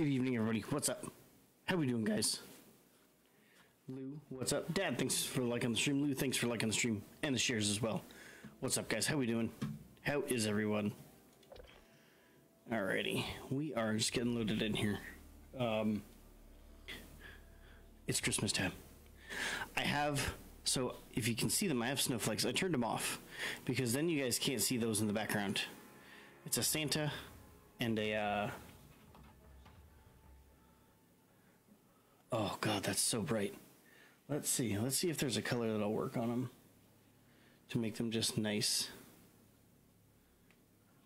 Good evening, everybody. What's up? How we doing, guys? Lou, what's up? Dad, thanks for liking the stream. Lou, thanks for liking the stream and the shares as well. What's up, guys? How we doing? How is everyone? Alrighty, we are just getting loaded in here. Um, it's Christmas time. I have so if you can see them, I have snowflakes. I turned them off because then you guys can't see those in the background. It's a Santa and a. Uh, oh God, that's so bright. Let's see. Let's see if there's a color that'll work on them to make them just nice.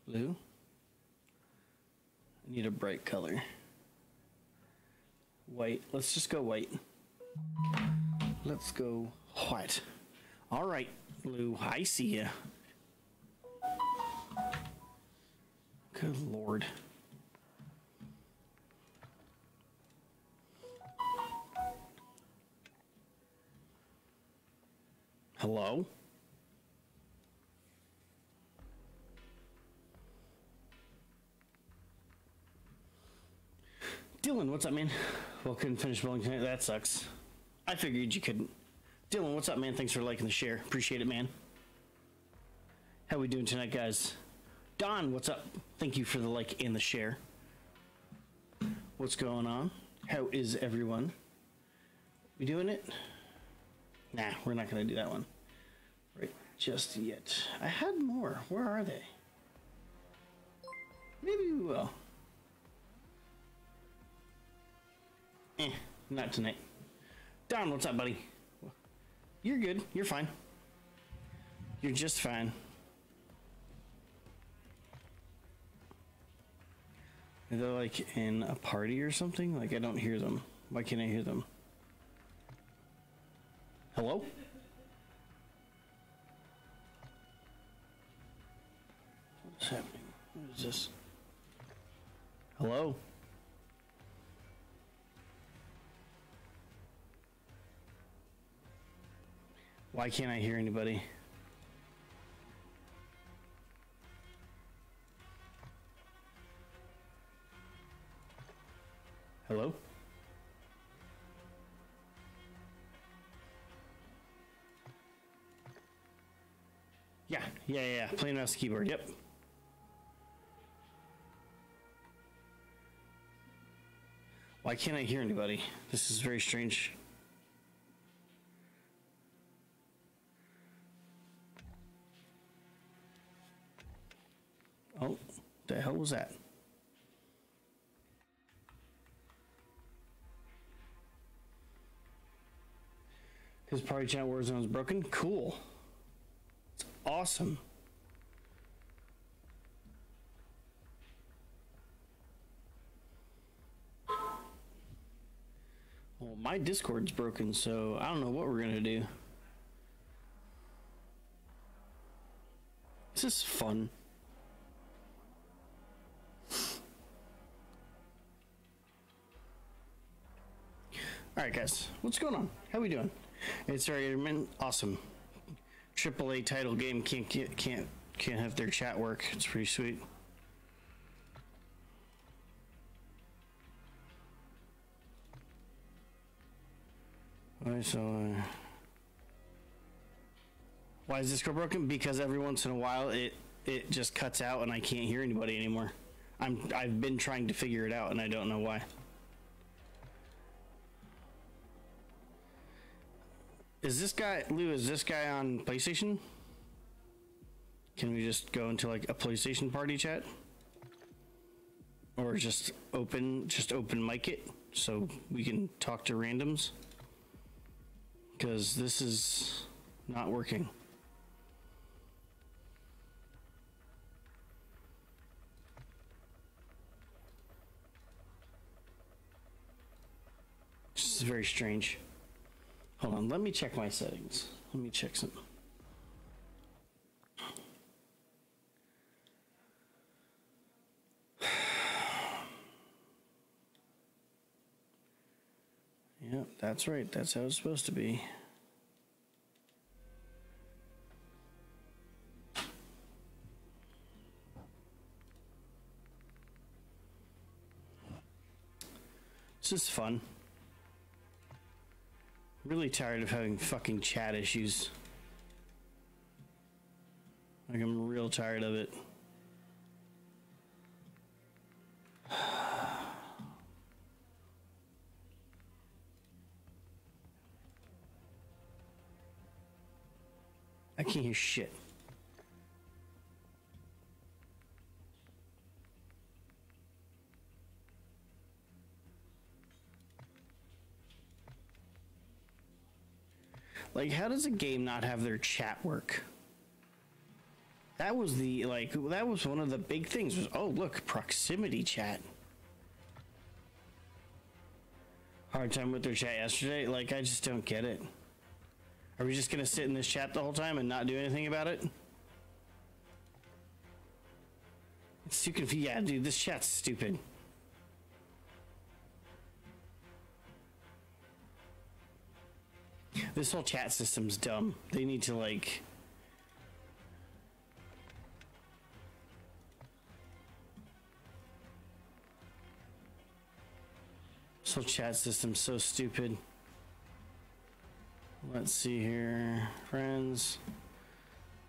Blue. I need a bright color. White. Let's just go white. Let's go white. All right, Blue. I see ya. Good lord. Hello? Dylan, what's up, man? Well, couldn't finish bowling tonight. That sucks. I figured you couldn't. Dylan, what's up, man? Thanks for liking the share. Appreciate it, man. How we doing tonight, guys? Don, what's up? Thank you for the like and the share. What's going on? How is everyone? We doing it? Nah, we're not gonna do that one. Just yet. I had more. Where are they? Maybe we will. Eh, not tonight. Don, what's up, buddy? You're good. You're fine. You're just fine. Are they like in a party or something? Like I don't hear them. Why can't I hear them? Hello? What's happening? What is this? Hello? Why can't I hear anybody? Hello? Yeah, yeah, yeah, yeah. Plain mouse keyboard, yep. Why can't I hear anybody? This is very strange. Oh, the hell was that? His party chat Warzone is broken? Cool. It's awesome. Well, my Discord's broken, so I don't know what we're gonna do. This is fun. All right, guys, what's going on? How we doing? It's very awesome. AAA title game can't can't can't have their chat work. It's pretty sweet. Alright, so uh, why is this go broken? Because every once in a while it it just cuts out and I can't hear anybody anymore. I'm I've been trying to figure it out and I don't know why. Is this guy Lou? Is this guy on PlayStation? Can we just go into like a PlayStation party chat, or just open just open mic it so we can talk to randoms? Because this is not working. This is very strange. Hold on, let me check my settings. Let me check some. Yep, that's right. That's how it's supposed to be. This is fun. Really tired of having fucking chat issues. Like, I'm real tired of it. I can't hear shit. Like, how does a game not have their chat work? That was the like that was one of the big things was oh look proximity chat. Hard time with their chat yesterday. Like I just don't get it. Are we just gonna sit in this chat the whole time and not do anything about it? It's too. Yeah, dude, this chat's stupid. This whole chat system's dumb. They need to like. This whole chat system's so stupid. Let's see here, friends.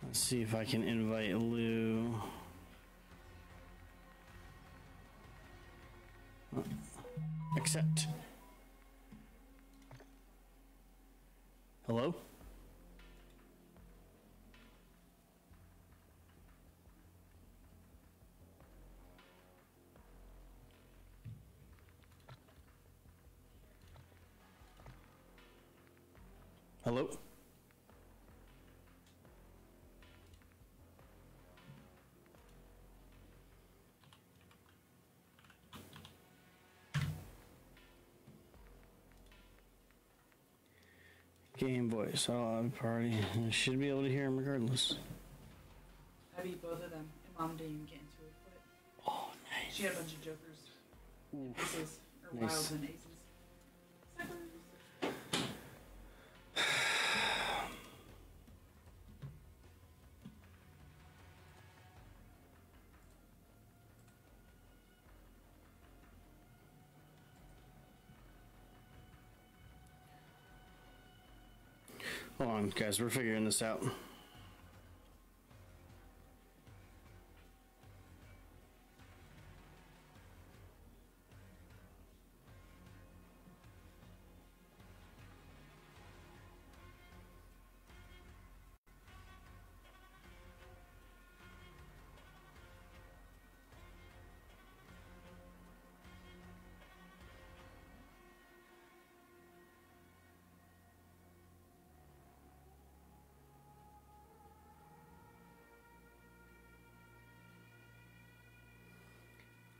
Let's see if I can invite Lou. Accept. Hello? Hello? Game voice. I'll have a party. I should be able to hear him regardless. I beat both of them, and mom didn't even get into it. But Oh, nice. she had a bunch of jokers, and aces, or Nice. wilds and aces. Hold on, guys. We're figuring this out.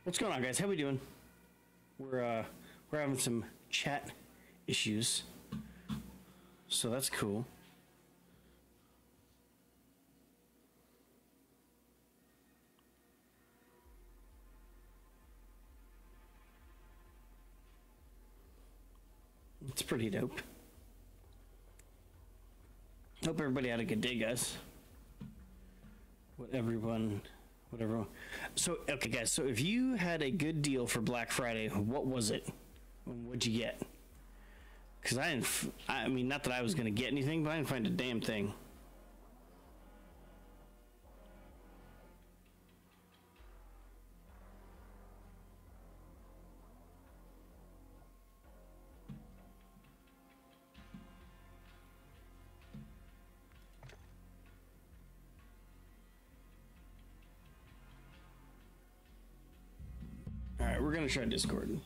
What's going on, guys? How we doing? We're uh, we're having some chat issues, so that's cool. It's pretty dope. Hope everybody had a good day, guys. What everyone, whatever. So, okay, guys. So, if you had a good deal for Black Friday, what was it? What'd you get? Because I didn't. I mean, not that I was gonna get anything, but I didn't find a damn thing. Gonna try Discord.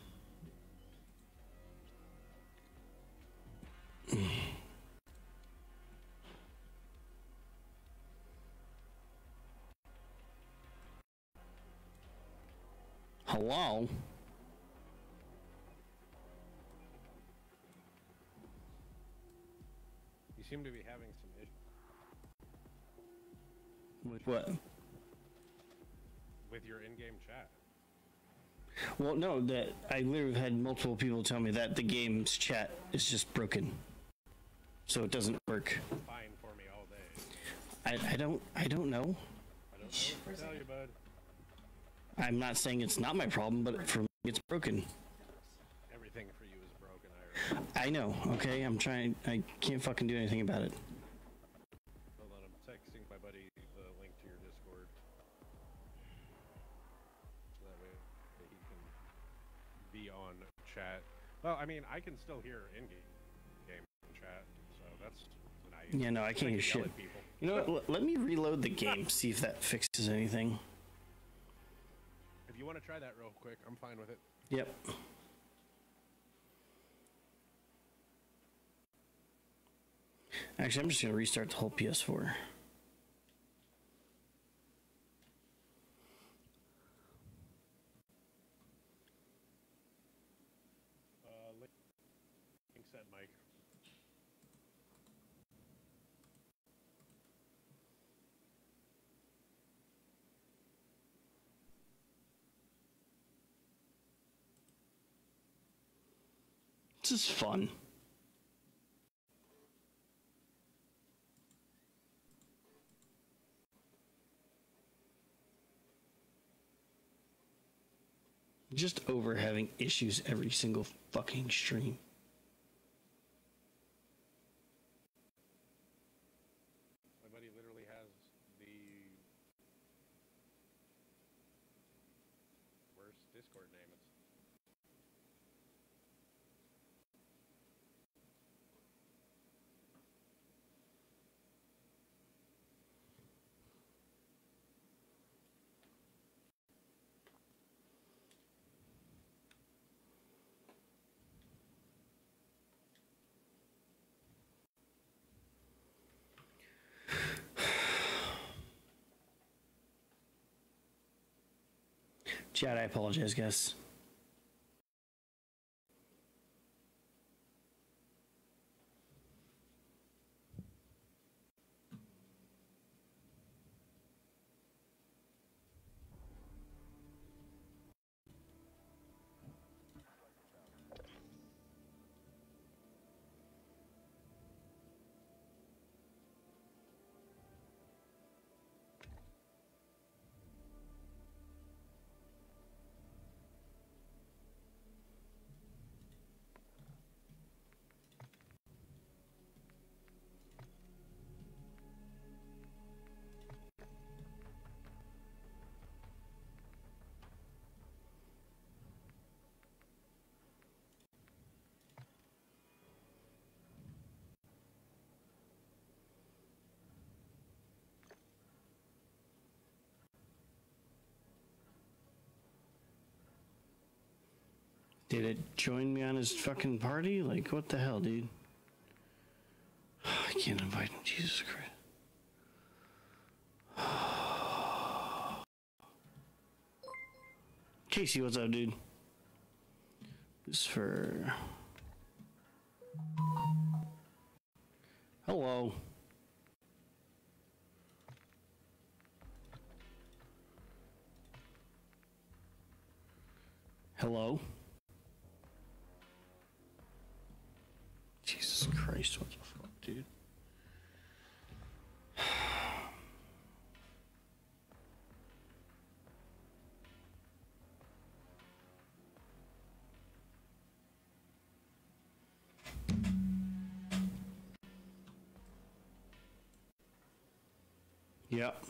Hello. You seem to be having some issues With what? with your in-game chat. Well, no, that I literally had multiple people tell me that the game's chat is just broken, so it doesn't work. Fine for me all day. I, I don't I don't know. I don't know tell you, bud. I'm not saying it's not my problem, but for me it's broken. Everything for you is broken, Irish. I know. Okay, I'm trying. I can't fucking do anything about it. Well, I mean, I can still hear in-game game chat, so that's nice. Yeah, no, I can't hear can shit. You know what? Let me reload the game. See if that fixes anything. If you want to try that real quick, I'm fine with it. Yep. Actually, I'm just gonna restart the whole PS4. This is fun. Just over having issues every single fucking stream. Chad, I apologize, guys. Did it join me on his fucking party? Like, what the hell, dude? I can't invite him. Jesus Christ. Casey, what's up, dude? This for. Hello. Hello. Christ, what the fuck, dude? Yep.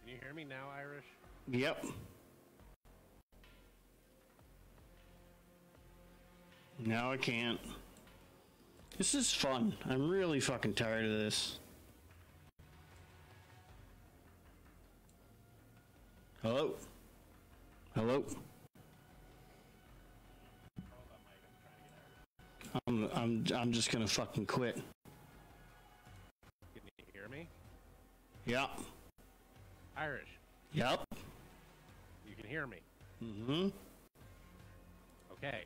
Can you hear me now, Irish? Yep. Now I can't. This is fun. I'm really fucking tired of this. Hello? Hello? I'm I'm I'm just gonna fucking quit. Can you hear me? Yep. Irish, Yep. you can hear me. Mm-hmm. Okay.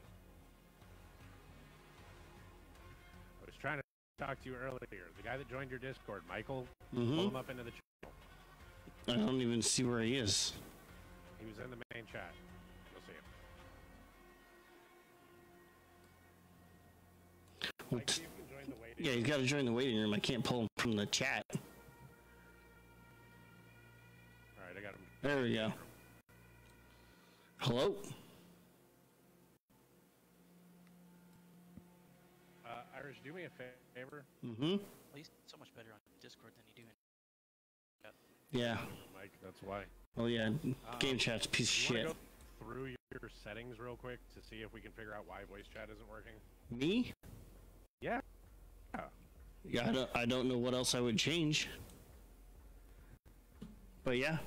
Trying to you earlier. The guy that joined your Discord, Michael, pull Mm-hmm. him up into the channel. I don't even see where he is. He was in the main chat. You'll see him. What? see you can join the waiting. Yeah, he's got to join the waiting room. I can't pull him from the chat. All right, I got him There we go. Hello? Uh, Irish, do me a fa- favor. Mm-hmm. At least so much better on Discord than you do in. Yeah. Mike, that's why. Well, yeah. Game chat's a piece of You wanna shit. go through your settings real quick to see if we can figure out why voice chat isn't working? Me? Yeah. Yeah. Yeah, I don't, I don't know what else I would change. But yeah.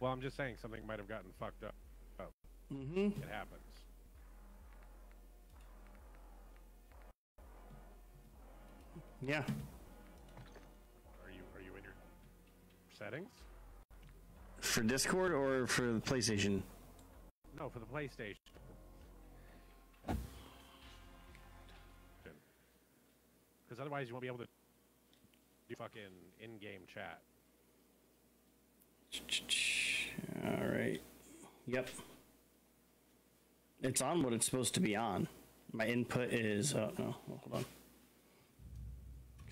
Well, I'm just saying something might have gotten fucked up. Oh. Mm-hmm. It happens. Yeah. Are you are you in your settings? For Discord or for the PlayStation? No, for the PlayStation. Because otherwise you won't be able to do fucking in-game chat. All right. Yep. It's on what it's supposed to be on. My input is. Uh, oh no, hold on.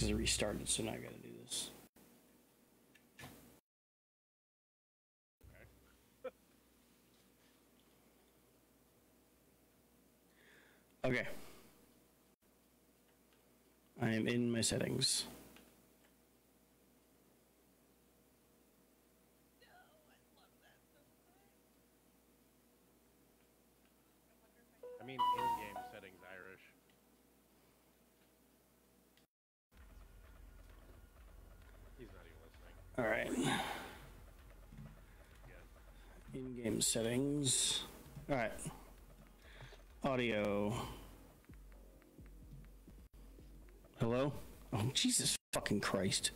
Because it restarted, so now I gotta do this. Okay. I am in my settings. All right. In-game settings. All right. Audio. Hello? Oh, Jesus fucking Christ.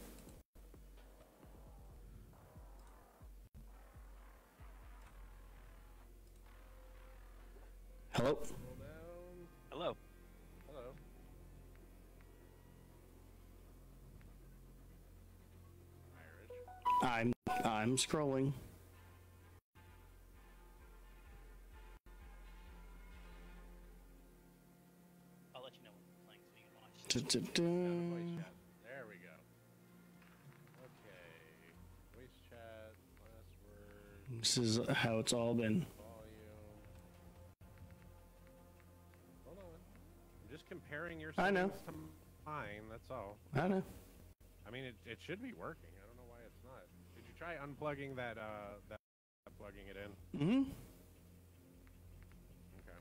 Hello? I'm I'm scrolling. I'll let you know when we're playing so you can watch. The voice chat. There we go. Okay. Voice chat, last word, This is how it's all been. volume. Hold on. I'm just comparing your I know. to mine, that's all. I know. I mean, it, it should be working. I don't know why it's not. Did you try unplugging that, uh, that, plugging it in? Mm-hmm. Okay.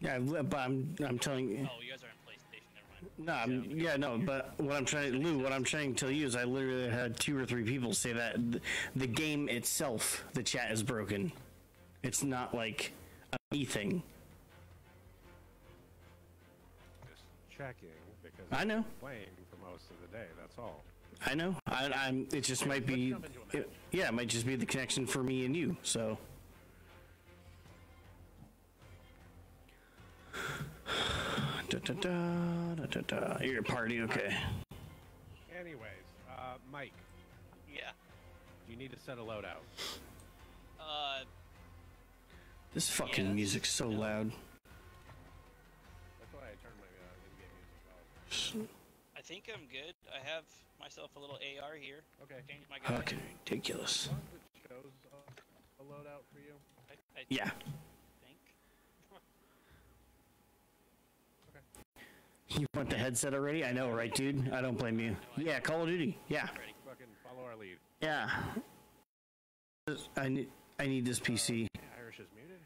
Yeah, but I'm I'm telling you. Oh, you guys are on PlayStation. Never mind. No, I'm, yeah, no, but what I'm trying, Lou, what I'm trying to tell you is, I literally had two or three people say that th- the game itself, the chat is broken. It's not like a me thing. Just checking because I know. I'm playing for most of the day, that's all. I know. I, I'm. It just might be. jump into a match. It, yeah, it might just be the connection for me and you. So. Da, da, da, da, da, da. You're a party, okay? Anyways, uh, Mike, Yeah. you need to set a loadout. Uh, This fucking Yes. music's so loud. That's why I turned my uh, in-game music off. I think I'm good. I have myself a little AR here. Okay. Changed my gun. Fucking ridiculous. As long as it shows uh, a loadout for you. I, I Yeah. think. You want the headset already? I know, right, dude? I don't blame you. Yeah, Call of Duty. Yeah, Fucking follow our lead. yeah. I need, I need this PC. Irish is muted.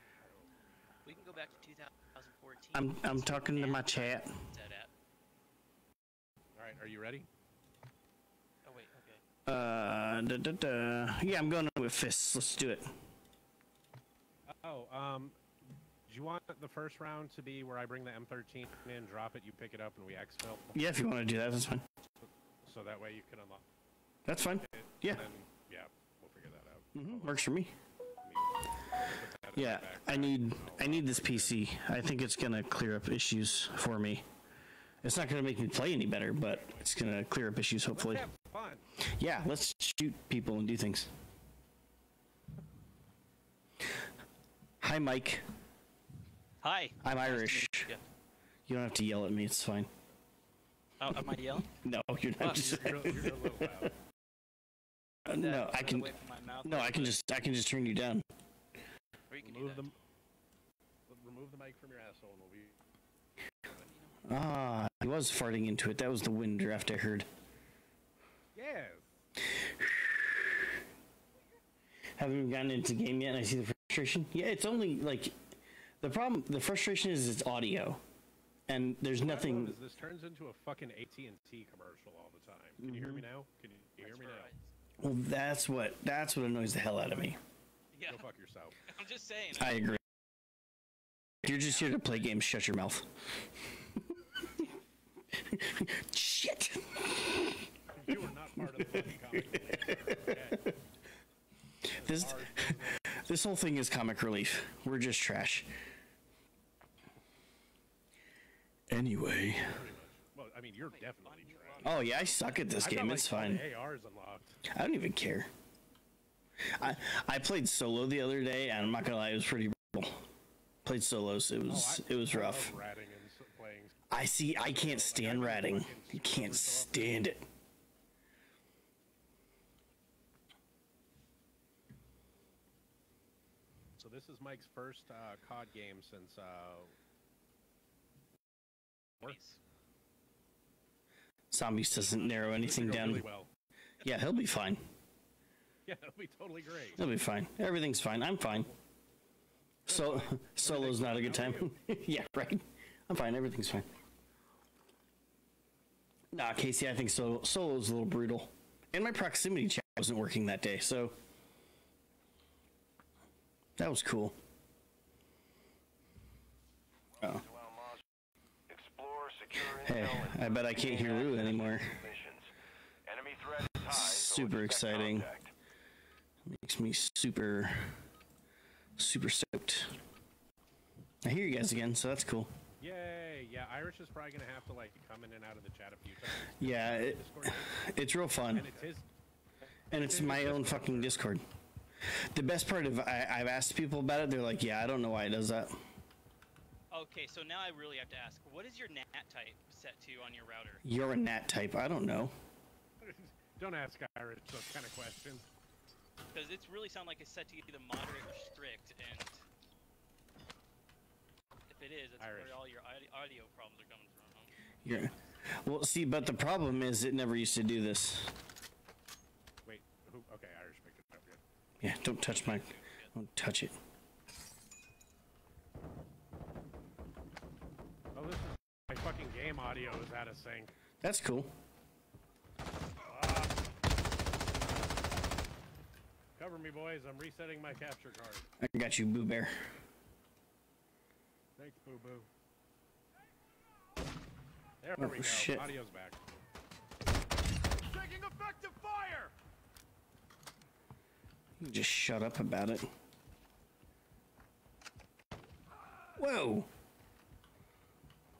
We can go back to 2014. I'm, I'm talking to my chat. All right, are you ready? Uh, da, da, da. Yeah, I'm going with fists. Let's do it. Oh, um, do you want the first round to be where I bring the M13 in, drop it, you pick it up, and we exfil? Yeah, if you want to do that, that's fine. So that way you can unlock That's fine. it. Yeah. Then, yeah, we'll figure that out. hmm Works for me. I mean, put that in Yeah, I need, I'll need this. PC. I think it's gonna clear up issues for me. It's not gonna make me play any better, but it's gonna clear up issues hopefully. Have fun. Yeah, let's shoot people and do things. Hi, Mike. Hi. I'm Nice Irish. meet you. You don't have to yell at me. It's fine. Oh, am I yelling? No, you're Well, not. Just, You're, real- you're a little loud. no, I can. Away from my mouth. mouth. No, I can just I can just turn you down. Or you can do Remove that. them. Remove the mic from your asshole, and we'll be. but, you know. Ah, I was farting into it. That was the wind draft I heard. Yes. Haven't even gotten into the game yet, and I see the frustration. Yeah, it's only like the problem. The frustration is it's audio, and there's What I nothing. love is this turns into a fucking AT and T commercial all the time. Can you hear me now? Can you, you hear That's me for now? Well, that's what that's what annoys the hell out of me. Yeah, Go fuck yourself. I'm just saying. I agree. You're just here to play games. Shut your mouth. Shit. You are not part of the fucking comic. Okay. This this whole thing is comic relief. We're just trash. Anyway. Well, I mean, you're definitely trash. Oh yeah, I suck at this game. got, It's like, all fine. ARs unlocked. I don't even care. I I played solo the other day, and I'm not gonna lie, it was pretty brutal. Played solos. It was Oh, I- it was rough. love ratting and s- playing. I see. I can't stand ratting. You can't stand it. So this is Mike's first uh, COD game since. Uh, Zombies doesn't narrow anything down. Really well. Yeah, he'll be fine. Yeah, it'll be totally great. He'll be fine. Everything's fine. I'm fine. So solo's not a good time. yeah, right. I'm fine. Everything's fine. Nah, Casey, I think so. Solo's a little brutal. And my proximity chat wasn't working that day, so that was cool. Oh, hey, I bet I can't hear Lou anymore. missions. Enemy threat is high, so Super exciting. Makes me super, super stoked. I hear you guys again, so that's cool. Yay! Yeah, Irish is probably gonna have to like come in and out of the chat a few times. Yeah, it, it's real fun. and it's his. And it's my own fucking Discord. The best part of I, I've asked people about it, they're like, "Yeah, I don't know why it does that." Okay, so now I really have to ask, what is your NAT type set to on your router? You're a nat type. I don't know. Don't ask Irish those kind of questions. Because it's really sound like it's set to either moderate or strict, and if it is, that's Irish. where all your audi- audio problems are coming from. You're well. See, but the problem is, it never used to do this. Wait, who? Okay, Irish picked it up. Good. Yeah, don't touch my. Don't touch it. Oh, this is my fucking game audio is out of sync. That's cool. Ah. Cover me, boys. I'm resetting my capture card. I got you, Boo Bear. Thanks, Boo Boo. There Oh, we go. shit. Audio's back. Taking effective fire. You just shut up about it. Whoa.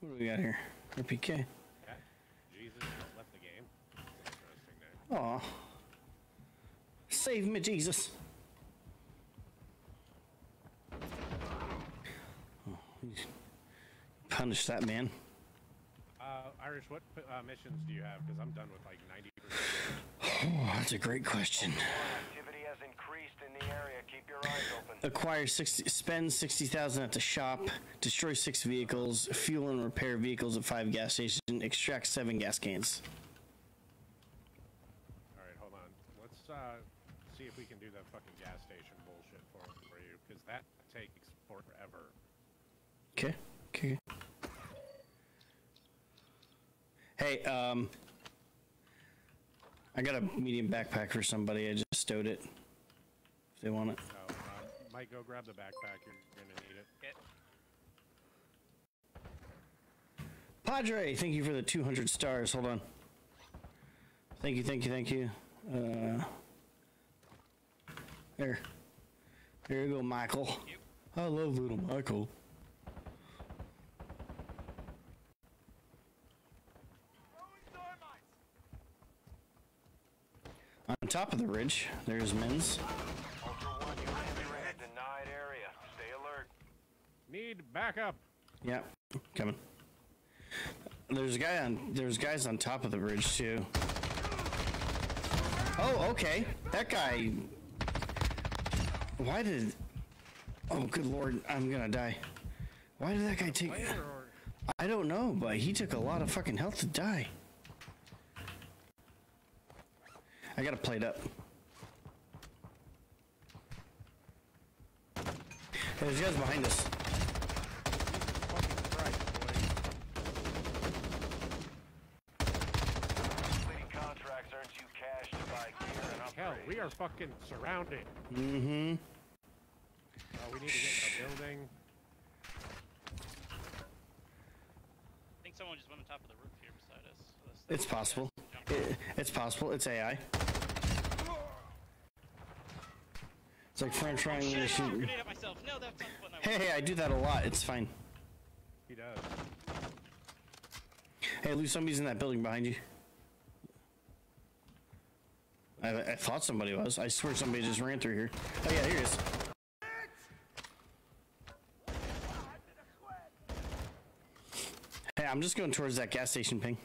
What do we got here? RPK. Yeah. Jesus just left the game. Interesting. Aw. Save me, Jesus. Oh, Punish that man. Uh, Irish, what uh, missions do you have? Because I'm done with like 90%. Oh, that's a great question. Activity has increased in the area. Keep your eyes open. Acquire 60, spend 60,000 at the shop, destroy six vehicles, fuel and repair vehicles at five gas stations, extract seven gas cans. All right, hold on. Let's uh, see if we can do that fucking gas station bullshit for, for you. Because that takes forever. Okay. Okay. Hey, um, I got a medium backpack for somebody. I just stowed it. If they want it. So, um, Mike, go grab the backpack. You're gonna need it. Okay. Padre, thank you for the 200 stars. Hold on. Thank you, thank you, thank you. Uh, there. There you go, Michael. I love little Michael. On top of the ridge, there's men's. Ultra One, you enter a denied area. Stay alert. Need backup. Yep, coming. There's a guy on. There's guys on top of the bridge too. Oh, okay. That guy. Why did? Oh, good lord! I'm gonna die. Why did that guy take? I don't know, but he took a lot of fucking health to die. I gotta plate up. Hey, there's guys behind us. fucking Christ, boy. Completing contracts earns you cash to buy gear and upgrades. Hell, we are fucking surrounded. Mm-hmm. Uh, we need to get in a building. I think someone just went on top of the roof here beside us. So It's possible. Jump. It, it's possible. It's AI. It's like French trying Shit, to I threw a shoot. grenade. No, that's not what I Hey, hey, I do that a lot. It's fine. He does. Hey, Lou, somebody's in that building behind you. I, I thought somebody was. I swear somebody just ran through here. Oh yeah, here he is. Hey, I'm just going towards that gas station ping.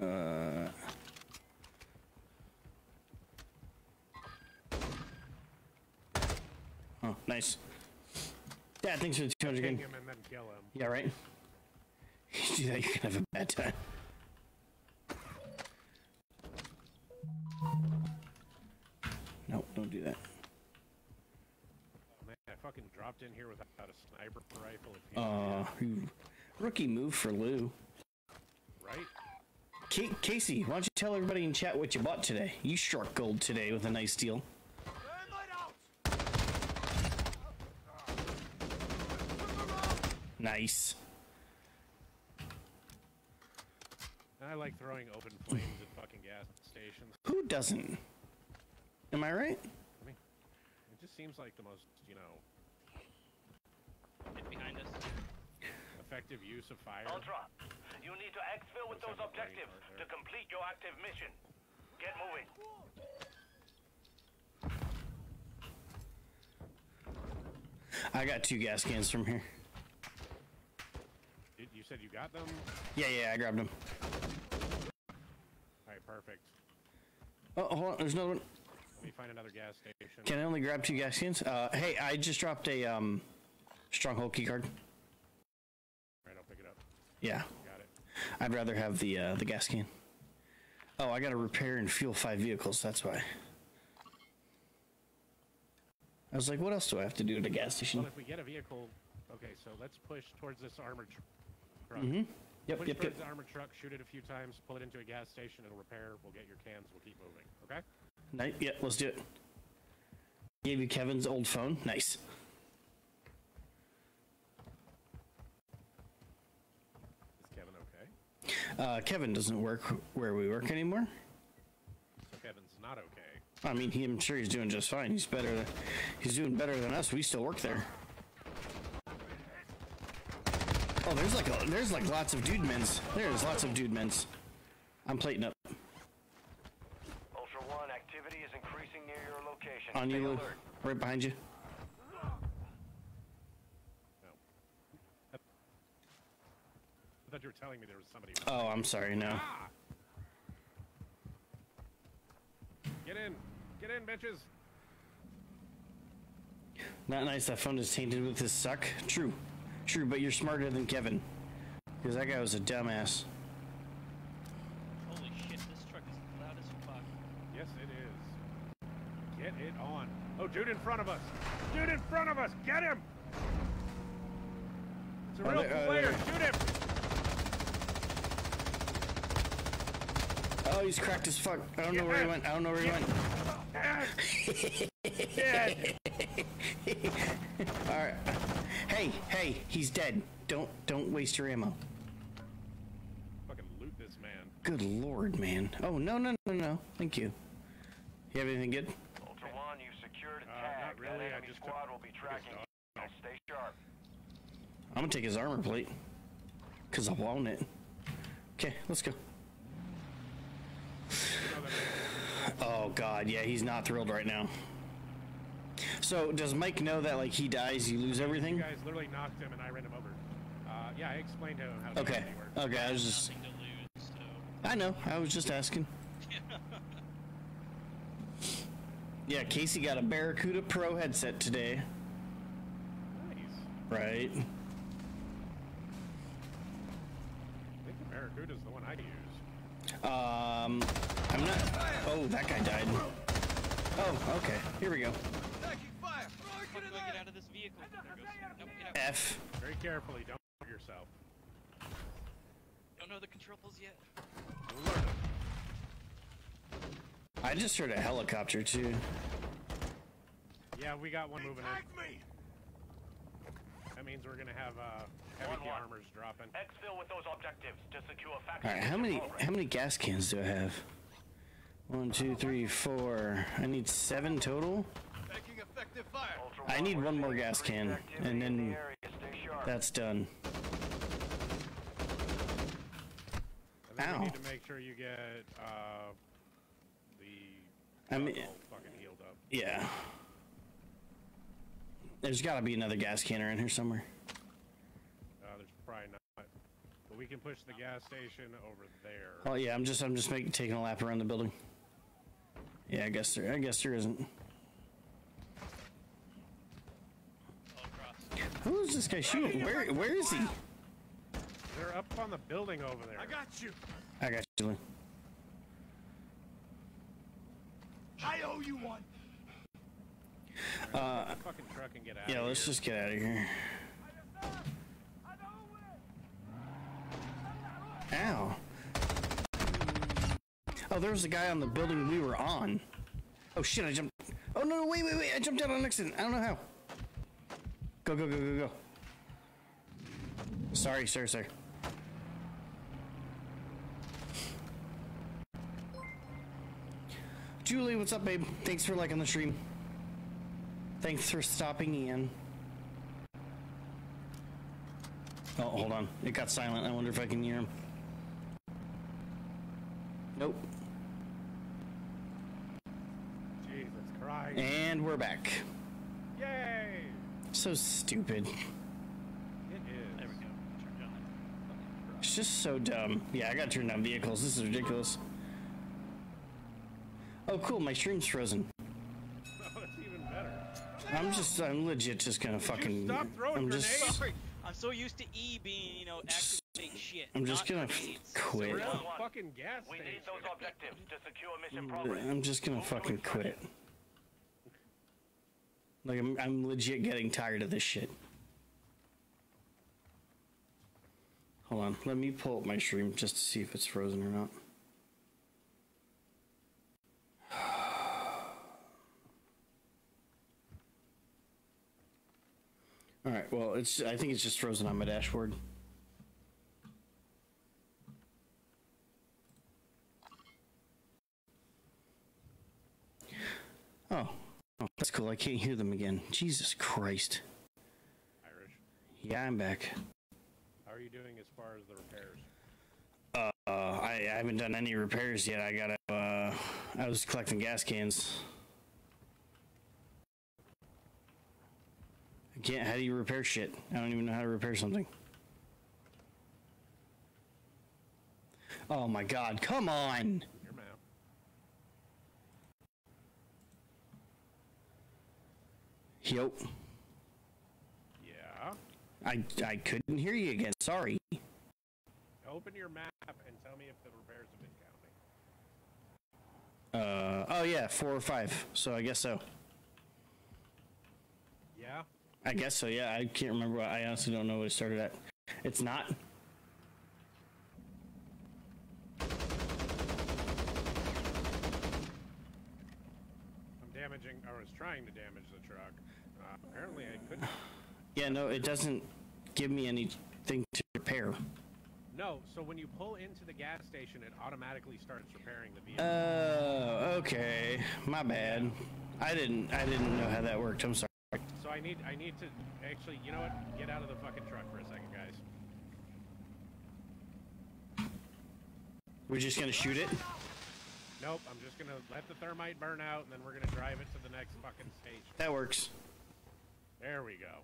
Uh. Oh, nice. Yeah, thanks for the 200 Ping again. him and then kill him. Yeah, right? You do that, you're gonna have a bad time. No, don't do that. Oh, man, I fucking dropped in here without a sniper rifle. Uh, rookie move for Lou. right? Ca- Casey, why don't you tell everybody in chat what you bought today? You struck gold today with a nice deal. Nice. I like throwing open flames at fucking gas stations. Who doesn't? Am I right? I mean, it just seems like the most, you know, Hit behind us. effective use of fire. Ultra, you need to exfil with those objectives to complete your active mission. Get moving. I got two gas cans from here. You, you said you got them? Yeah, yeah, I grabbed him. Alright, perfect. Oh, hold on, there's another one. Let me find another gas station. Can I only grab two gas cans? Uh, hey, I just dropped a um, stronghold key card. Alright, I'll pick it up. Yeah, Got it. I'd rather have the uh, the gas can. Oh, I got to repair and fuel five vehicles. That's why. I was like, what else do I have to do at a gas station? Well, if we get a vehicle, okay, so let's push towards this armored truck. Mm-hmm. Yep, Push yep, towards yep. the armored truck, shoot it a few times, pull it into a gas station, it'll repair. We'll get your cans. We'll keep moving. Okay? Nice. Yeah, let's do it. Gave you Kevin's old phone. Nice. Is Kevin okay? Uh, Kevin doesn't work where we work anymore. So Kevin's not okay. I mean, he, I'm sure he's doing just fine. He's better. Than, he's doing better than us. We still work there. Oh, there's like a, there's like lots of dude men's. There's lots of dude men's. I'm plating up Ultra One, activity is increasing near your location. on Stay you, alert. right behind you. No. I thought you were telling me there was somebody. Oh, I'm sorry. No. Ah! Get in! Get in, bitches! Not nice. That phone is tainted with this suck. True, true. But you're smarter than Kevin, because that guy was a dumbass. Holy shit, this truck is loud as fuck. Yes, it is. Get it on. Oh, dude in front of us! Dude in front of us! Get him! It's a Are real they- uh, player! they- Shoot him! Oh, he's cracked as fuck. I don't know where he went. I don't know where he went. Dead! All right. Hey, hey, he's dead. Don't don't waste your ammo. Fucking loot this man. Good lord, man. Oh no no no no. Thank you. You have anything good? Ultra One, you secured a Uh, tag. not really, That I just squad will be tracking. Stay sharp. I'm gonna take his armor plate. Cause I want it. Okay, let's go. Oh god, yeah, he's not thrilled right now. So does Mike know that like he dies, you lose everything? You everything? guys literally knocked him and I ran him over. Uh, yeah, I explained to him how the Okay. enemy works. Okay, I was just lose, so. I know. I was just asking. Yeah, Casey got a Barracuda Pro headset today. Nice. Right. I think the Barracuda's the one I use. Um, I'm not. Oh, that guy died. Oh, okay. Here we go. Fuck, do I get out of this vehicle? There goes. Nope, get out. F. Very carefully, don't hurt yourself. Don't know the controls yet. Learn it. I just heard a helicopter too. Yeah, we got one moving in. That means we're gonna have uh, heavy One, one. armors dropping. Exfil with those objectives to secure All factory. right, how many how many gas cans do I have? One, two, three, four. I need seven total. Ultra I need one more gas can, and then area. Stay sharp. that's done. I think Ow. we need to make sure you get uh, the I mean, fucking healed up. yeah. There's got to be another gas canner in here somewhere. Uh, there's probably not, but we can push the gas station over there. Oh yeah, I'm just I'm just making taking a lap around the building. Yeah, I guess there I guess there isn't. All across. Who is this guy shooting? Where where is he? They're up on the building over there. I got you. I got you. I owe you one. Uh, fucking truck and get out. yeah, let's here. just get out of here. Ow. Oh, there was a guy on the building we were on. Oh shit, I jumped. Oh no, no, wait, wait, wait, I jumped out on an accident. I don't know how. Go, go, go, go, go. Sorry, sir, sir. Julie, what's up, babe? Thanks for liking the stream. Thanks for stopping in. Oh, hold on. It got silent. I wonder if I can hear him. Nope. Jesus Christ. And we're back. Yay! So stupid. It is. There we go. Turned on. It's just so dumb. Yeah, I gotta turn down vehicles. This is ridiculous. Oh, cool. My stream's frozen. Oh, that's even better. I'm just, I'm legit just gonna fucking. stop throwing I'm just, grenades? Sorry, I'm so used to E being, you know, activating shit. I'm just gonna grenades. quit. We're at One, a one. fucking gas We need those objectives to secure mission progress. I'm just gonna fucking quit. Like I'm, I'm legit getting tired of this shit. Hold on, let me pull up my stream just to see if it's frozen or not. All right, well, it's I think it's just frozen on my dashboard. Oh, oh, that's cool. I can't hear them again. Jesus Christ. Irish. Yeah, I'm back. How are you doing as far as the repairs? Uh, I, I haven't done any repairs yet. I gotta. Uh, I was collecting gas cans. I can't. How do you repair shit? I don't even know how to repair something. Oh my god! Come on! Yup. Yeah. I I couldn't hear you again. Sorry. Open your map and tell me if the repairs have been counting. Uh. Oh yeah, four or five. So I guess so. Yeah. I guess so. Yeah. I can't remember. what- I honestly don't know what it started at. It's not. I'm damaging. I was trying to damage apparently, I couldn't. Yeah. No, it doesn't give me anything to repair. No. So when you pull into the gas station, it automatically starts repairing the vehicle. Oh, okay. My bad. I didn't. I didn't know how that worked. I'm sorry. so I need. I need to actually. You know what? Get out of the fucking truck for a second, guys. We're just gonna shoot it. Nope. I'm just gonna let the thermite burn out, and then we're gonna drive it to the next fucking station. That works. There we go.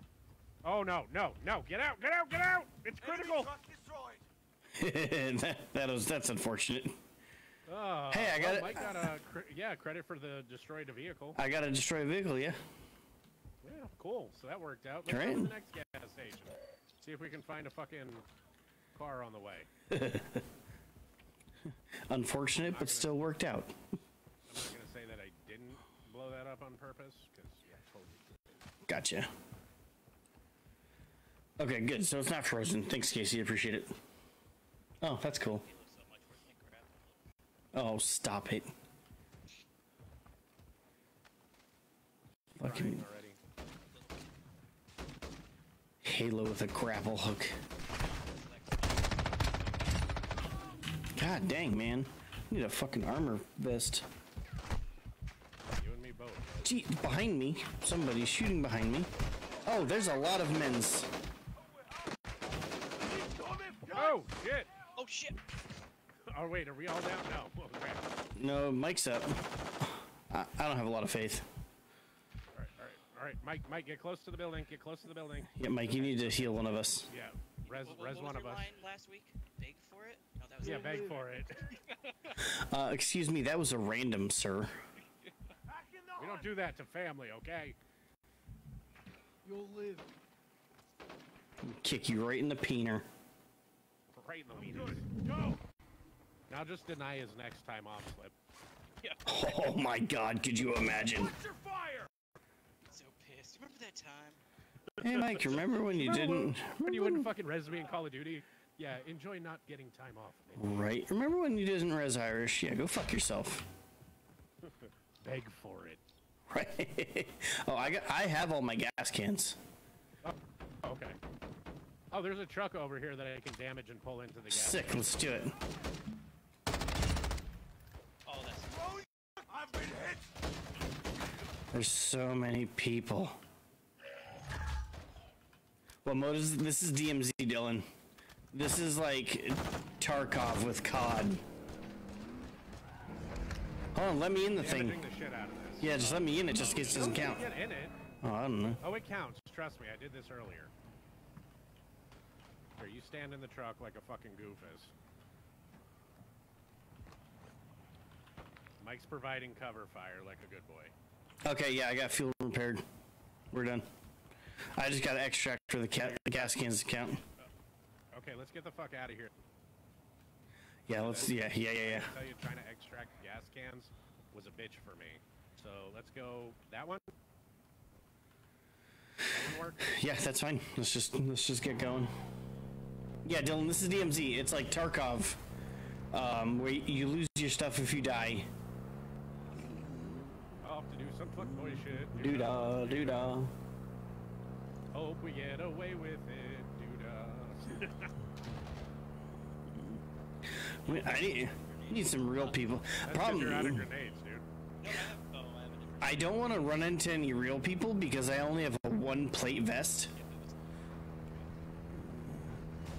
Oh no, no, no! Get out! Get out! Get out! It's critical. That, that was that's unfortunate. Oh, Hey, I got well, it. Mike got a cr- yeah credit for the destroyed vehicle. I got to destroy a vehicle, yeah. Yeah, cool. So that worked out. Let's Right. go to the next gas station. See if we can find a fucking car on the way. Unfortunate, but still worked out. I'm not gonna say that I didn't blow that up on purpose because yeah, I totally did. Gotcha. Okay, good. So it's not frozen. Thanks, Casey. Appreciate it. Oh, that's cool. Oh, stop it. Fucking. Halo with a grapple hook. God dang, man. I need a fucking armor vest. You and me both. Gee, behind me. Somebody's shooting behind me. Oh, there's a lot of men's. Oh shit! Oh shit! Oh wait, are we all down? No. Okay. No, Mike's up. I, I don't have a lot of faith. All right, all right, all right. Mike, Mike, get close to the building. Get close to the building. Yeah, Mike, you need to heal one of us. Yeah, res, What, what, res what one was of your us. line last week? Beg for it? No, that was Yeah, beg for it. Uh, excuse me, that was a random, sir. We don't do that to family, okay? You'll live. Kick you right in the peener. Right in the meetings. Go. Now just deny his next time off slip. Oh my god, could you imagine? your fire! So pissed. Remember that time? Hey, Mike, remember when you didn't. When you wouldn't fucking res me in Call of Duty? Yeah, enjoy not getting time off. Right. Remember when you didn't res Irish? Yeah, go fuck yourself. Beg for it. Right. oh, I got. I have all my gas cans. Oh, oh, okay. Oh, there's a truck over here that I can damage and pull into the gas. Sick. Let's do it. Oh, that's. Oh, I've been hit. There's so many people. What mode is this? Is DMZ, Dylan? This is like Tarkov with COD. Hold on, let me in the thing. Damaging the shit out of this. Yeah, just let me in it, just in case it doesn't count. Get in it. Oh, I don't know. Oh, it counts. Trust me, I did this earlier. Here, you stand in the truck like a fucking goofus. Mike's providing cover fire like a good boy. Okay, yeah, I got fuel repaired. We're done. I just got to extract for the, ca- the gas cans to count. Oh, okay, let's get the fuck out of here. Yeah, let's. Yeah, yeah, yeah, yeah. I tell you, trying to extract gas cans was a bitch for me. So let's go that one. That one? Yeah, that's fine. Let's just let's just get going. Yeah, Dylan, this is DMZ. It's like Tarkov, um, where you lose your stuff if you die. I'll have to do some fuckboy shit. Doo da, doo da. Hope we get away with it. Doo-dah. Wait, I need, I need some real people. That's you're out of Problem. grenades, dude. No, I have. I have a different. I don't want to run into any real people because I only have a one plate vest.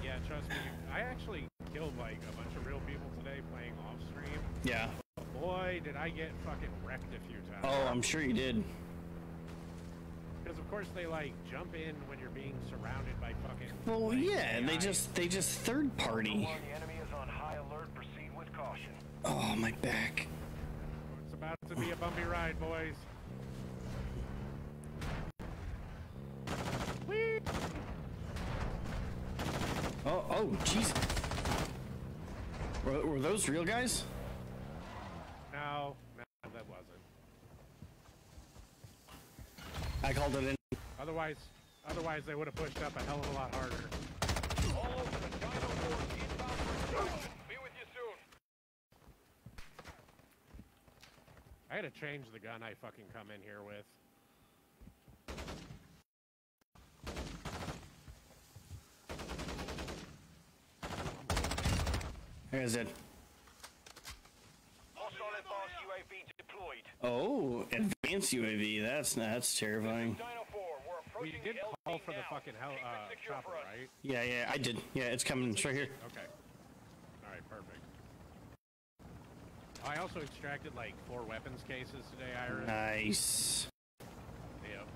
Yeah, trust me. I actually killed like a bunch of real people today playing off stream. Yeah. Boy, did I get fucking wrecked a few times. Oh, I'm sure you did. Because of course they like jump in when you're being surrounded by fucking. Well, like, yeah, they just they just third party. The enemy is on high alert. Proceed with caution. Oh, my back. About to be a bumpy ride, boys. Whee! Oh, oh, jeez. Were, were those real guys? No, no, that wasn't. I called it in. Otherwise, otherwise they would have pushed up a hell of a lot harder. All over the Dino Wars inbound for Be with you soon. I gotta change the gun I fucking come in here with. There's it. Hostile advanced UAV deployed. Oh, advanced UAV. That's that's terrifying. We're did call for the now. fucking hell, uh, chopper, right? Yeah, yeah, I did. Yeah, it's coming. It's right here. Okay. All right, perfect. I also extracted like four weapons cases today, Iris. Nice. Yep.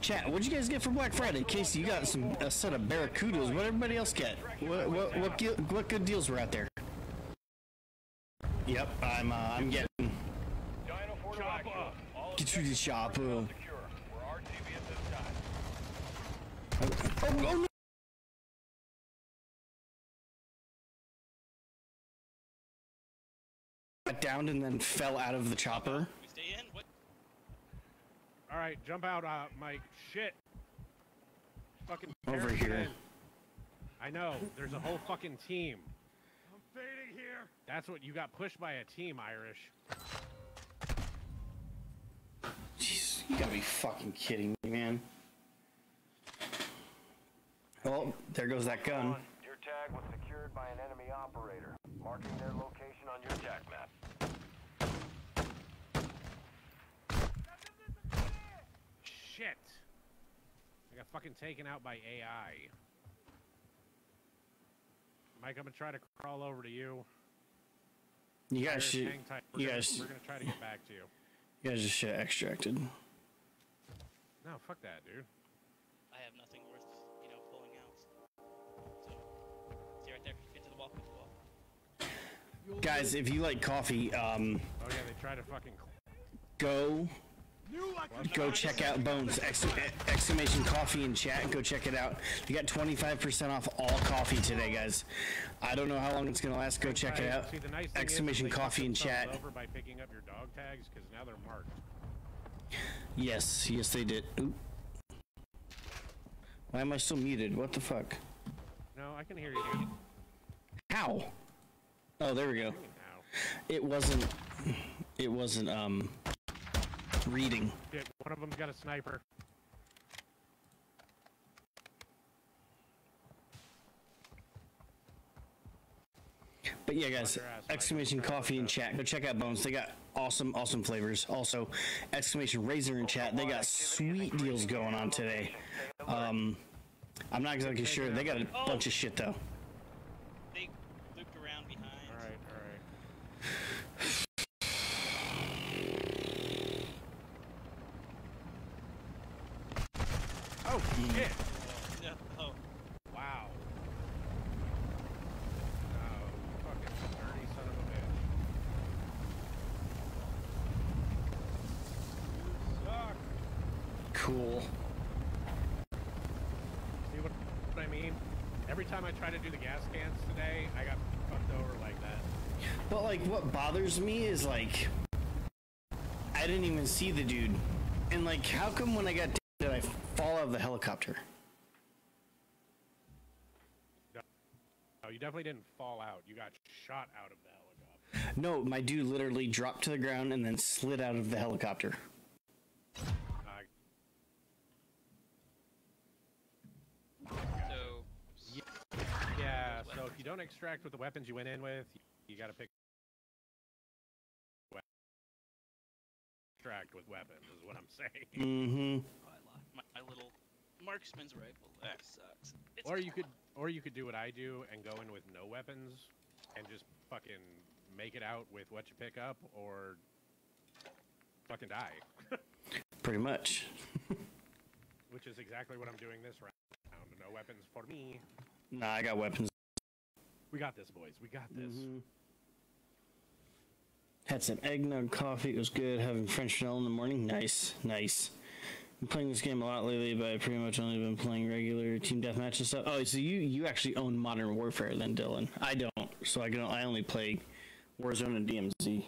Chat, what'd you guys get for Black Friday? Casey, you got some a set of Barracudas. What everybody else get? What what what, gil- what good deals were out there? Yep, I'm uh, I'm getting Dino 4 to action. Get through the shop. Uh, secure. We're RTV at this time. oh, oh no! Got downed and then fell out of the chopper. We stay in. What? All right, jump out, uh, Mike. Shit. Fucking Over here. in. I know. There's a whole fucking team. I'm fading here. That's what you got pushed by a team, Irish. Jeez, you gotta be fucking kidding me, man. Oh, there goes that gun. Your tag was secured by an enemy operator, marking their location on your attack map. Shit. I got fucking taken out by AI. Mike, I'm gonna try to crawl over to you. You guys should. hang tight. We're You gonna, guys, we're gonna try to get back to you. you guys just should have extracted. No, fuck that, dude. I have nothing worth, you know, pulling out. So, see right there. Get to the wall. Get to the wall. Guys, if you like coffee, um, Oh yeah, they tried to fucking. go Knew I could go check out Bones Ex- exclamation coffee in chat. Go check it out. You got 25% off all coffee today, guys. I don't know how long it's gonna last. Go check it out. See, the nice Exclamation coffee in chat. Over by picking up your dog tags because now they're marked. Yes, yes they did. Oop. Why am I still muted? What the fuck? No, I can hear you. dude. How? Oh, there we go. It wasn't. It wasn't um reading. Shit, one of them's got a sniper. But yeah, guys, your ass, Mike. exclamation coffee in chat. Go check out Bones. They got awesome, awesome flavors. Also, exclamation Razer in chat. They got sweet deals going on today. Um, I'm not exactly sure. They got a bunch of shit though. They looped around behind. All right, all right. Oh shit! No. Oh. Wow. Oh, fucking dirty son of a bitch. You suck. Cool. See what, what I mean? Every time I try to do the gas cans today, I got fucked over like that. But like, what bothers me is like, I didn't even see the dude, and like, how come when I got did I fall out of the helicopter? Oh, you definitely didn't fall out. You got shot out of the helicopter. No, my dude literally dropped to the ground and then slid out of the helicopter. So. yeah, so if you don't extract with the weapons you went in with, you gotta pick. Extract with weapons is what I'm saying. Mm-hmm. Oh, I lost my, my little marksman's rifle. That sucks. It's Or you could, or you could do what I do and go in with no weapons, and just fucking make it out with what you pick up, or fucking die. Pretty much. Which is exactly what I'm doing this round. No weapons for me. Nah, I got weapons. We got this, boys. We got this. Had some eggnog coffee. It was good. Having French vanilla in the morning. Nice, nice. Been playing this game a lot lately, but I've pretty much only been playing regular team deathmatch and stuff. Oh, so you you actually own Modern Warfare then, Dylan? I don't. So I can I only play Warzone and DMZ.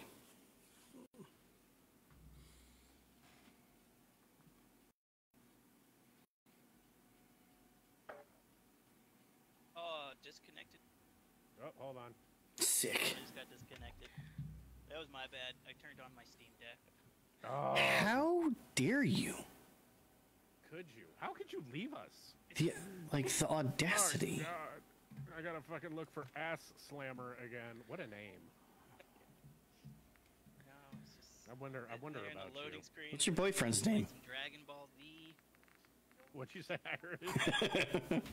Oh, disconnected. Oh, hold on. Sick. I just got disconnected. That was my bad. I turned on my Steam Deck. Oh, How dare you? could you? How could you leave us? The like the oh audacity. Oh, God. I gotta fucking look for Ass Slammer again. What a name. No, just. I wonder. I wonder there in the about you. Screen, What's your boyfriend's name? Some Dragon Ball Z. What you say, Irish?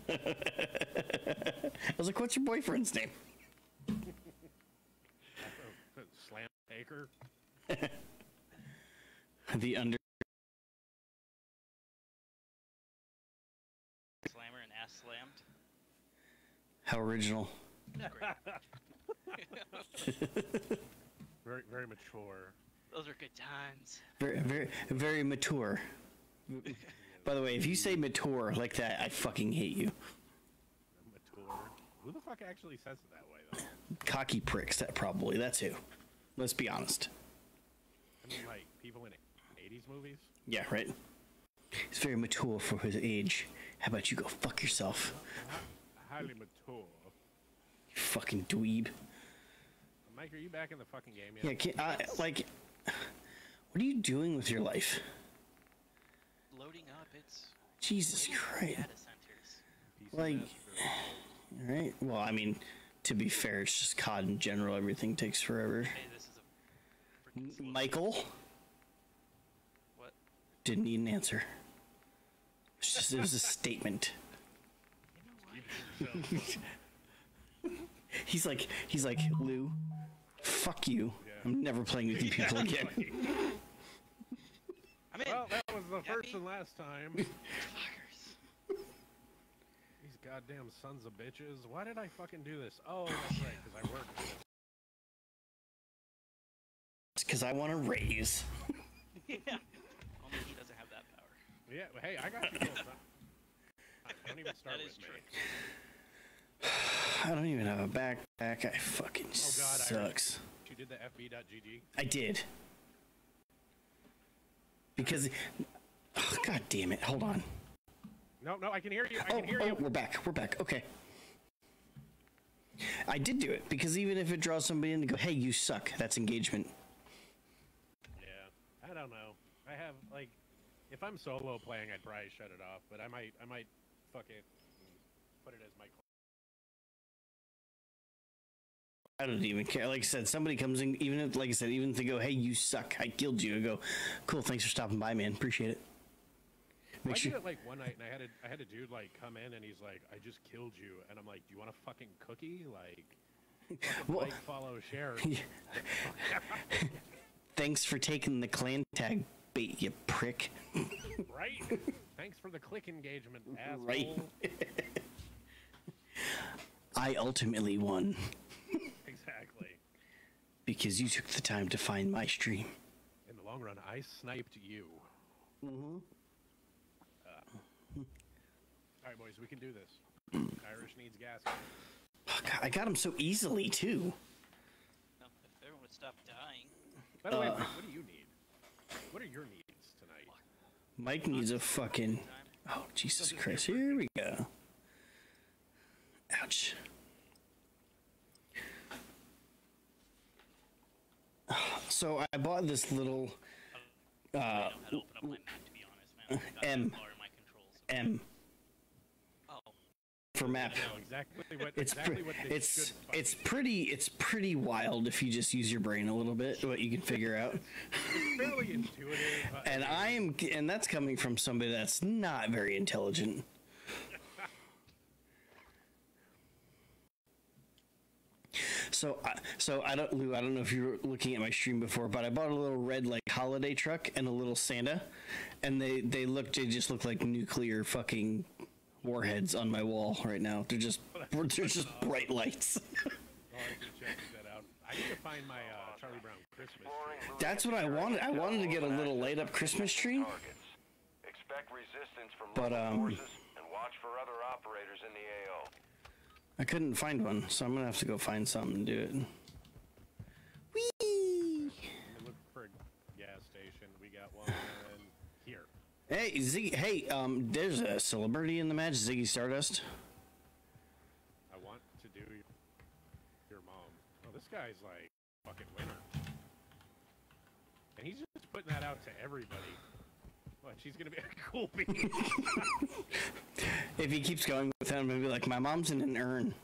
I was like, what's your boyfriend's name? Baker. the under. Slammer and ass slammed. How original. very, very mature. Those are good times. Very, very, very mature. By the way, if you say mature like that, I fucking hate you. Mature. Who the fuck actually says it that way, though? Cocky pricks. That probably. That's who. Let's be honest. I mean, like, people in 80s movies? Yeah, right. He's very mature for his age. How about you go fuck yourself, Highly mature. you fucking dweeb? Mike, are you back in the fucking game yet? Yeah, can I, like, what are you doing with your life? Loading up, it's Jesus Christ. data centers. Like, ass for- right? Well, I mean, to be fair, it's just COD in general. Everything takes forever. Hey, this is a freaking slow- Michael What? didn't need an answer. It's just, it was a statement. He's like, he's like, Lou, fuck you. Yeah. I'm never playing with you people again. I'm in. Well, that was the first Happy? and last time. Fuckers. These goddamn sons of bitches. Why did I fucking do this? Oh, that's right, because I worked. For this. It's because I want to raise. yeah. Only he doesn't have that power. Yeah, well, hey, I got you. Don't even start That with is me. true. I don't even have a backpack. I fucking Oh God, I sucks. You did the FB.GG. I did. Because, oh, god damn it! Hold on. No, no, I can hear you. I Oh, can hear oh, you. we're back. We're back. Okay. I did do it because even if it draws somebody in to go, "Hey, you suck," that's engagement. Yeah, I don't know. I have like, if I'm solo playing, I'd probably shut it off. But I might, I might, fuck it, put it as my. I don't even care. Like I said, somebody comes in, even if, like I said, even if they go, "Hey, you suck," I killed you. I go, "Cool, thanks for stopping by, man. Appreciate it." I Make did it like one night, and I had a, I had a dude like come in, and he's like, "I just killed you," and I'm like, "Do you want a fucking cookie?" Like, fucking Well- like, follow, share. Thanks for taking the clan tag bait, you prick. right? Thanks for the click engagement, asshole. Right. I ultimately won Exactly. because you took the time to find my stream. In the long run, I sniped you. Mm-hmm. all right, boys, we can do this. Irish needs gas. Oh, God, I got him so easily too. No, if everyone would stop dying. By the way, Uh. Mike, what do you need? What are your needs tonight? Mike needs a fucking. Oh Jesus Christ! Here we go. Ouch. So I bought this little I don't know how to open up my map, to be honest, man. I got M. that far in my controls. M for map. Exactly what It's exactly what it's it's pretty it's pretty wild if you just use your brain a little bit what you can figure out. fairly intuitive. uh, And I'm and that's coming from somebody that's not very intelligent. So, I so I don't, Lou. I don't know if you were looking at my stream before, but I bought a little red like holiday truck and a little Santa, and they they look they just look like nuclear fucking warheads on my wall right now. They're just they're just bright lights. I'll have to check that out. I need to find my uh, Charlie Brown Christmas. tree. That's what I wanted. I wanted to get a little light up Christmas tree. Expect resistance from But, um, and watch for other operators in the AO. I couldn't find one, so I'm gonna have to go find something and do it. Whee! I'm for a gas station. We got one here. Hey, Ziggy. Hey, um, there's a celebrity in the match, Ziggy Stardust. I want to do your, mom. Oh, this guy's like fucking winner. And he's just putting that out to everybody. What, she's gonna be a cool bee. If he keeps going with him, he'll be like, "My mom's in an urn."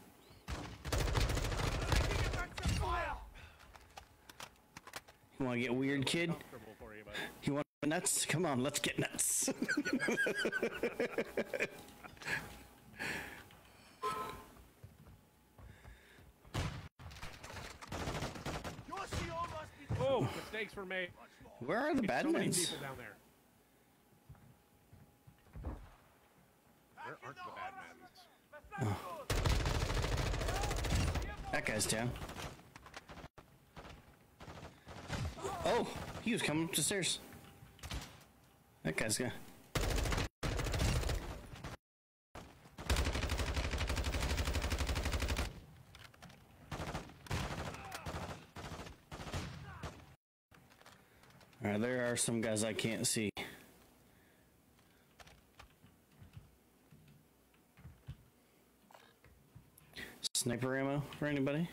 You want to get weird, kid? You. You want nuts? Come on, let's get nuts. Your CO must be Oh, mistakes were made. Where are the bad so ones? people down there. Where aren't the bad men? That guy's down. Oh, he was coming up the stairs. That guy's gonna. Alright, there are some guys I can't see. Sniper ammo for anybody?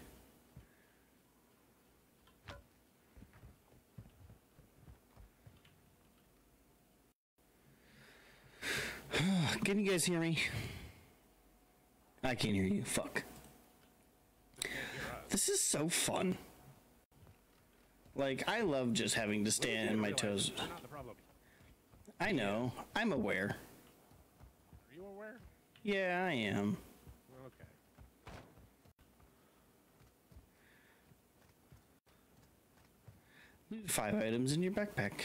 Can you guys hear me? I can't hear you. Fuck. This is so fun. Like, I love just having to stand on my toes. You're not the problem. I know. I'm aware. Are you aware? Yeah, I am. Okay. Five items in your backpack.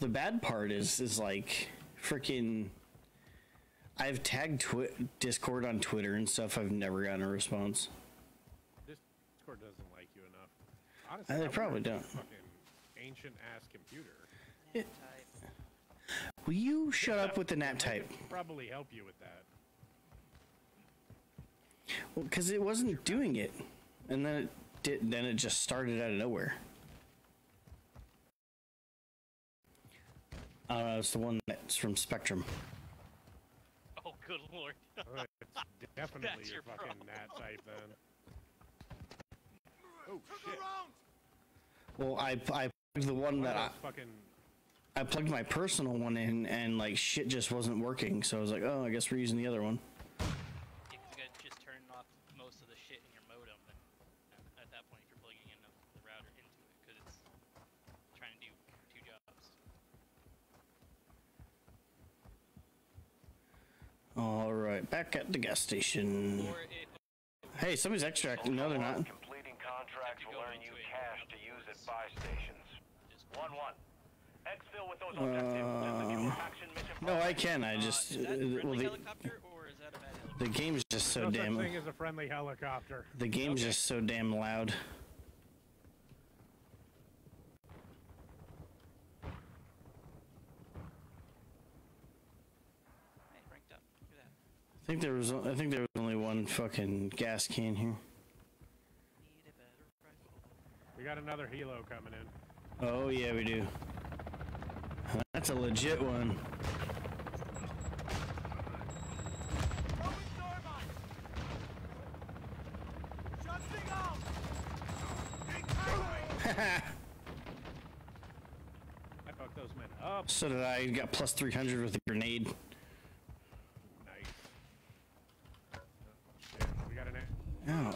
The bad part is, is like, freaking. I've tagged Twi- Discord on Twitter and stuff. I've never gotten a response. Discord doesn't like you enough. Honestly, Uh, they I probably don't. Fucking ancient ass computer. It- Will you shut up with the NAT type? Probably help you with that. Well, Because it wasn't doing it, and then it did. Then it just started out of nowhere. I. It's the one that's from Spectrum. Oh, good lord. Uh, it's definitely That's your, your fucking problem. nat type then. Oh shit! Well, I I plugged the one One that I, fucking I plugged my personal one in, and like shit just wasn't working. So I was like, oh, I guess we're using the other one. Yeah, 'cause you gotta just turn off most of the shit in your modem. And at, at that point, if you're plugging in the, the router into it, because it's trying to do two jobs. All right, back at the gas station. Hey, somebody's extracting. No, they're not. Completing contracts will earn you cash to use at doors. buy stations. just 1-1. Exfil with those objectives to secure action mission No, I progress. can. I uh, just is that a uh, friendly well the or is that a bad the game's just so no damn such thing as a friendly helicopter. the game's Okay. just so damn loud. Hey, ranked up. Look at that. I think there was I think there was only one fucking gas can here. Need a better rifle. We got another helo coming in. Oh yeah, we do. That's a legit one. Throwing thermite! Shutting out! Incoming! I fucked those men up. So did I. Got plus three hundred with a grenade. Nice. Oh, shit. We got an Oh,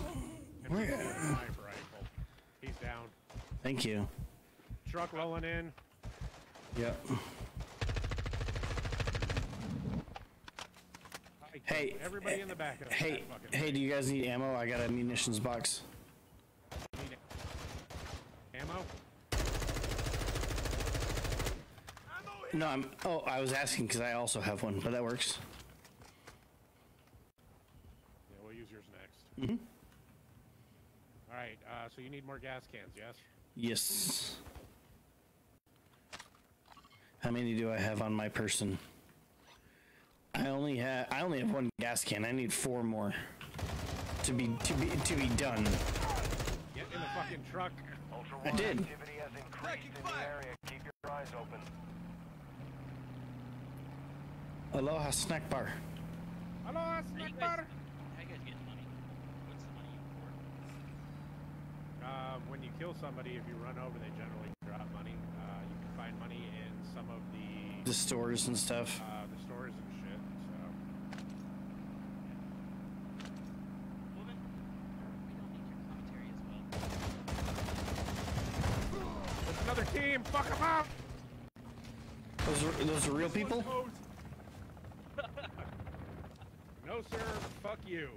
where? He's down. Thank you. Truck rolling in. Yep. Hey, everybody in the back of Hey, fucking hey, do you guys need ammo? I got a munitions box. Ammo. Ammo No, I'm. Oh, I was asking because I also have one, but that works. Yeah, we'll use yours next. Mhm. All right. Uh, so you need more gas cans, yes? Yes. How many do I have on my person? I only have. I only have one gas can. I need four more to be to be to be done. Get in the fucking truck. Ultra I One did. activity has increased in the area. Keep your eyes open. Aloha snack bar. Hello, How you snack bar. how you guys getting money? What's the money for? Uh, when you kill somebody, if you run over, they generally drop money. Uh, you can find money in some of the The stores and stuff. uh, the stores and shit. So Woman, we don't need your commentary as well. There's another team. Fuck them up. Those are, those are real people. No, sir. Fuck you.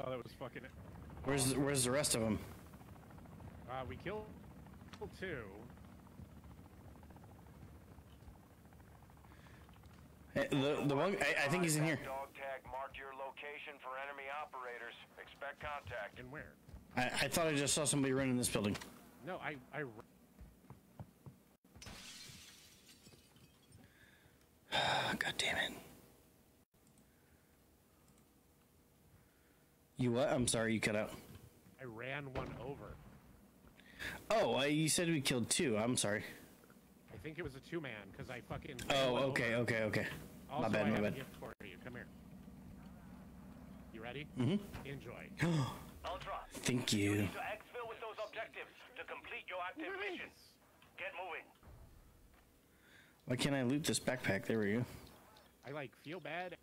Oh, that was fucking. Where's where's the rest of them? Uh, we killed two. The the one I, I think he's in here. Dog tag marked your location for enemy operators. Expect contact. And where? I, I thought I just saw somebody run in this building. No, I I. God damn it. You what? I'm sorry, you cut out. I ran one over. Oh, uh, you said we killed two. I'm sorry. I think it was a two man because I fucking. ran Oh, one okay, over. okay, okay. Also, My bad, I my have bad. a gift for you. Come here. You ready? Mm-hmm. Enjoy. Ultra. Thank You you. need to exfil with those objectives to complete your active mission. Get moving. Why can't I loot this backpack? There we go. I like feel bad,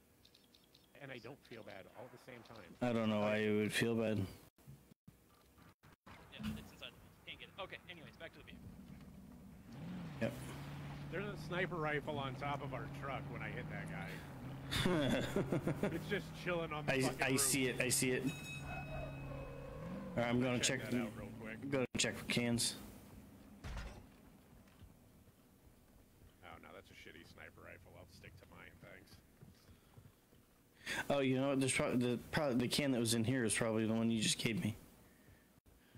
and I don't feel bad all at the same time. I don't know why you would feel bad. Yeah, it's inside. Can't get it. Okay, anyways, back to the vehicle. Yep. There's a sniper rifle on top of our truck when I hit that guy. it's just chilling on the I, I roof. see it. I see it. All right, I'm gonna check. Check that out real quick. Go check for cans. Oh no, that's a shitty sniper rifle. I'll stick to mine, thanks. Oh, you know what? There's probably the probably the can that was in here is probably the one you just gave me.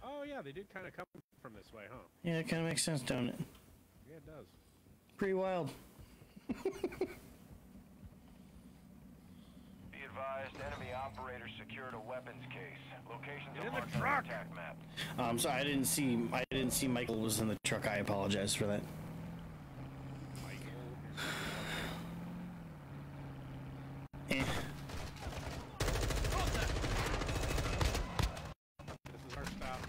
Oh yeah, they did kind of come from this way, huh? Yeah, it kind of makes sense, don't it? Yeah, it does. Pretty wild. Be advised, enemy operators secured a weapons case. Locations Get in the marked on truck! the attack map. Um, so I didn't see I didn't see Michael was in the truck. I apologize for that. Eh. This is our stop.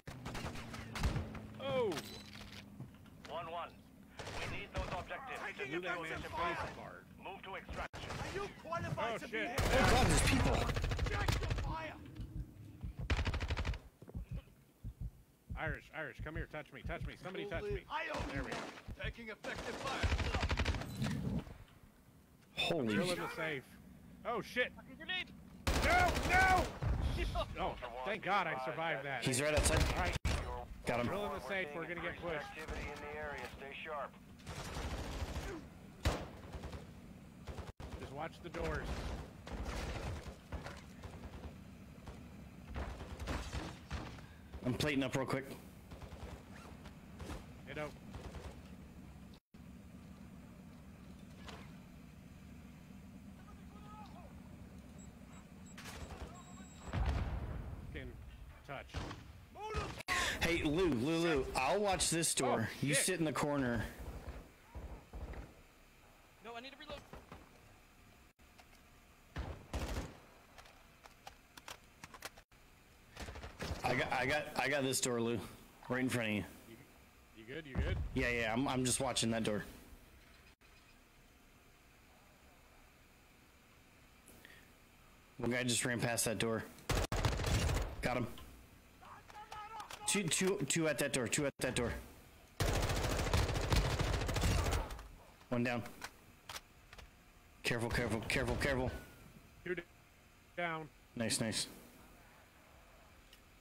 Oh! 1-1. We need those objectives to Taking Blew that man's face apart. Move to extraction. Are you qualified Oh to shit! be here? Oh God, there's people. Check the fire! Irish, Irish, come here, touch me, touch me. Somebody touch me. I owe There we go. Taking effective fire. Holy. Drill in the safe. Oh shit! Grenade! No! No! Oh, thank God I survived that. He's right outside. All right, Your Got him. drill in the safe. We're gonna get pushed. Activity in the area. Stay sharp. Just watch the doors. I'm plating up real quick. You know. Fucking touch. Hey, Lou, Lou, Lou. I'll watch this door. Oh, you sit in the corner. No, I need to reload. I got, I got, I got this door, Lou, right in front of you. You good? You good? Yeah, yeah. I'm, I'm just watching that door. One guy just ran past that door. Got him. Two, two, two at that door. Two at that door. One down. Careful, careful, careful, careful. Two down. Nice, nice.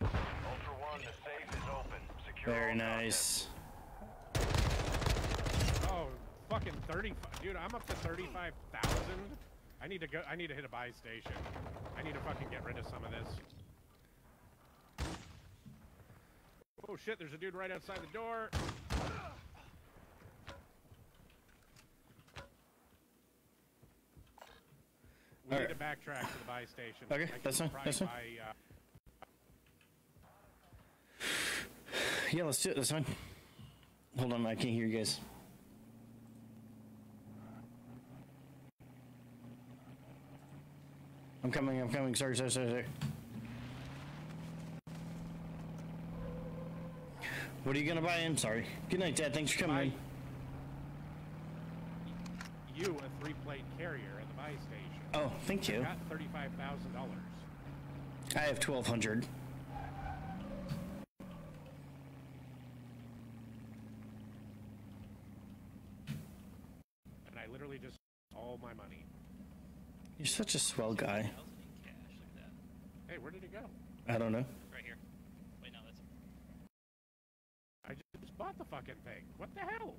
Ultra One, the safe is open. Secure Very nice. Oh, fucking 35. Dude, I'm up to 35,000. I need to go. I need to hit a buy station. I need to fucking get rid of some of this. Oh shit, there's a dude right outside the door. We Alright. need to backtrack to the buy station. Okay, I that's fine, that's fine. buy, uh, Yeah, let's do it. That's fine. Hold on, I can't hear you guys. I'm coming, I'm coming. Sorry, sorry, sorry, sorry. What are you gonna buy in? Sorry. Good night, Dad. Thanks for coming you a three-plate carrier at the buy station. Oh, thank you. Got thirty-five thousand dollars. I have 1200 And I literally just all my money. You're such a swell guy. Thousand in cash. Look at that. Hey, where did it go? I don't know. Right here. Wait, no, that's. I just bought the fucking thing. What the hell?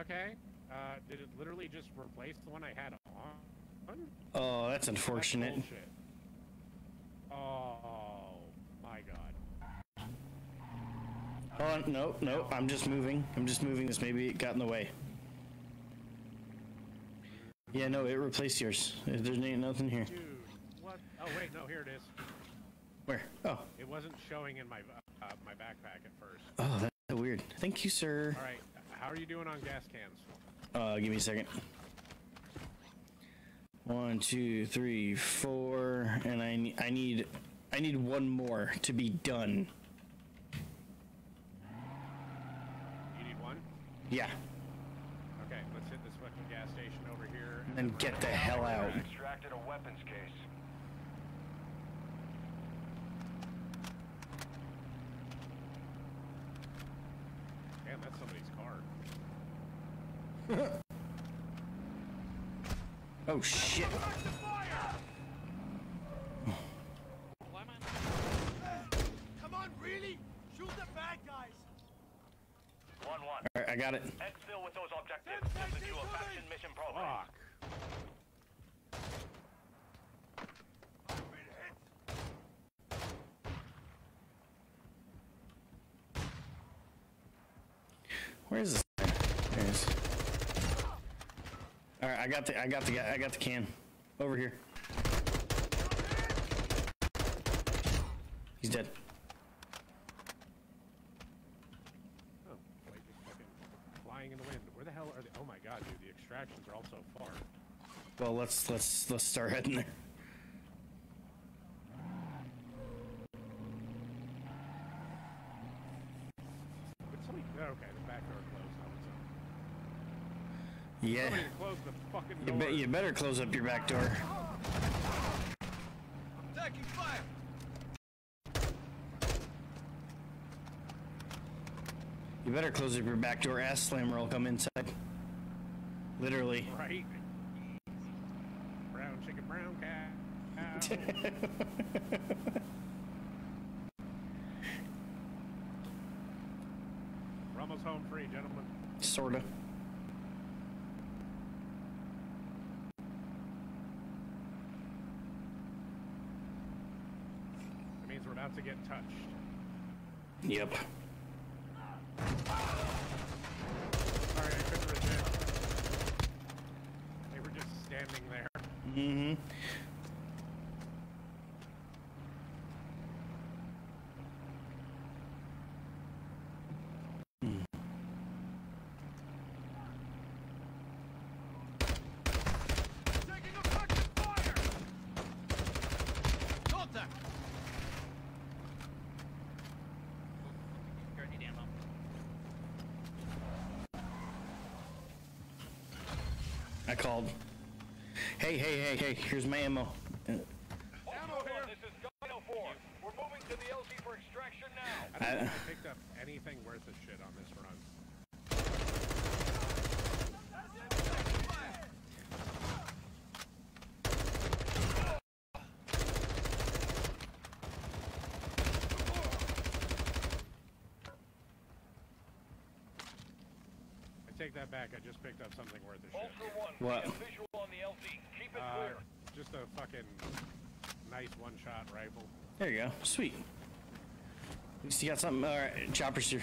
Okay, Uh, did it literally just replace the one I had on? Oh, that's That's unfortunate. bullshit. Oh my god. Hold on, no, no, I'm just moving. I'm just moving this. Maybe it got in the way. Yeah, no, it replaced yours. There's ain't nothing here. Dude, what? Oh wait, no, here it is. Where? Oh, It wasn't showing in my uh, my backpack at first. oh, that's weird. Thank you, sir. All right, how are you doing on gas cans? Uh, give me a second. One, two, three, four, and I ne- I need I need one more to be done. You need one? Yeah, Okay, let's hit this fucking gas station over here. And then get the hell out. Extracted a weapons case. Damn, that's somebody's car. Oh shit! Why am I not? Come on, really? Shoot the bad guys. 1-1. All right, I got it. Exfil with those objectives to secure faction mission progress. Fuck. Where is this? guy? There it is. All right, I got the I got the I got the can over here. He's dead. Oh, wait, just fucking flying in the wind. Where the hell are they? Oh my god, dude, the extractions are all so far. Well, let's let's let's start heading there. But somebody, oh, okay, the back door closed. Now what's up? Yeah, Somebody the fucking you, bet you better close up your back door. You better close up your back door. Ass slammer will come inside. Literally. Right. Brown chicken, brown cat. We're almost home free, gentlemen. Sorta. That means we're about to get touched. Yep. Sorry, I couldn't resist. They were just standing there. Mm-hmm. I called. Hey, hey, hey, hey! Here's my ammo. Uh, Ultra One, this is Dino 4. We're moving to the LZ for extraction now. I don't I- think I picked up anything worth of shit on this run. I take that back. I just picked up something worth of shit. Ultra One, What? we have visual on the LZ. Keep it Uh, clear. just a fucking nice one-shot rifle. There you go. Sweet. At least you got something. All right, choppers here.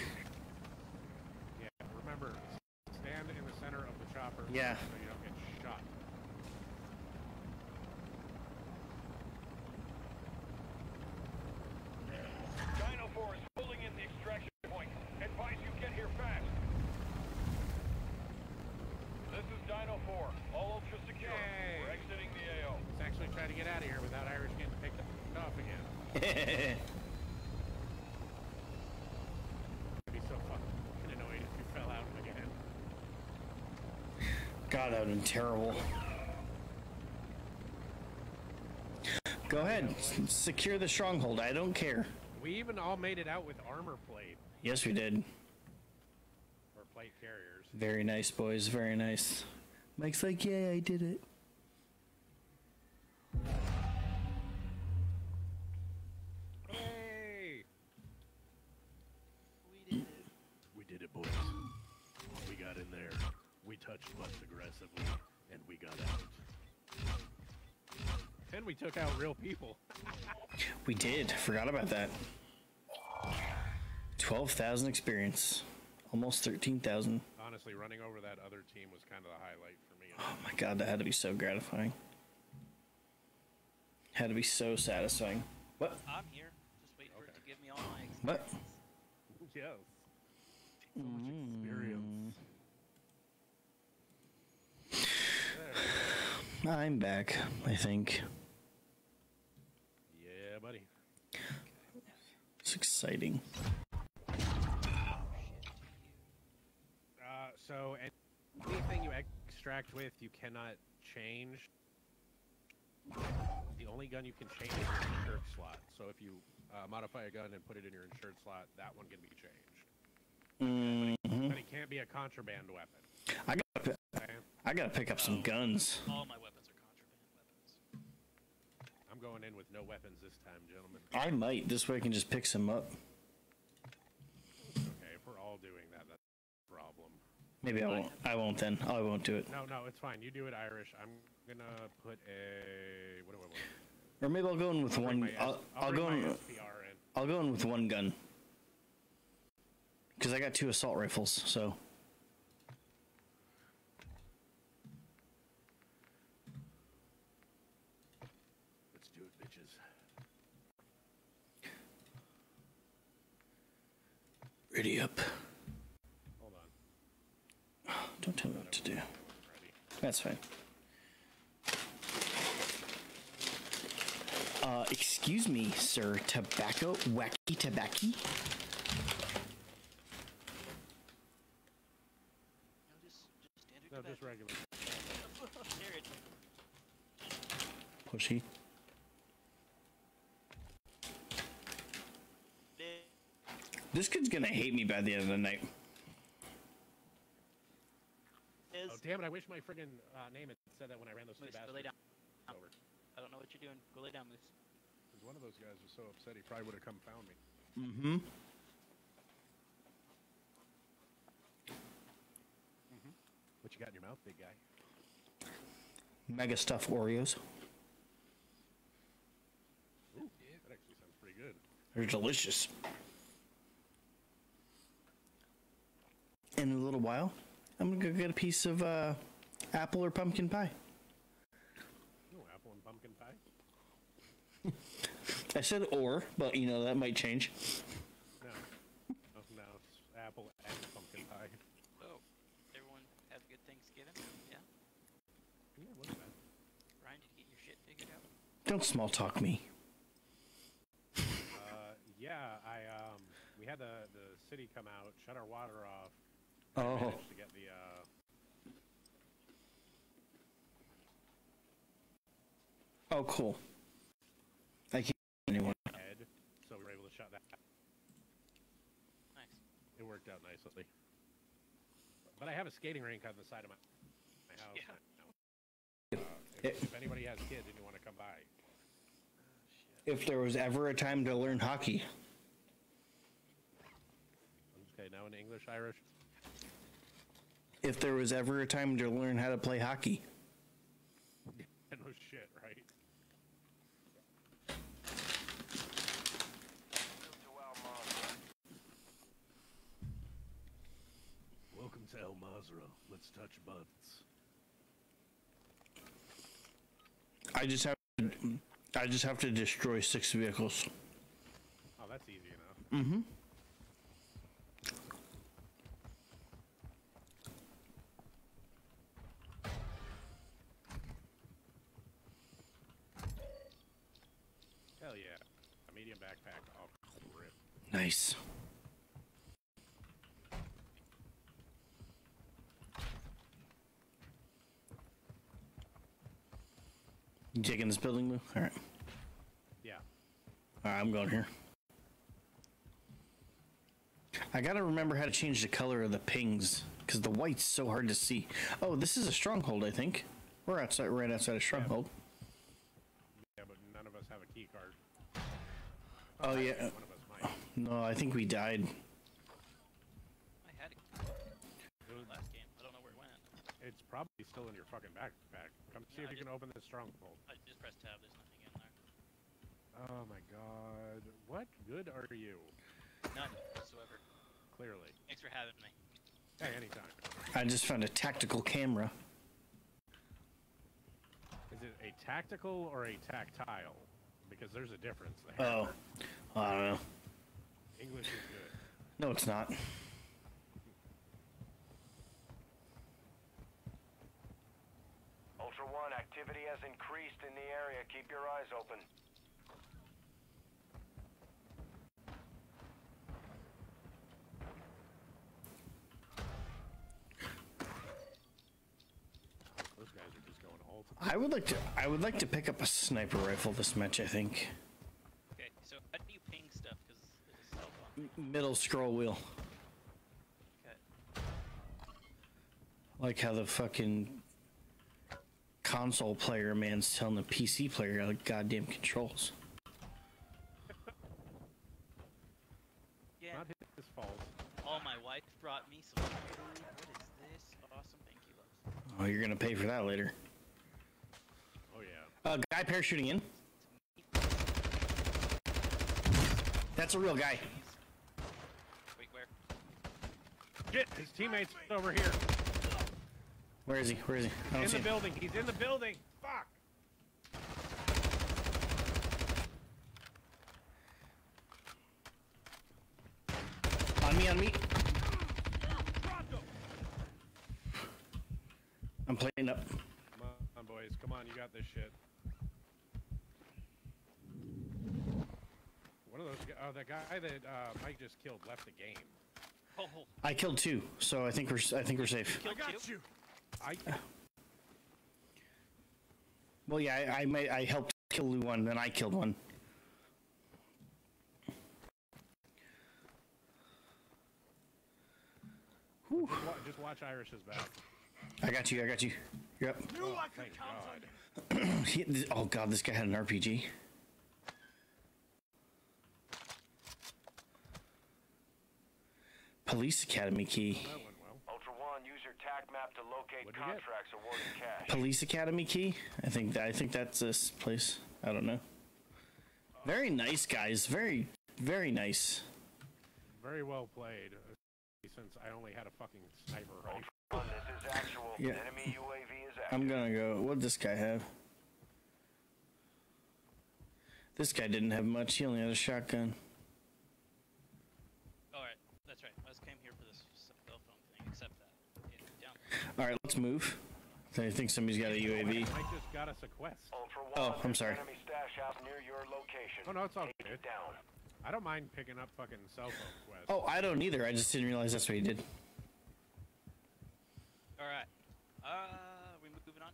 Yeah, remember, stand in the center of the chopper. Yeah. So you don't get shot. Dino 4 is pulling in the extraction point. Advise you get here fast. This is Dino 4. All ultra secure. Yay. We're exiting the AO. Let's actually try to get out of here without Irish getting picked off again. I'd be so fucking annoyed if you fell out again. God, that would have been terrible. Go ahead. Secure the stronghold. I don't care. We even all made it out with armor plate Yes, we did. or plate carriers. Very nice, boys. Very nice. Mike's like, yeah, I did it. About that. 12,000 experience. Almost 13,000. Honestly, running over that other team was kind of the highlight for me. Oh my god, that had to be so gratifying. Had to be so satisfying. What? I'm here. Just wait for it to give me all my What? experiences. yes. So much experience. Mm. I'm back, I think. Yeah, buddy. It's exciting. Uh, so anything you extract with, you cannot change. The only gun you can change is your insert slot. So if you uh, modify a gun and put it in your insert slot, that one can be changed. Mm-hmm. But it can't be a contraband weapon. I gotta, pi- I gotta pick up some guns. All my weapons are contraband weapons. I'm going in with no weapons this time, gentlemen. I might. This way I can just pick some up. Okay, if we're all doing that, that's a problem. Maybe I won't. I won't then. Oh, I won't do it. No, no, it's fine. You do it, Irish. I'm gonna put a what do I want? Or maybe I'll go in with I'll one. my I'll, S- I'll go in. In. I'll go in with one gun. Because I got two assault rifles, so. Let's do it, bitches. Ready up. Hold on. Don't tell me what to do. That's fine. Uh, excuse me, sir. Tobacco? Wacky tobacco? No, just, just standard No, just tobacco. regular. Jared, Pushy. eh, This kid's gonna hate me by the end of the night. is- Oh damn it! I wish my friggin' uh, name had said that when I ran those two Moose, go lay down. over. I don't know what you're doing. Go lay down, Moose. 'Cause one of those guys was so upset he probably would have come found me. Mm-hmm. What you got in your mouth, big guy? Mega Stuf Oreos. Ooh, that actually sounds pretty good. They're delicious. In a little while, I'm gonna go get a piece of uh, apple or pumpkin pie. Ooh, apple and pumpkin pie. I said or, but you know that might change. No, oh, no, it's apple and pumpkin pie. Oh, everyone have a good Thanksgiving? Yeah? Yeah, what's that? Ryan, did you get your shit figured out? Don't small talk me. Uh, yeah, I um, we had the the city come out, shut our water off. I Oh, managed to get the uh, oh, cool. I can't anyone. head, so we were able to shut that. Nice. It worked out nicely. But I have a skating rink on the side of my, my house Yeah. Uh, if, It- if anybody has kids and you want to come by, If there was ever a time to learn hockey, okay, now in English, Irish. If there was ever a time to learn how to play hockey, no shit, right? Welcome to Al Mazrah. Let's touch butts. I just have to, I just have to destroy six vehicles. Oh, that's easy enough. Mm-hmm. Hell yeah, a medium backpack. Oh, rip. Nice. You taking this building, Lou? All right. Yeah. All right, I'm going here. I gotta remember how to change the color of the pings because the white's so hard to see. Oh, this is a stronghold, I think. We're outside, right outside a stronghold. Yeah, but none of us have a key card. Oh yeah. One of us might. No, I think we died. I had it. Last game. I don't know where it went. It's probably still in your fucking backpack. Come see No, if I you can open this stronghold. I just press tab. There's nothing in there. Oh my god. What good are you? None whatsoever. Clearly. Thanks for having me. Hey, anytime. I just found a tactical camera. Is it a tactical or a tactile? Because there's a difference there. Oh, I don't know. English is good. No, it's not. Ultra One, activity has increased in the area. Keep your eyes open. Those guys are just going all to I would like to. I would like to pick up a sniper rifle this match. I think Okay, so how do you ping stuff? Because it's a cell phone. Middle scroll wheel, Okay. like how the fucking console player man's telling the PC player how the goddamn controls. Yeah. Not his fault. Oh, my wife brought me some food. What is this? Awesome. Thank you, love. Oh, you're gonna pay for that later. Oh yeah. Uh, guy parachuting in. That's a real guy. Wait, where? Shit, his teammate's over here. Where is he? Where is he? In the him. building. He's in the building. Fuck. On me, on me. I'm playing up. Come on, boys. Come on, you got this shit. One of those. Oh, the guy that uh, Mike just killed left the game. Oh, I killed two, so I think we're I think we're safe. killed Got you. I. Well, yeah, I I, made, I helped kill one, then I killed one. Wa- Just watch Irish's back. I got you. I got you. You're up. Knew I could oh, Thank count on God. He- th- oh god, this guy had an RPG. Police Academy key. That went well. Ultra One, use your TAC map to locate What'd you get? Contracts awarding cash. Police Academy key. I think I think that's this place. I don't know. Very nice guys. Very very nice. Very well played. uh, Since I only had a fucking sniper rifle. One, this is actual. Yeah. Enemy UAV is active. I'm gonna go. What did this guy have? This guy didn't have much. He only had a shotgun. All right. That's right. I just came here for this cell phone thing. Accept that. Yeah, down. All right, let's move. I think somebody's got a UAV. Mike just got us a quest. Ultra One, Oh, I'm sorry. Enemy stash house near your location. Oh no, it's all Take good. it down. I don't mind picking up fucking cell phone quests. Oh, I don't either. I just didn't realize that's what he did. All right. Uh, we moving on?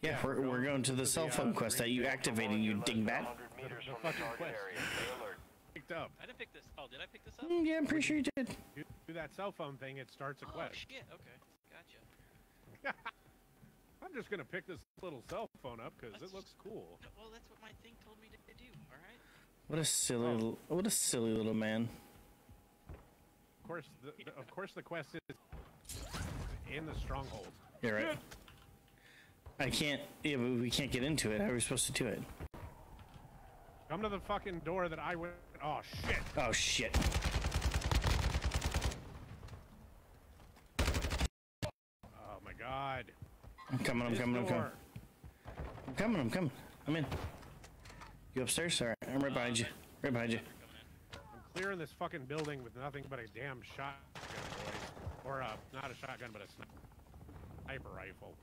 Yeah, Yeah, we're, we're we're going going to to the the, cell uh, phone quest that you activated, you You're less than dingbat. 100 meters The from the fucking quest. area. Stay alert. picked up. I didn't pick this. Oh, did I pick this up? Mm, yeah, I'm pretty sure you did. You do that cell phone thing, it starts a Oh quest. shit. Okay. Gotcha. I'm just gonna pick this little cell phone up because it looks cool. Well, that's what my thing told me to, to do. All right. What a silly, Oh. little, what a silly little man. Of course, the, the, of course, the quest is in the stronghold. You're right. I can't. Yeah, but we can't get into it. How are we supposed to do it? Come to the fucking door that I went. Oh shit! Oh shit! Oh my god! I'm coming. I'm coming. I'm coming. I'm coming. I'm coming. I'm in. You upstairs? All right. I'm right behind you. Right behind you. They're coming in. I'm clearing this fucking building with nothing but a damn shotgun, boys. Or uh, not a shotgun, but a sniper rifle.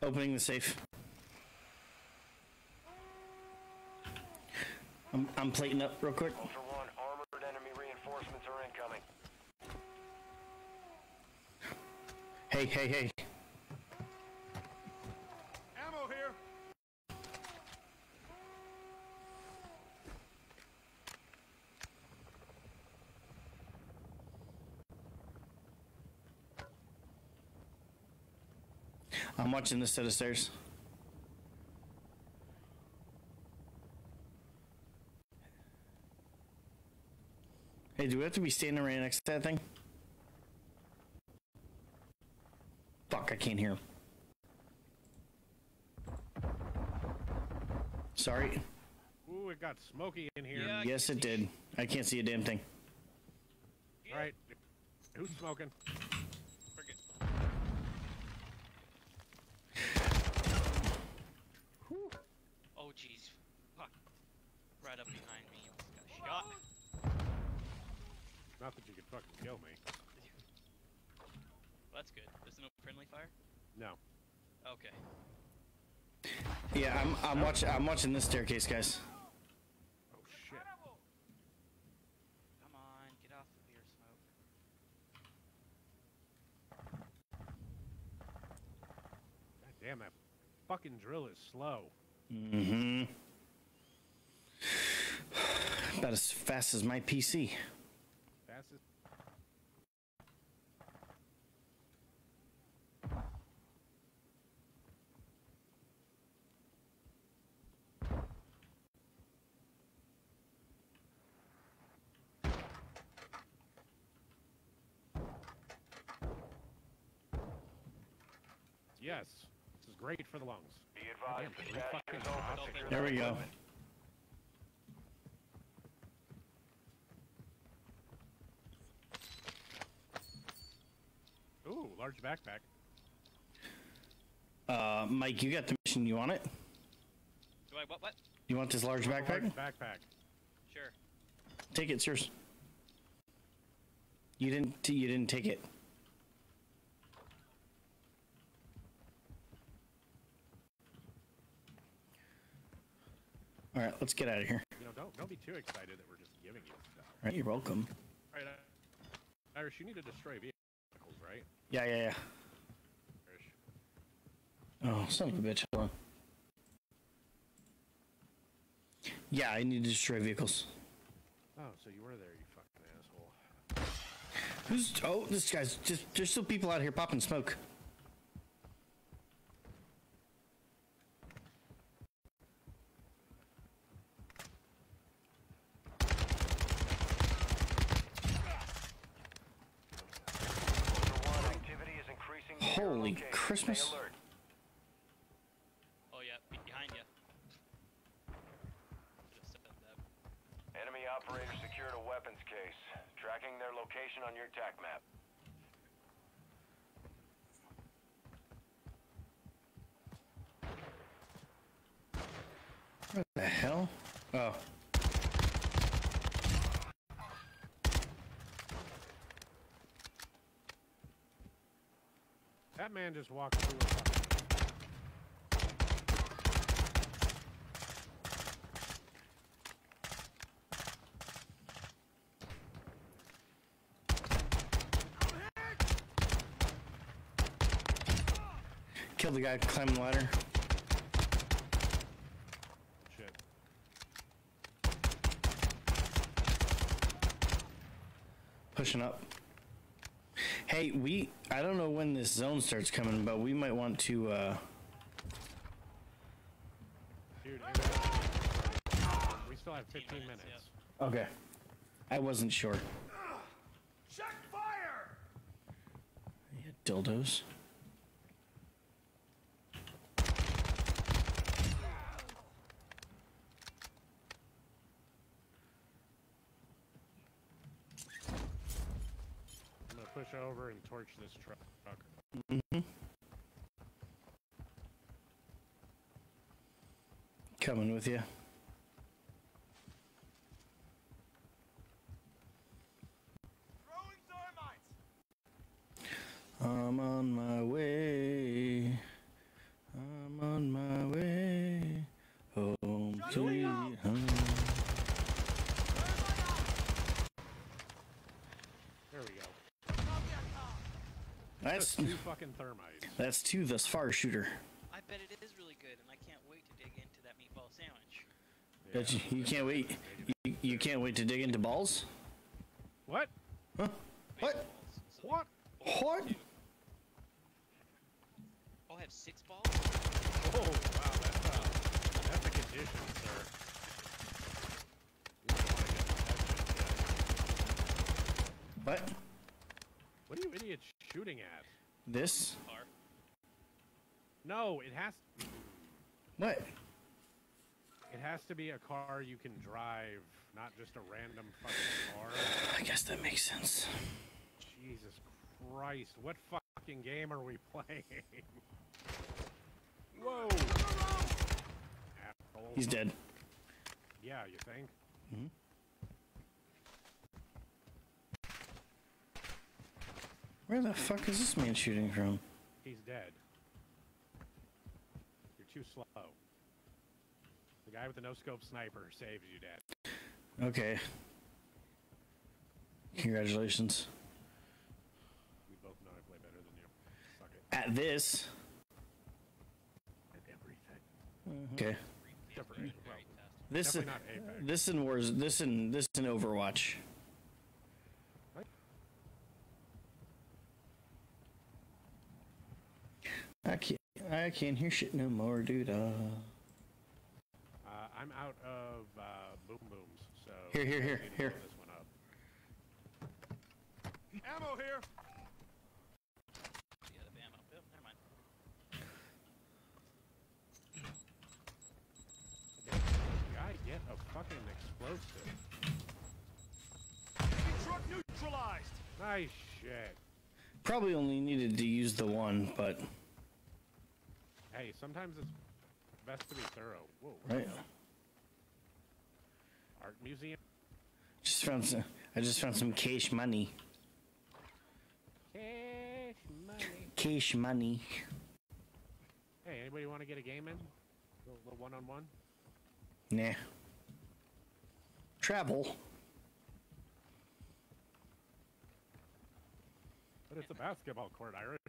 Opening the safe. I'm, I'm plating up real quick. Ultra One, armored enemy reinforcements are incoming. Hey, hey, hey. Ammo here. I'm watching this set of stairs. Do we have to be standing right next to that thing? Fuck, I can't hear. Sorry. Ooh, it got smoky in here. Yeah. Yes, it did. I can't see a damn thing. All right. Who's smoking? We're. Oh jeez. Fuck. Right up behind me. Almost got shot. Not that you could fucking kill me. Well, that's good. There's no friendly fire? No. Okay. Yeah, I'm I'm watching I'm watching this staircase, guys. Oh shit. Come on, get off the beer smoke. God damn that fucking drill is slow. Mm-hmm. About as fast as my PC. Fastest. Yes, this is great for the lungs. Be advised, Damn, the three stash fucking is open. There we go. Ooh, large backpack. Uh, Mike, you got the mission. You want it? Do I what what? You want this large Large backpack? backpack. Sure. Take it, it's yours. You didn't. You didn't take it. All right, let's get out of here. You know, don't don't be too excited that we're just giving you stuff. Right, you're welcome. All right, uh, Irish, you need to destroy vehicles, right? Yeah, yeah, yeah. Irish. Oh, son of a bitch. Hold on. Yeah, I need to destroy vehicles. Oh, so you were there, you fucking asshole. Who's? Oh, this guy's just. There's still people out here popping smoke. Ultra One, activity is increasing near your Holy location. Christmas. Stay alert. Oh yeah, behind you. Just said that. Enemy operators secured a weapons case, tracking their location on your TAC map. What the hell? Oh. That man just walked through a. Killed the guy climbing the ladder. Shit. Pushing up. Hey, we. I don't know when this zone starts coming, but we might want to. uh Dude, we still have 15 minutes, minutes. Okay. I wasn't sure. Check fire! Yeah, dildos. I'm gonna push torch this truck. Mm-hmm. Coming with you. Throwing thermites! I'm on my way. I'm on my way. Home to Shutting you. out. home. There we go. Copy that car! That's Just two fucking thermites. that's two thus far, shooter. I bet it is really good, and I can't wait to dig into that meatball sandwich. Bet you, you can't wait. You, you can't wait to dig into balls. What? Huh? What? Baseballs, so- What? What? Oh, I have six balls? Oh, wow, that's uh, that's a condition, sir. You might wanna get that shit checked. What? What are you idiots shooting at? This? Car. No, it has What? it has to be a car you can drive, not just a random fucking car. I guess that makes sense. Jesus Christ, what fucking game are we playing? Whoa! He's dead. Yeah, you think? Mm-hmm. Where the fuck is this man shooting from? He's dead. You're too slow. The guy with the no scope sniper saves you, Dad. Okay. Congratulations. We both know I play better than you. Suck it. At this. At everything. Okay. Except for Very well. This Definitely not Apex. this in Wars this in this in Overwatch. What? I can't I can't hear shit no more, dude. Uh, I'm out of uh, boom booms, so Here, here, here, I need to here. This one up. Ammo here. You got ammo. Oh, never mind. Guy, get a fucking explosive. Enemy truck neutralized. Nice shit. probably only needed to use the one, but Hey, sometimes it's best to be thorough. Whoa. what the right. Art museum. Just found some. I just found some cash money. Cash money. Cash money. Hey, anybody want to get a game in? A little one on one. Nah. Travel. But it's a basketball court, Irish.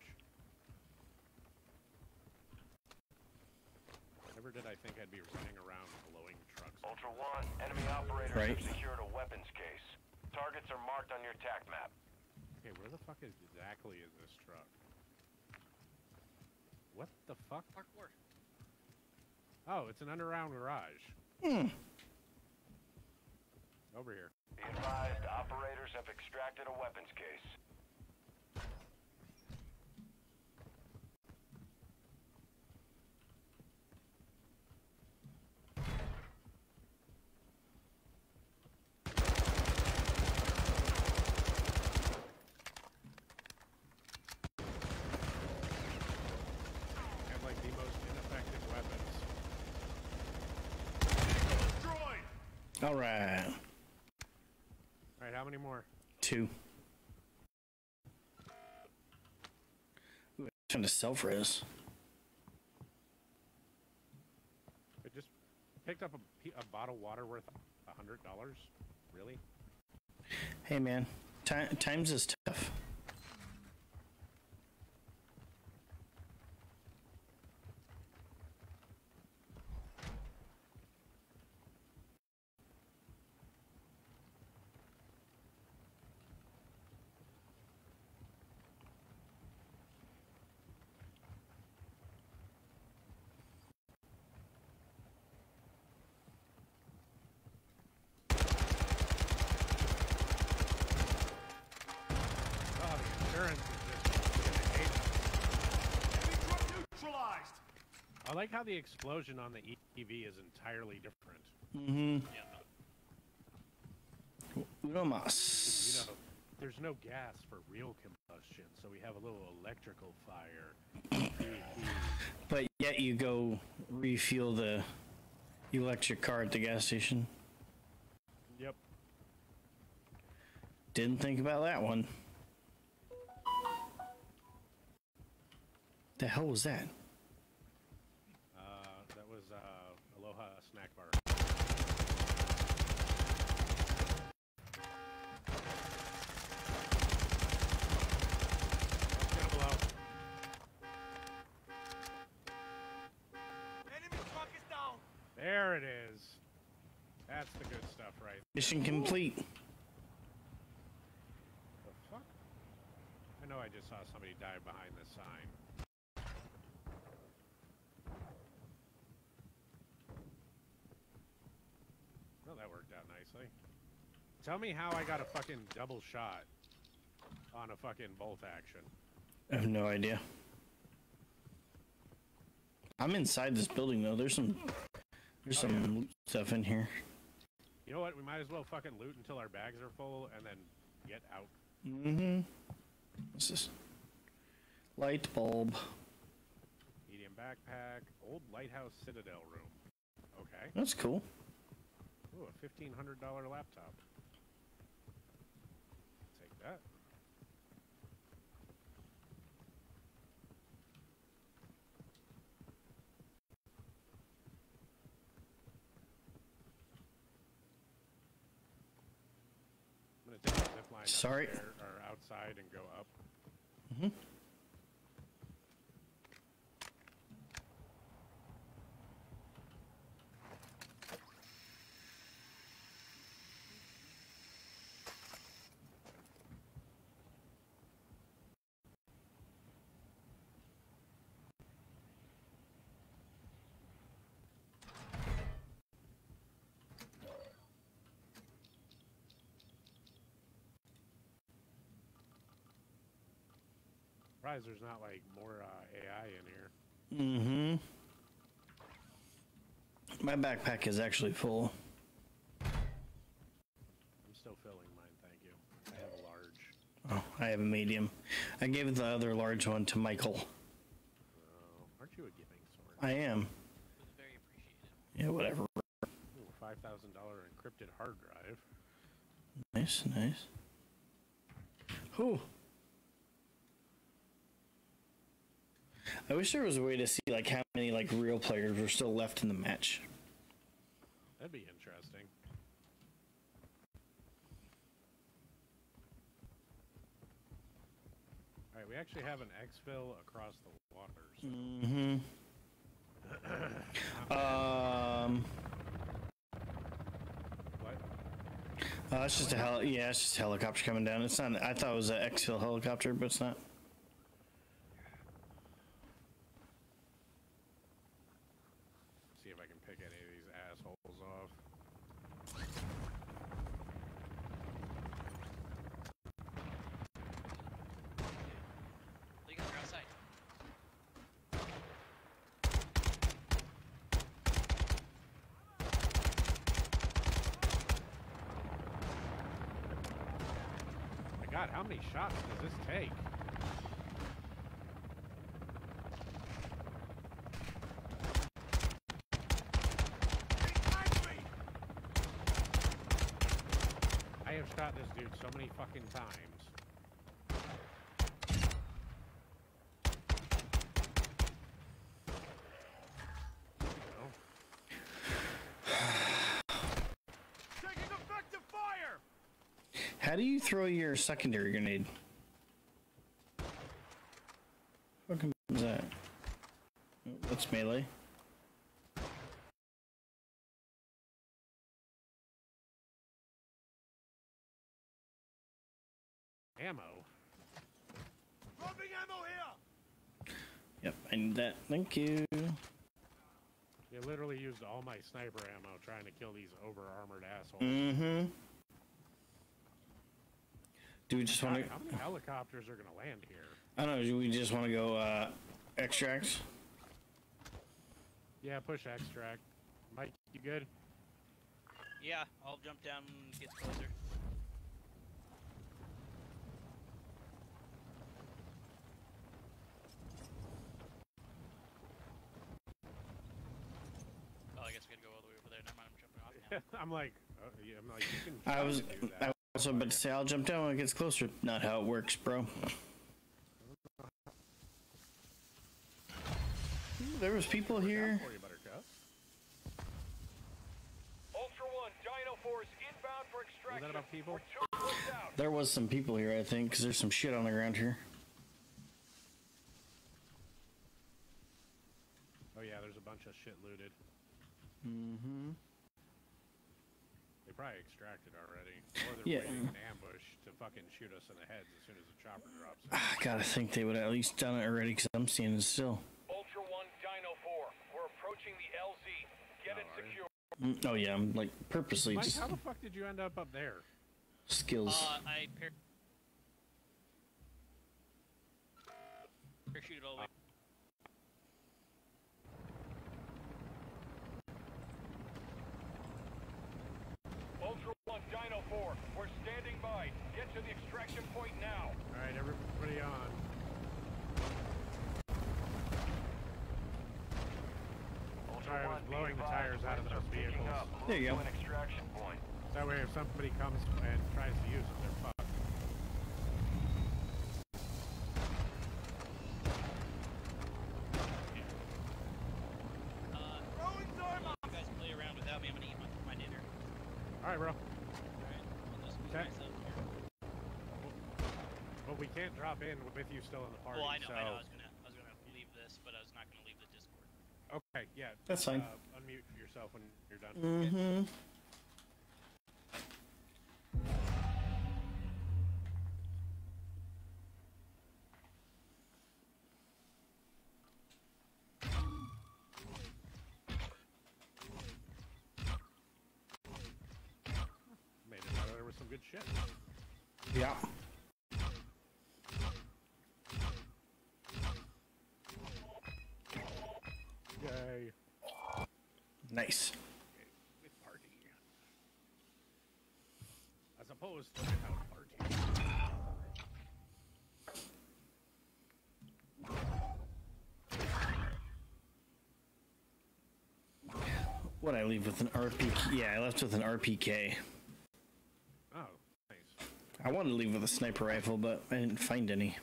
Never did I think I'd be running around. Ultra One, enemy operators Right. have secured a weapons case. Targets are marked on your TAC map. Okay, where the fuck is exactly is this truck? What the fuck? Parkour. Oh, it's an underground garage. Hmm. Over here. Be advised, operators have extracted a weapons case. Have like the most ineffective weapons. All right. Alright, how many more? Two. Ooh, I'm trying to self res. I just picked up a, a bottle of water worth a hundred dollars. Really? Hey man, ti- times is tough. Oh, the insurance is just gonna hate us. Enemy truck neutralized. I like how the explosion on the EV is entirely different. Mm-hmm. Yeah. You know, there's no gas for real combustion, so we have a little electrical fire. But yet you go refuel the electric car at the gas station. Yep. Didn't think about that one. The hell was that? Uh, that was uh, Aloha Snack Bar. Let's get 'em below. Enemy truck is down. There it is. That's the good stuff, right? there. Mission complete. The fuck? I know I just saw somebody die behind this sign. Well, that worked out nicely. Tell me how I got a fucking double shot. on a fucking bolt action? I have no idea. I'm inside this building though. There's some there's some loot stuff in here. You know what? We might as well fucking loot until our bags are full and then get out. Mm-hmm. What's this? Light bulb. Medium backpack, old lighthouse citadel room. Okay. That's cool. Ooh, a fifteen hundred dollar laptop. Take that. I'm gonna take a zip line Sorry. outside and go up. Mhm. Surprised there's not like more uh, AI in here. Mm-hmm. My backpack is actually full. I'm still filling mine, thank you. I have a large. Oh, I have a medium. I gave the other large one to Michael. Oh, aren't you a giving sword? I am. It was very appreciated. Yeah, whatever. Ooh, five thousand dollar encrypted hard drive. Nice, nice. Whew. I wish there was a way to see like how many like real players were still left in the match. That'd be interesting. All right, we actually have an exfil across the water. So Mm-hmm. um, what? uh, it's just a hel- yeah, it's just a helicopter coming down. It's not. I thought it was an exfil helicopter, but it's not. See if I can pick any of these assholes off. You guys are outside. My God, how many shots does this take? Behind me! I have shot this dude so many fucking times. Oh, Taking effective fire! How do you throw your secondary grenade? What is that? That's melee. ammo. Dropping ammo here! Yep, I need that. Thank you. You literally used all my sniper ammo trying to kill these over armored assholes. Mm-hmm. Do we just want to? how many helicopters are gonna land here? I don't know. Do we just want to go uh, extracts? Yeah, push extract. Mike, you good? Yeah, I'll jump down when it gets closer. Oh, I guess we gotta go all the way over there. Never mind, I'm jumping off now. I'm like, uh, yeah, I'm like, you can. I was. to I that. Was about to say I'll jump down when it gets closer. Not how it works, bro. Ooh, There was people here. for you, Buttercup. Ultra One, Dino Force inbound for Was extraction. that people? Two closed out. There was some people here, I think, because there's some shit on the ground here. Oh yeah, there's a bunch of shit looted. Mm-hmm probably extracted already. Or they're yeah. waiting in ambush to fucking shoot us in the heads as soon as the chopper drops. I gotta think they would at least done it already because I'm seeing it still. Ultra One Dino Four, we're approaching the LZ. Get oh, it secure. Right. Oh yeah, I'm like purposely Mike, just. How the fuck did you end up up there? Skills. Uh, I par parachuted all the way. Ultra Dino Four, we're standing by. Get to the extraction point now. All right, everybody on. Ultra Sorry, I was blowing the tires out of those vehicles. There you go. extraction point. That way, if somebody comes and tries to use it, they're fucked. Uh, you guys play around without me. I'm gonna eat my, my dinner. All right, bro. Alright? I'll just move Okay. myself here. But we can't drop in with you still in the party. Well, I know, so... I know. I was gonna, I was gonna leave this, but I was not gonna leave the Discord. Okay, yeah. That's fine. Uh, unmute yourself when you're done. Mm-hmm. Made it out there with some good shit. Yeah. Yay. Nice. As opposed to without party. What I leave with an RPK? Yeah, I left with an RPK. Oh, nice. I wanted to leave with a sniper rifle, but I didn't find any.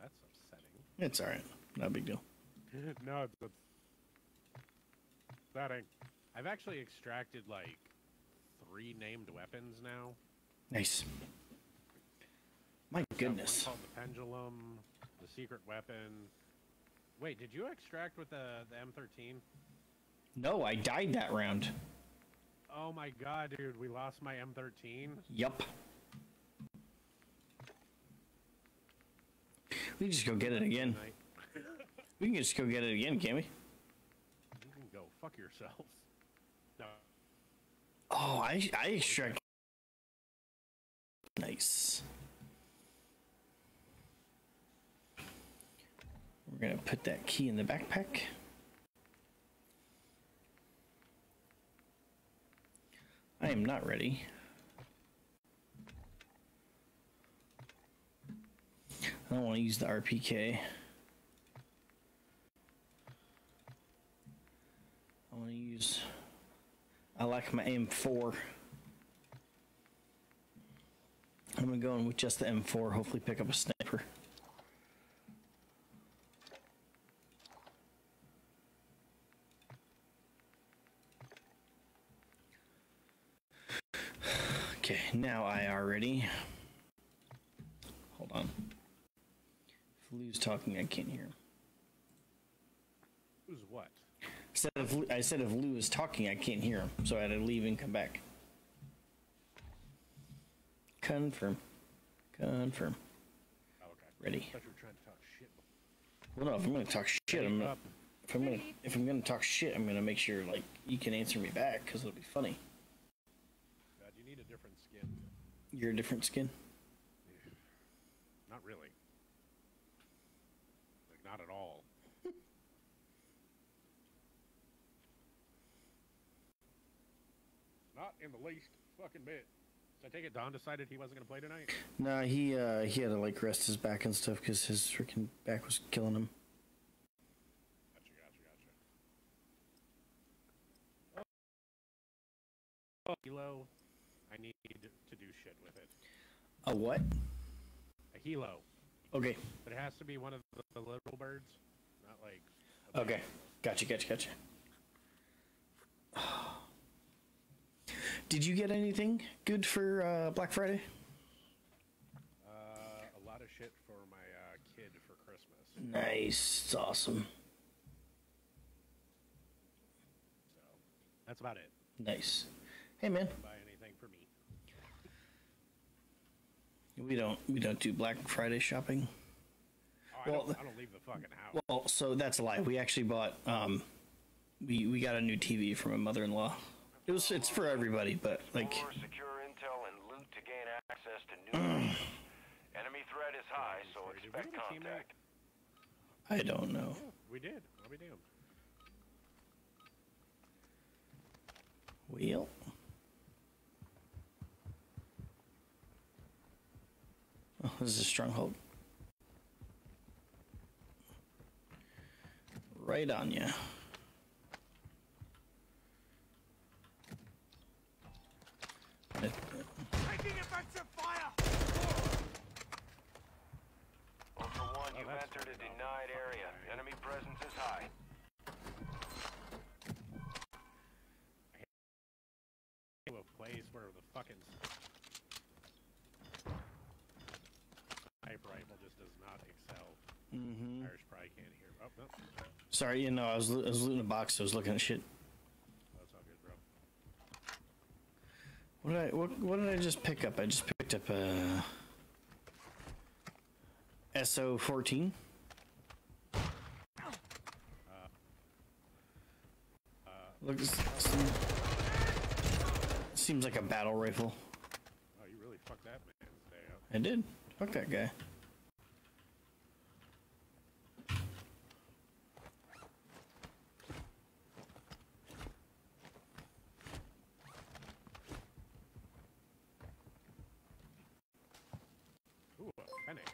That's upsetting. It's all right. Not a big deal. no, it's it's upsetting. I've actually extracted like three named weapons now. Nice. My goodness. One called the pendulum, the secret weapon. Wait, did you extract with the the M13? No, I died that round. Oh my god, dude, we lost my M13. Yup. We can just go get it again. We can just go get it again, can't we? Fuck yourselves. No. Oh, I I extract. Nice. We're gonna put that key in the backpack. I am not ready. I don't want to use the RPK. I want to use. I like my M4. I'm gonna go in with just the M4. Hopefully, pick up a sniper. Okay, now I are ready. Hold on. If Lou's talking, I can't hear him. Who's what? Said if I said if Lou is talking, I can't hear him, so I had to leave and come back. Confirm. Confirm. Oh, okay. Ready. I thought you were trying to talk shit. Well, no, if I'm gonna talk shit, I'm gonna, if I'm gonna if I'm gonna talk shit, I'm gonna make sure like you can answer me back because it'll be funny. God, you need a different skin. You're a different skin. Not really. Like, not at all. not in the least fucking bit. So I take it Don decided he wasn't gonna play tonight? Nah, he uh he had to like rest his back and stuff because his freaking back was killing him. Gotcha, gotcha, gotcha. Oh, Hilo, I need to do shit with it. A what? A Hilo. Okay. But it has to be one of the, the little birds, not like. Okay. Gotcha. Gotcha. Gotcha. Did you get anything good for uh, Black Friday? Uh, a lot of shit for my uh, kid for Christmas. Nice. It's awesome. So that's about it. Nice. Hey man, Buy anything for me. we don't we don't do Black Friday shopping. Oh, I, Well, don't, I don't leave the fucking house. Well, so that's a lie. We actually bought um we we got a new TV from my mother-in-law. It was it's for everybody, but like Or secure intel and loot to gain access to new. Enemy threat is high, so Sorry, did we expect get a teammate? contact. I don't know. Oh, we did. I'll be damned. Wheel. Oh, this is a stronghold. Right on you. Taking effective fire! Ultra One, Oh, you've entered a denied awful. area. Enemy presence is high. To a place where the fucking sniper rifle just does not excel. Mm-hmm. Irish probably can't hear. Oh, no. Sorry, you know, I was, I was looting a box, so I was looking at shit. That's all good, bro. What did I what, what did I just pick up? I just picked up a SO fourteen. Looks seem- seems like a battle rifle. Oh, you really fucked that man's day up. I did. Fuck that guy. Ooh, a Fennec.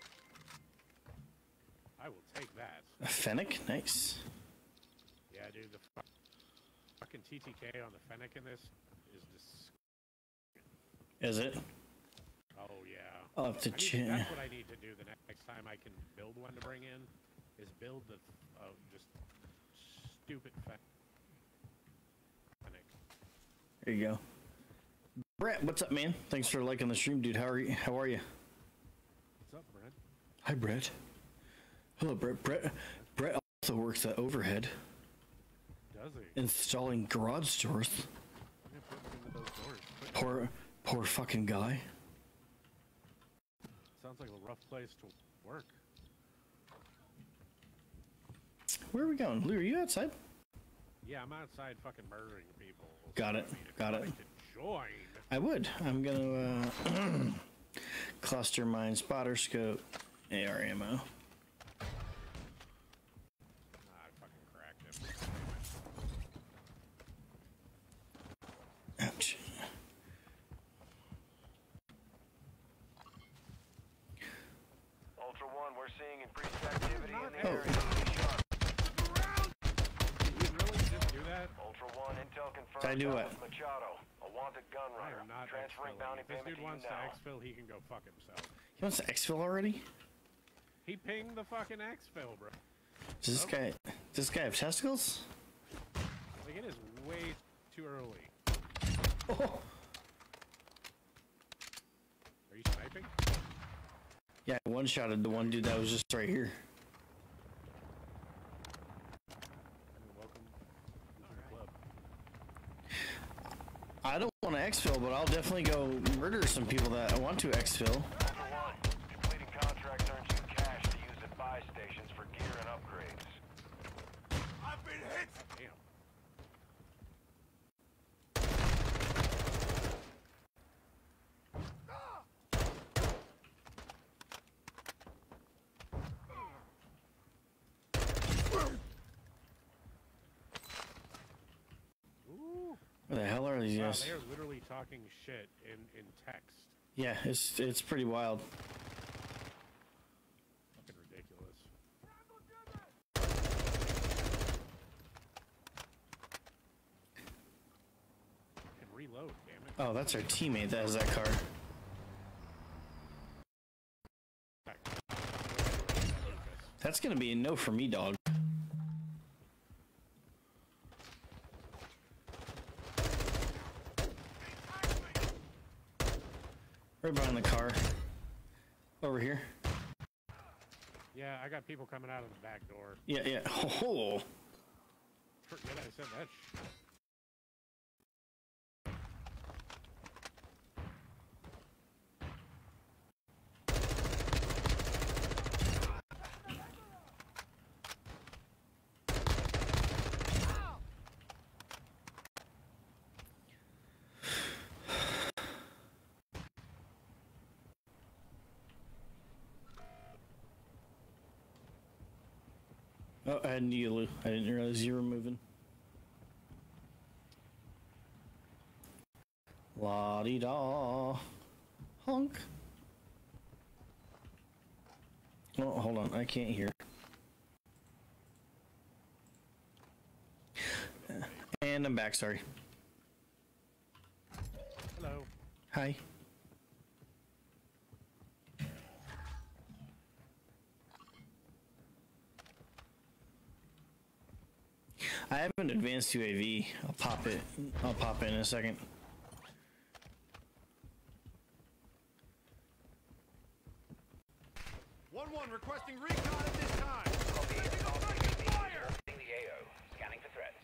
I will take that. A Fennec? Nice. Yeah, dude, the fucking TTK on the Fennec in this is dis- Is it? Oh, yeah. I'll have to check. that's what I need to do the next time I can build one to bring in, is build the uh, just stupid Fennec. There you go. Brett, what's up, man? Thanks for liking the stream, dude. How are you? How are you? What's up, Brent? Hi, Brett. Hello, Brett. Brett. Brett also works at Overhead, Does he? installing garage doors. I'm gonna put him into those doors. Poor, poor fucking guy. Sounds like a rough place to work. Where are we going? Lou, are you outside? Yeah, I'm outside fucking murdering people. Got it, I mean, if got it. join. I would. I'm gonna uh, cluster mine, spotter scope, AR ammo. Ah, I fucking cracked him. Ouch. Ultra One, seeing increased activity in the Oh. area. Did you really just do that? Ultra One, intel confirmed. I do what? Thomas Machado, a wanted gun runner. am not Transferring exfilling. bounty If this dude wants to now. exfil, he can go fuck himself. He wants to exfil already? He pinged the fucking exfil, bro. Does this guy? Does this guy have testicles? Like it is way too early. Oh. Are you sniping? Yeah, one shotted the one dude that was just right here. I don't want to exfil, but I'll definitely go murder some people that I want to exfil. Ultra One, completing contracts earns you cash to use at buy stations for gear and upgrades. I've been hit! Damn. Ooh. Where the hell are these Wow, guys? they are literally talking shit in, in text. Yeah, it's it's pretty wild. Fucking ridiculous. Can reload, damn it. Oh, that's our teammate that has that car. That's gonna be a no for me, dog. Right behind the car. Over here. Yeah, I got people coming out of the back door. Yeah, yeah. Oh, Forget I said that. You, Lou. I didn't realize you were moving. La di da. Honk. Oh, hold on. I can't hear. And I'm back. Sorry. Hello. Hi. I have an advanced UAV. I'll pop it. I'll pop it in a second. One one requesting recon at this time. the AO. Scanning for threats.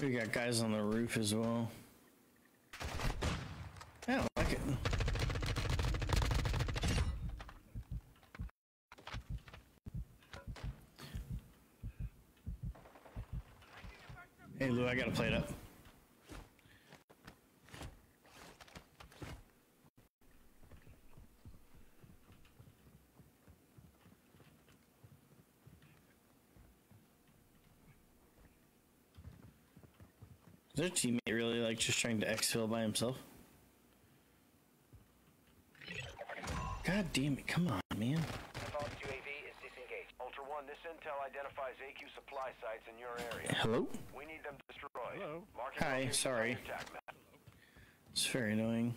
We got guys on the roof as well. I don't like it. Hey Lou, I gotta play it up. Is their teammate really like just trying to exfil by himself? God damn it, come on, man. UAV is disengaged. Ultra One, this intel identifies AQ supply sites in your area. Hello? We need them destroyed. Hello. Marking Hi, sorry. your attack map. It's very annoying.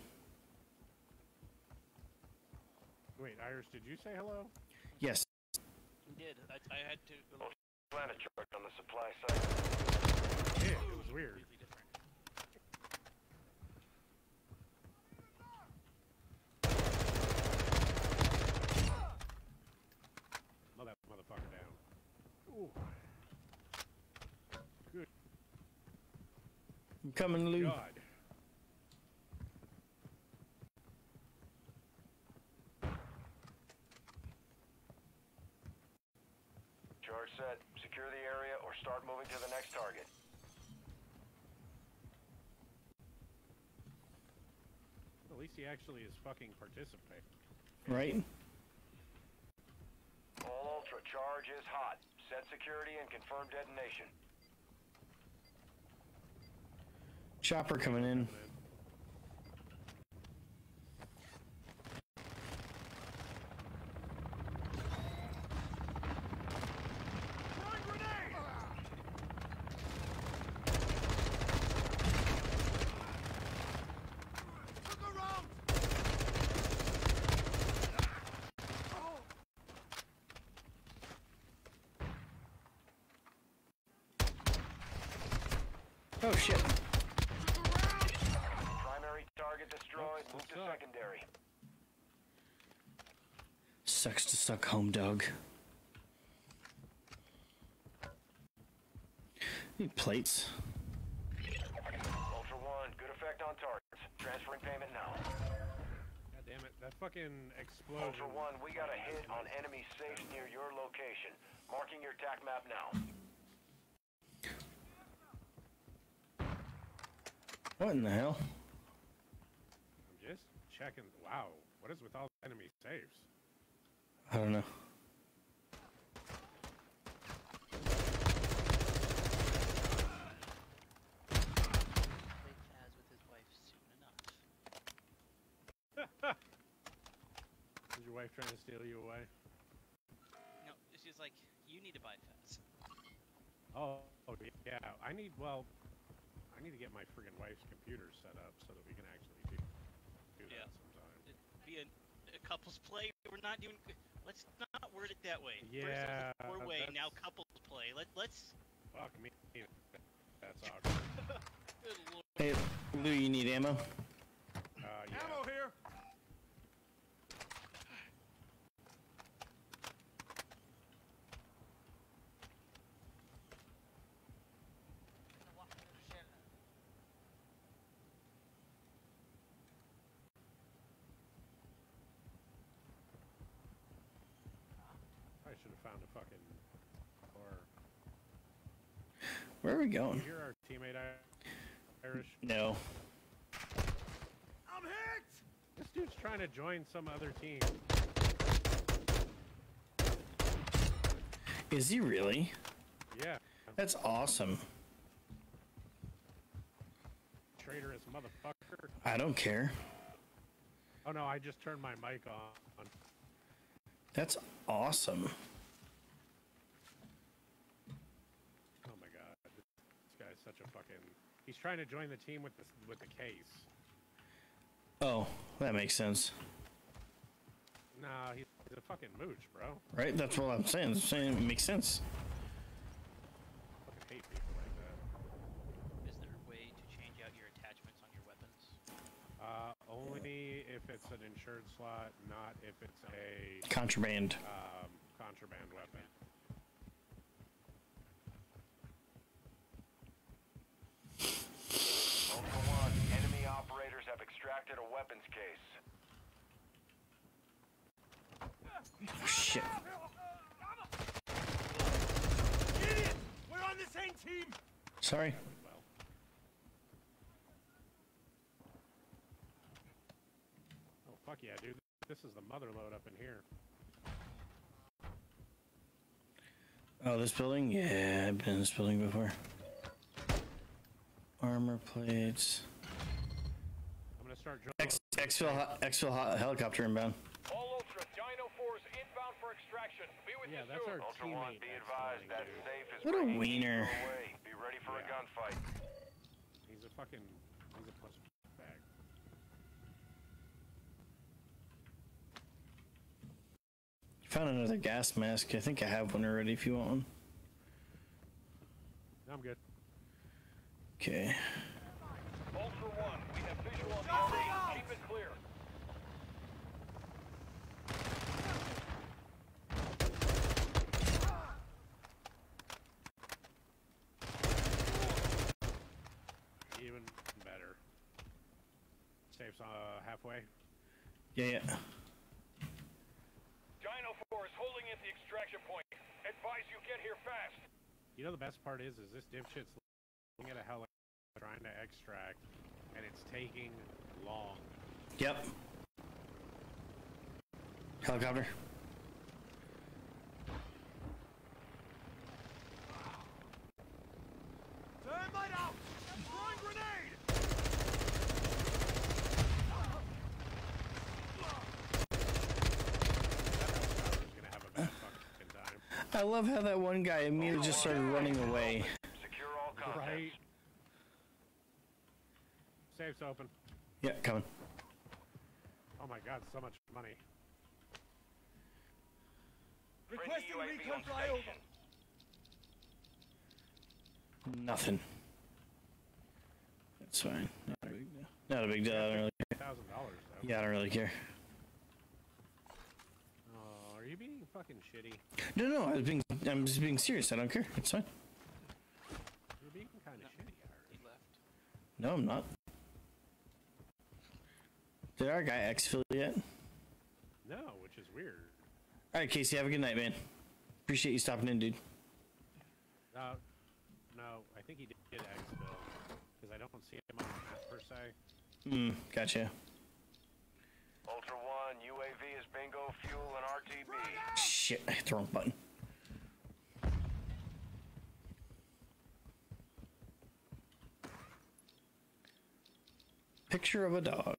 Wait, Iris, did you say hello? Yes. Did I, I had to go Planet charge on the supply site. Yeah, it was weird. completely different. Mow that motherfucker down. Ooh. Good I'm coming, Lou. God. Charge set. Secure the area or start moving to the next target. At least he actually is fucking participating. Right? All Ultra, charge is hot. Set security and confirm detonation. Chopper coming in. Oh shit. Primary target destroyed. Move to secondary. Sucks to suck home, dog. Need plates. Ultra One, good effect on targets. Transferring payment now. God damn it. That fucking explosion. Ultra One, we got a hit on enemy safe near your location. Marking your TAC map now. What in the hell? I'm just checking. Wow. What is with all the enemy saves? I don't know. Play Taz with his wife soon enough. Is your wife trying to steal you away? No, she's like, you need to buy Taz. Oh, oh yeah. I need, well, I need to get my friggin' wife's computer set up so that we can actually do, do Yeah. that sometime. It'd be a, a couples play. We're not doing. Let's not word it that way. Yeah, First it was a four way, now couples play. Let let's. Fuck me. That's awkward. Good lord. Hey, Lou, you need ammo? Uh, yeah. Ammo here! I should have found a fucking. Or. Where are we going? You going? hear our teammate I- Irish? No. I'm hit! This dude's trying to join some other team. Is he really? Yeah, That's awesome. traitorous motherfucker. I don't care. Oh no, I just turned my mic on. That's awesome. Oh my god, this guy's such a fucking. He's trying to join the team with the with the case. Oh, that makes sense. Nah, he's a fucking mooch, bro. Right? That's what I'm saying. I'm saying it makes sense. fucking hate people like that. Is there a way to change out your attachments on your weapons? Uh, only if it's an insured slot, not if it's a Contraband. um, contraband weapon. Ultra One, enemy operators have a weapons case. Oh, shit. Idiot! We're on the same team! Sorry. Oh fuck yeah, dude! This is the mother load up in here. Oh, this building? Yeah, I've been in this building before. Armor plates. I'm gonna start drilling. X, Exfil, ho- Exfil ho- helicopter inbound. All Ultra, Dino 4 is inbound for extraction. Be with Yeah, you that's soon. our Ultra One, be advised that safe is What a wiener. Away. Be ready for a gunfight. He's a fucking. He's a puss bag. Found another gas mask. I think I have one already if you want one. I'm good. Okay. Ultra One, we have visual on the area. Keep it clear. Even better. Safe's uh, halfway. Yeah, yeah. Dino 4 is holding at the extraction point. Advise you get here fast. You know the best part is, is this dipshit's looking at a helicopter trying to extract, and it's taking long. Yep. Helicopter. Thermite out! Throwing grenade! He's gonna have a bad fucking time. I love how that one guy immediately just started running away. Secure all contents. Right. Safe's open. Yeah, coming. Oh my god, so much money. Requesting UAV recon on flyover. Nothing. That's fine. Not a big deal. Not a big deal. I don't really care. Though. Yeah, I don't really care. Oh, are you being fucking shitty? No, no, I was being, I'm just being serious. I don't care. It's fine. You're being kind of shitty, He Harry. left. No, I'm not. Did our guy exfil yet? No, which is weird. All right, Casey. Have a good night, man. Appreciate you stopping in, dude. No, no, I think he did, did exfil because I don't see him on the map per se. Hmm. Gotcha. Ultra One, UAV is bingo fuel and RTB. Shit. I hit the wrong button. Picture of a dog.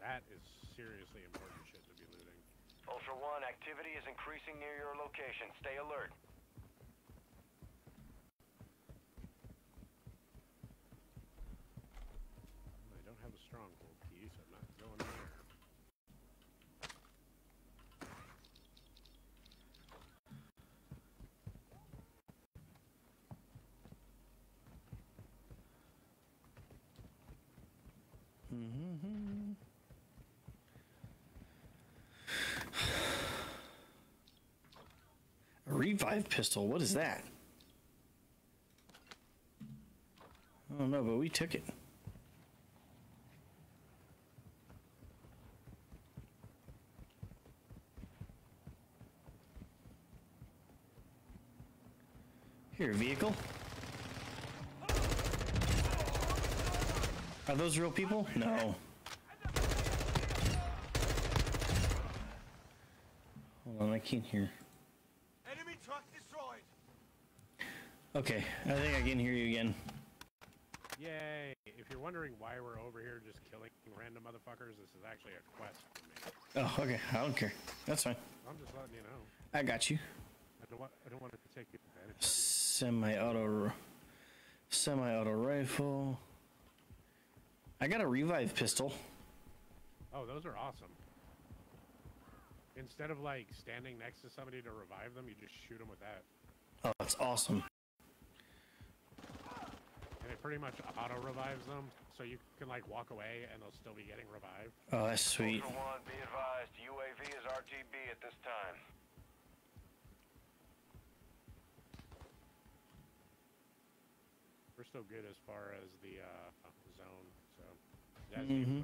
That is seriously important shit to be looting. Ultra One, activity is increasing near your location. Stay alert. I don't have a stronghold key, so I'm not going there. A revive pistol. What is that? I don't know, but we took it. Here, vehicle. Are those real people? No. Hold on, I can't hear. Enemy truck destroyed. Okay, I think I can hear you again. Yay! If you're wondering why we're over here just killing random motherfuckers, this is actually a quest for me. Oh, okay. I don't care. That's fine. I'm just letting you know. I got you. I don't want. I don't want to take advantage. of you. Semi-auto, semi-auto rifle. I got a revive pistol. Oh, those are awesome. Instead of like standing next to somebody to revive them, you just shoot them with that, Oh, that's awesome. and it pretty much auto revives them. So you can like walk away and they'll still be getting revived. Oh, that's sweet. Ultra One, be advised, UAV is RTB at this time. We're still good as far as the uh, Mm-hmm.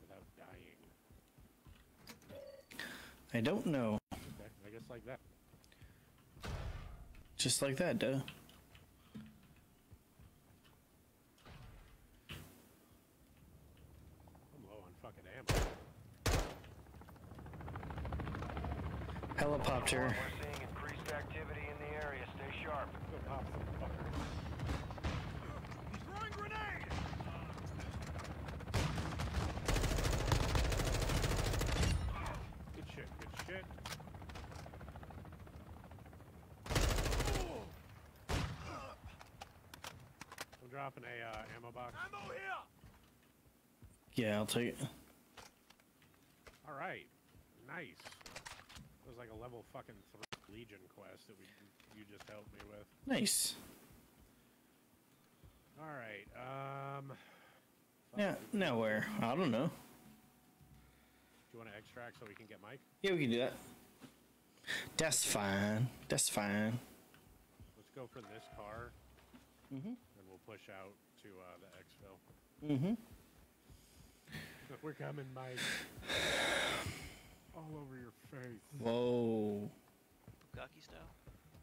without dying? I don't know. I guess like that. Just like that, duh. I'm low on fucking ammo. Helicopter. We're seeing increased activity in the area. Stay sharp. Go pop fucker. Throwing grenade. Good shit. Good shit. I'm dropping a uh, ammo box. Ammo here. Yeah, I'll take it. All right, nice. It was like a level fucking three Legion quest that we you just helped me with. Nice. All right. Um. Yeah, now where? I don't know. Do you want to extract so we can get Mike? Yeah, we can do that. That's fine. That's fine. Let's go for this car, Mm-hmm. and we'll push out to uh, the exfil. Mm-hmm. We're coming, Mike. All over your face. Whoa. Bukaki style.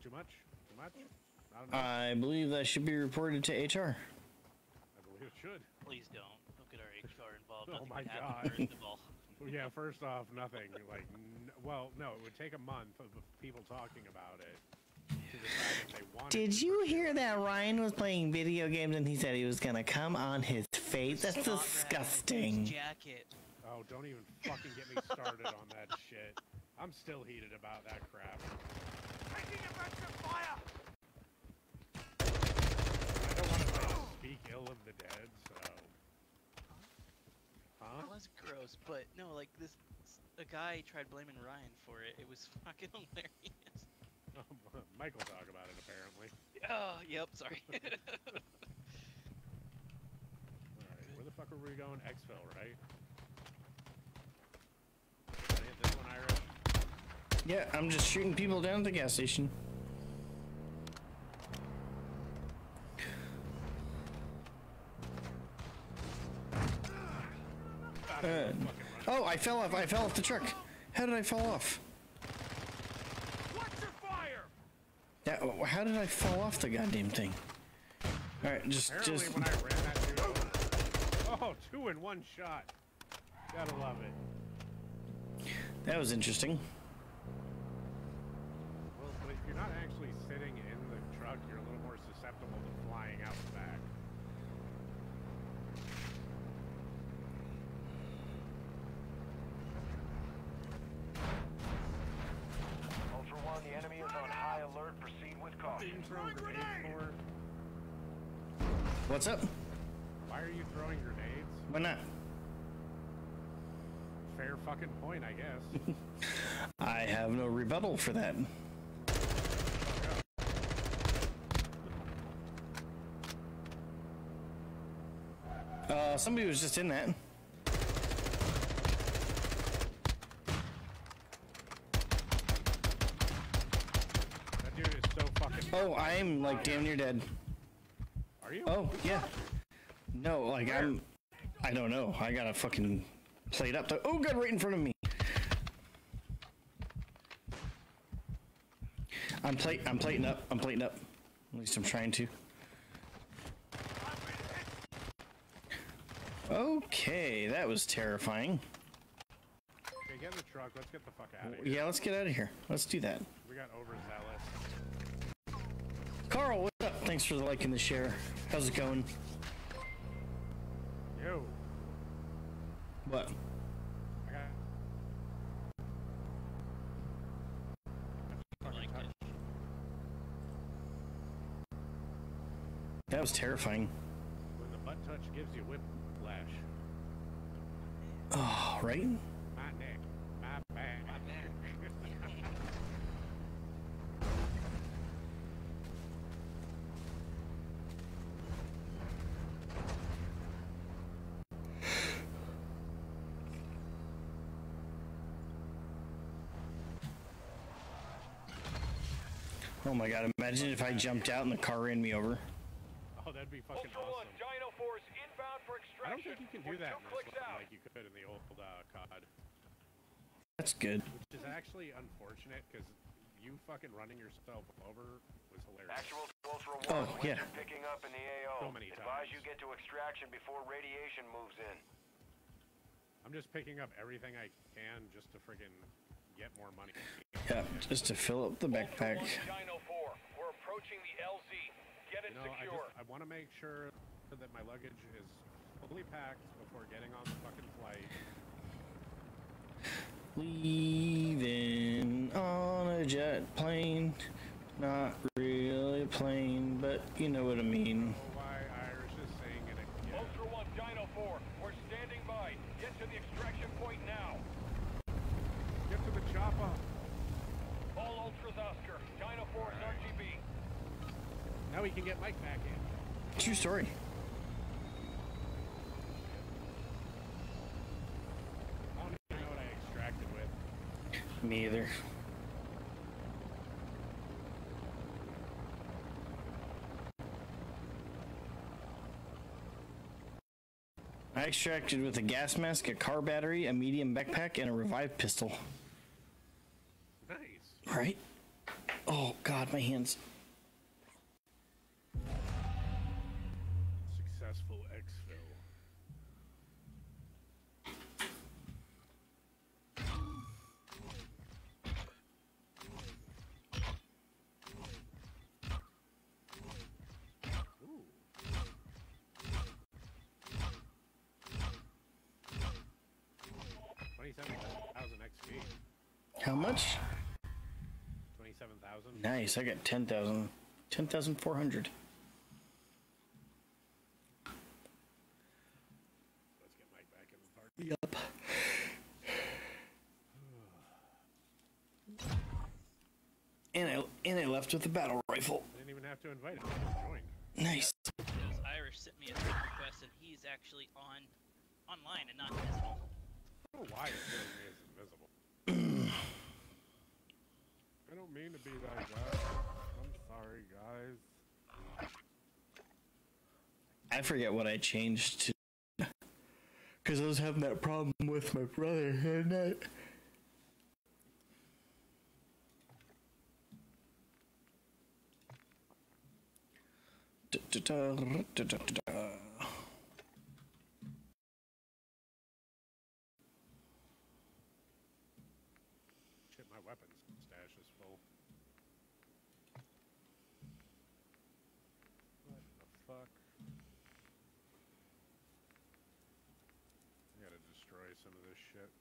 Too much? Too much? Not enough? I believe that should be reported to HR. I believe it should. Please don't. Don't get our HR involved. Oh my God. First of all. Yeah, first off, nothing. Like, n- well, no, it would take a month of of people talking about it to decide if they wanted Did you hear that Ryan was playing video games and he said he was gonna come on his face? That's Scott Rad, disgusting. Jacket. Oh, don't even fucking get me started on that shit. I'm still heated about that crap. Taking effective fire. I don't want to like, speak ill of the dead, so. Huh? It was gross, but no, like this. A guy tried blaming Ryan for it. It was fucking hilarious. Oh, Mike will talk about it apparently. Oh, yep. Sorry. Alright, where the fuck are we going? Exfil, right? This one, Irish? Yeah, I'm just shooting people down at the gas station. Uh, oh, I fell off. I fell off the truck. How did I fall off? Watch your fire. That, how did I fall off the goddamn thing? All right, just Apparently, just when I ran dude over. Oh, two in one shot. Gotta love it. That was interesting. Well, but if you're not actually sitting in the truck, you're a little more susceptible to flying out the back. Ultra One, the enemy is on high alert. Proceed with What are you caution. throwing grenades for? What's up? Why are you throwing grenades? Why not? Fair fucking point, I guess. I have no rebuttal for that. Uh, somebody was just in that. that dude is so fucking. Oh, I am like damn near dead. Are you? Oh yeah. No, like I'm. I don't know. I gotta fucking play it up. To, oh, good, right in front of me. I'm plate. I'm plating up. I'm plating up. At least I'm trying to. Okay, that was terrifying. Okay, get in the truck. Let's get the fuck out of here. Yeah, let's get out of here. Let's do that. We got overzealous. Carl, what's up? Thanks for the like and the share. How's it going? Yo, What? I got. Fucking Like touch. it. That was terrifying. When the butt touch gives you whiplash. Oh, right? My neck. My back. My neck. Oh my god, imagine if I jumped out and the car ran me over. oh, that'd be fucking Ultra One, awesome. Dino Force inbound for I don't think you can do that in this one like you could in the old uh, COD. That's good. Which is actually unfortunate because you fucking running yourself over was hilarious. Actual Ultra Oh, One, yeah. picking up in the AO. So many Advise times. you get to extraction before radiation moves in. I'm just picking up everything I can just to friggin' get more money. Yeah, just to fill up the backpack. Ultra Dino Four, we're approaching the LZ. Get it You know, I secure. just I want to make sure that my luggage is fully packed before getting on the fucking flight. Leaving on a jet plane. Not really a plane, but you know what I mean. Oh, why Irish is saying it again. Ultra One, Dino Four, we're standing by. Get to the extraction point now. Get to the chopper. All Ultras Oscar, Dino Force RTB. Now we can get Mike back in. True story. I don't even know what I extracted with. Me either. I extracted with a gas mask, a car battery, a medium backpack, and a revived pistol. Nice. Right? Oh god, my hands. Successful exfil. Ooh. Twenty-seven thousand XP. How much? Twenty-seven thousand. I got 10,000. 10,400. Let's get Mike back in the party. Yup. And I and I left with a battle rifle. I didn't even have to invite him. He joined. Nice. Irish sent me a request and he's actually on online and not visible. I don't know why it feels me as invisible. I don't mean to be that guy. I'm sorry, guys. I forget what I changed to. Because I was having that problem with my brother, and I. Da-da-da-da-da-da-da. Shit, my weapons stash is full. What the fuck? I gotta destroy some of this shit.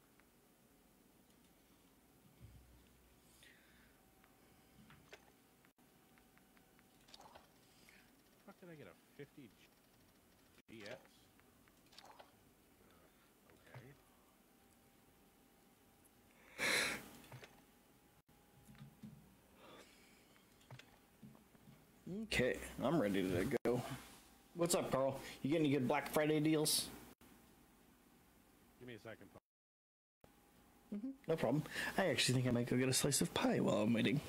Fuck did I get a 50 G- GS? Okay. Okay, I'm ready to go. What's up, Carl? You get any good Black Friday deals? Give me a second. Paul. Mm-hmm. No problem. I actually think I might go get a slice of pie while I'm waiting.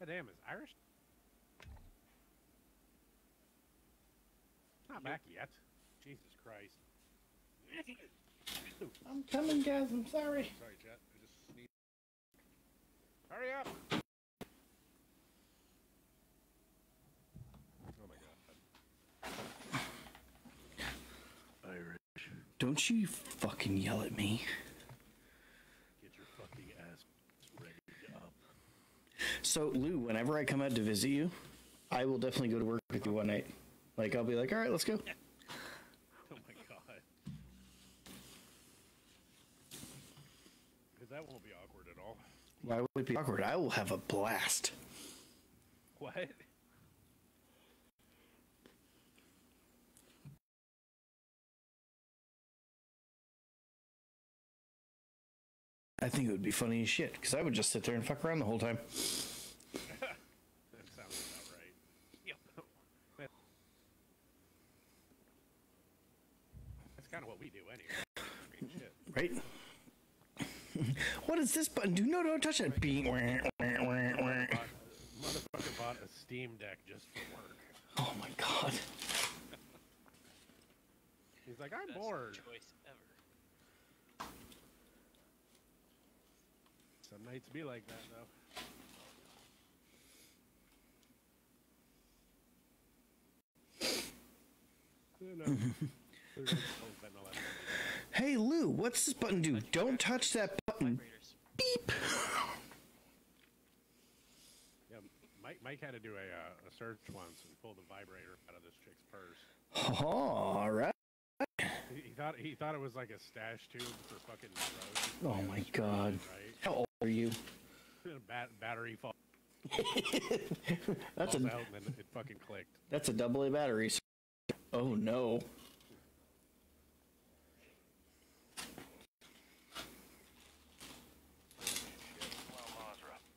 God damn, is Irish not back yet? Jesus Christ. I'm coming, guys. I'm sorry. Sorry, chat. I just sneezed. Hurry up! Oh my god. Irish. Don't you fucking yell at me. Get your fucking ass ready up. So, Lou, whenever I come out to visit you, I will definitely go to work with you one night. Like, I'll be like, all right, let's go. Oh my god. Because that won't be awkward at all. Why would it be awkward? I will have a blast. What? I think it would be funny as shit because I would just sit there and fuck around the whole time. That sounds about right. Yep. That's kind of what we do anyway. I mean, shit. Right? what does this button do? No, don't touch it. Beep. Motherfucker bought a Steam Deck just for work. Oh my god. He's like, I'm Best bored. choice ever. Some nights be like that, though. You know, there's no betting all that money. Hey Lou, what's this button do? Don't touch that button. Beep. Yeah, Mike, Mike had to do a, uh, a search once and pull the vibrator out of this chick's purse. Oh, all right. He, he thought he thought it was like a stash tube for fucking drugs. Oh my god. Right? How old are you? Bat- battery fall, That's falls a out and then it fucking clicked. that's a double A battery. Oh no.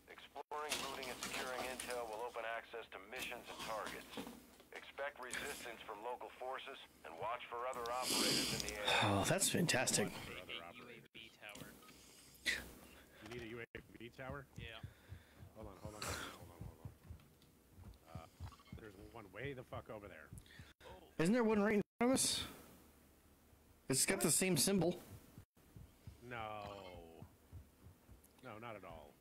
Exploring, looting, and securing intel will open access to missions and targets. Expect resistance from local forces and watch for other operators in the area. Oh, that's fantastic. A, other a operators. UAV tower. You need a UAV tower? Yeah. Hold on, hold on, hold on, hold on. Uh, there's one way the fuck over there. Isn't there one right in front of us? It's got the same symbol. No. No, not at all.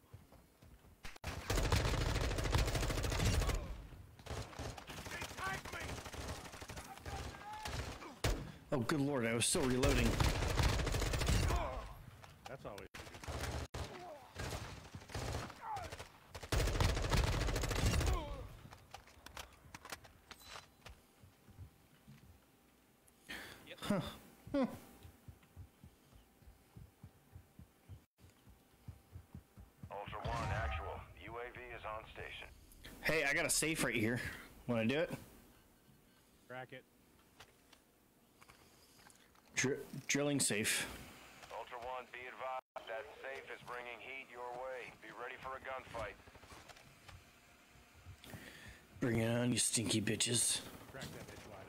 Oh, good lord! I was still reloading. That's always. on station. Hey, I got a safe right here. Want to do it? Crack it. Dr- drilling safe. Ultra One, be advised that safe is bringing heat your way. Be ready for a gunfight. Bring it on, you stinky bitches. Crack that bitch wide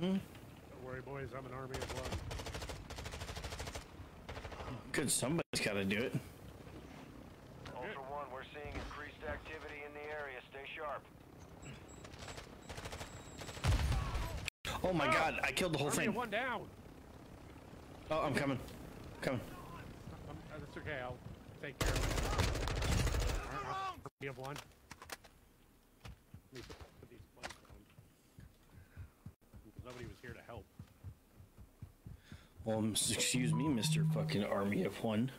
open. Helo. Don't worry, boys. I'm an army of one. Good, somebody's got to do it. Ultra One, we're seeing increased activity in the area. Stay sharp. Oh my god, I killed the whole Army thing. one down. Oh, I'm coming. Coming. Um, uh, that's okay. I'll take care of it. Ar- ar- Army one. Put put these plugs on. Nobody was here to help. Well, excuse me, Mr. fucking Army of One.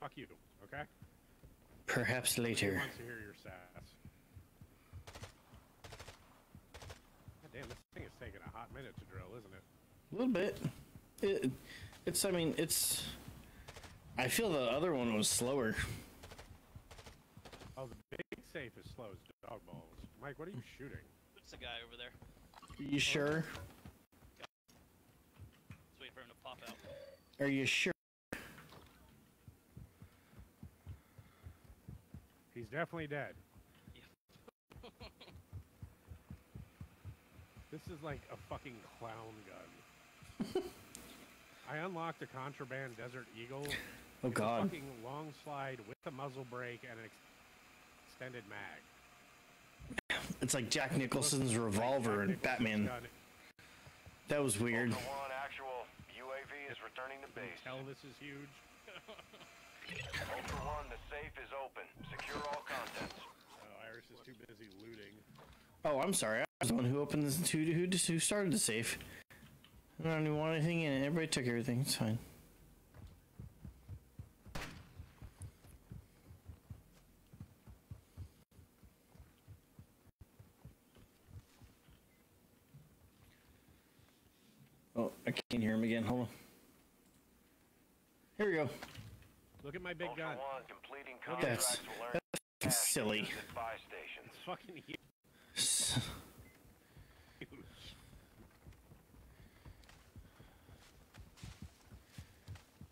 Hey, fuck you. Okay. Perhaps later. wants to hear your sass? God damn, this thing is taking a hot minute to drill, isn't it? A little bit. It, it's, I mean, it's. I feel the other one was slower. Oh, the big safe is slow as dog balls. Mike, what are you shooting? It's the guy over there. Are you sure? Let's wait for him to pop out. Are you sure? He's definitely dead. this is like a fucking clown gun. I unlocked a contraband Desert Eagle. Oh It's a god. fucking long slide with a muzzle brake and an ex- extended mag. It's like Jack Nicholson's revolver in Nicholson's Batman. gun. That was weird. Ultra One, actual. UAV is returning to Can you base. tell this is huge? Ultra One, the safe is open. Secure all contents. Oh, Irish is too busy looting. Oh, I'm sorry. I was the one who opened this. Who, who, who started the safe? I don't even want anything in it. Everybody took everything. It's fine. Oh, I can't hear him again. Hold on. Here we go. Look at my big Ultra gun. One, completing That's- will earn That's cash silly. used at buy stations. It's fucking huge.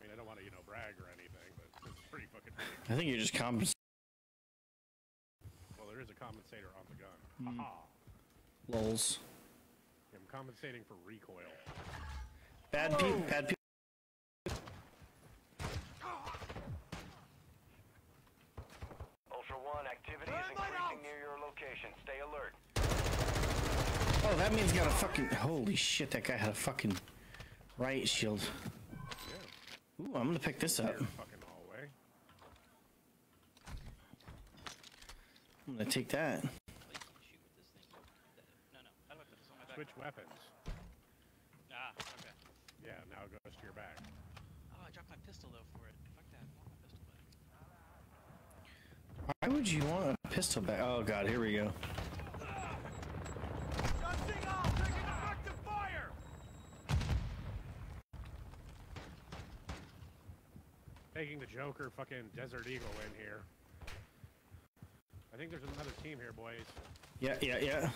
I mean, I don't want to, you know, brag or anything, but it's pretty fucking big. I think you're just compensating. Well, there is a compensator on the gun. Hmm. Haha. Lols. I'm compensating for recoil. Bad people. Bad people. Ultra One, activity is increasing near your location. Stay alert. Oh, that means got a fucking. Holy shit! That guy had a fucking riot shield. Ooh, I'm gonna pick this up. I'm gonna take that. Well, you can't shoot with this thing. No, no. I looked at this on my back. Switch weapons. Ah, okay. Yeah, now it goes to your back. Oh, I dropped my pistol though for it. Fuck that. I want my pistol back. Why would you want a pistol back? Oh god, here we go. Taking effective fire! Taking the Joker fucking Desert Eagle in here. I think there's another team here, boys. Yeah, yeah, yeah.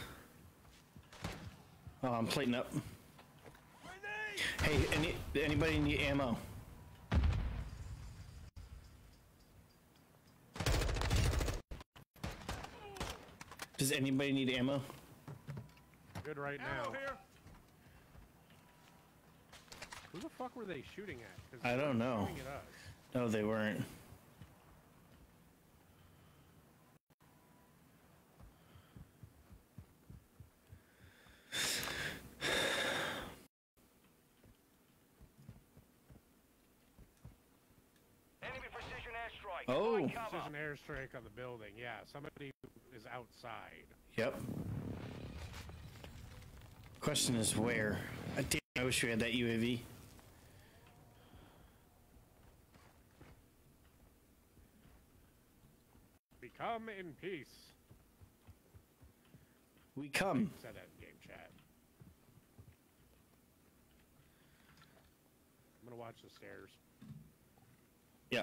Oh, I'm plating up. Hey, any anybody need ammo? Does anybody need ammo? Good right Ammo now. here! Who the fuck were they shooting at? I don't know. Shooting at us. No, they weren't. Enemy precision airstrike. Oh. Find an airstrike on the building. Yeah, somebody is outside. Yep. Question is where? I, damn, I wish we had that UAV. Become in peace. We come. Said that in game chat. I'm gonna watch the stairs. Yeah.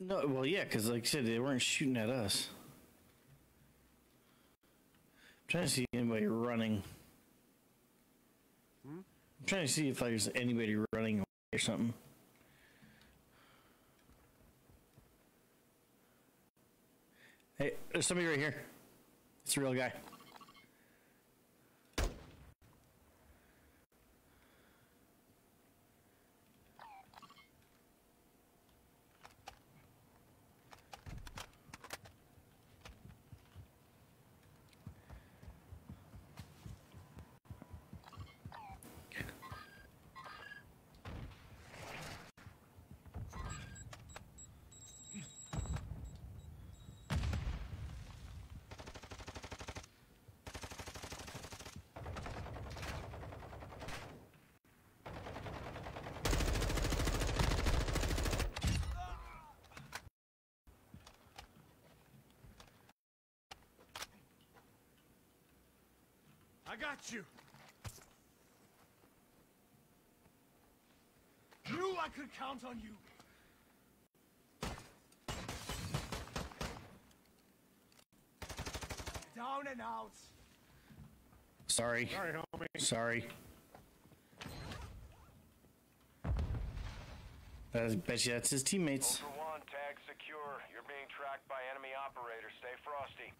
No, well, yeah, because like I said, they weren't shooting at us. I'm trying to see anybody running. Hmm? I'm trying to see if there's anybody running or something. Hey, there's somebody right here. It's a real guy. Got you. Knew I could count on you. Down and out. Sorry. Sorry, homie. Sorry. I bet you that's his teammates. Ultra One, tag secure. You're being tracked by enemy operators. Stay frosty.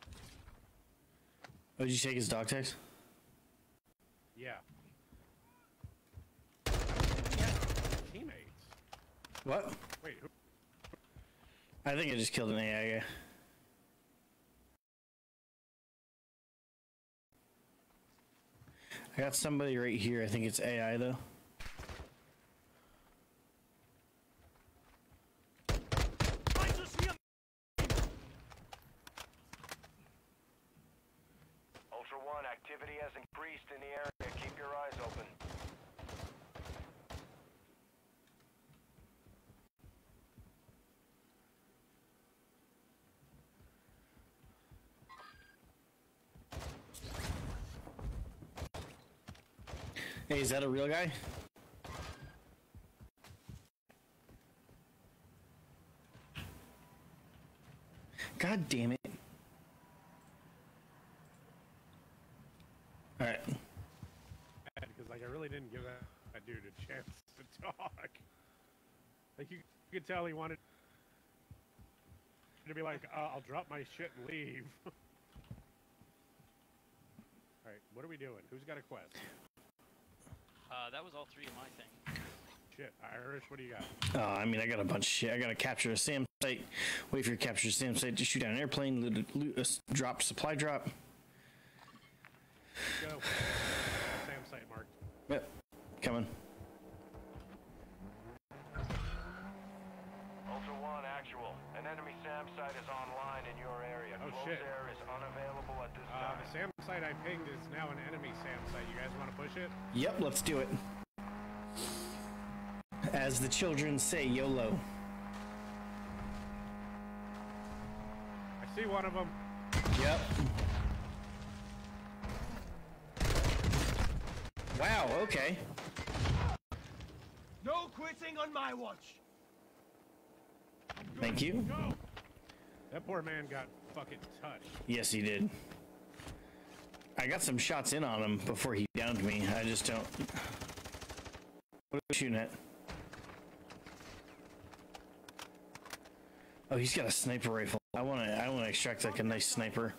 Oh, did you take his dog tags? Yeah. Teammates. What? Wait, who? I think I just killed an AI guy. I got somebody right here. I think it's AI though. I just hear Ultra One, activity has increased in the area. Keep your eyes open. Hey, is that a real guy? God damn it. Alright. Because like I really didn't give that, that dude a chance to talk. Like you, you could tell he wanted to be like, uh, "I'll drop my shit and leave." All right, what are we doing? Who's got a quest? Uh, that was all three of my thing. Shit, Irish, what do you got? Oh, I mean, I got a bunch of shit. I gotta capture a SAM site. Wait for your capture a SAM site to shoot down an airplane, loot, a- loot a s- drop, supply drop. Go. SAM site marked. Yep, coming. Ultra One, actual. An enemy SAM site is online in your area. Oh, Close shit. air is unavailable at this Uh, time. the SAM site I pinged is now an enemy SAM site. You guys want to push it? Yep, let's do it. As the children say, YOLO. I see one of them. Yep. Wow, okay. no quitting on my watch. Thank you. Go. That poor man got fucking touched. Yes, he did. I got some shots in on him before he downed me. I just don't. What are we shooting at? Oh, he's got a sniper rifle. I want to. I want to extract like a nice sniper.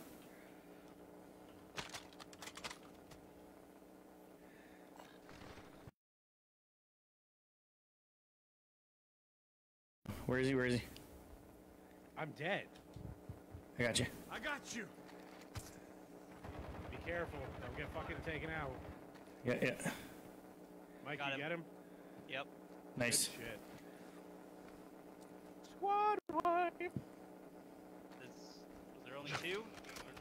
Where is he? Where is he? I'm dead. I got you. I got you. Be careful. Don't get fucking taken out. Yeah, yeah. Mike, Got you him. get him? Yep. Nice. Good shit. Squad wipe. This, was there only two?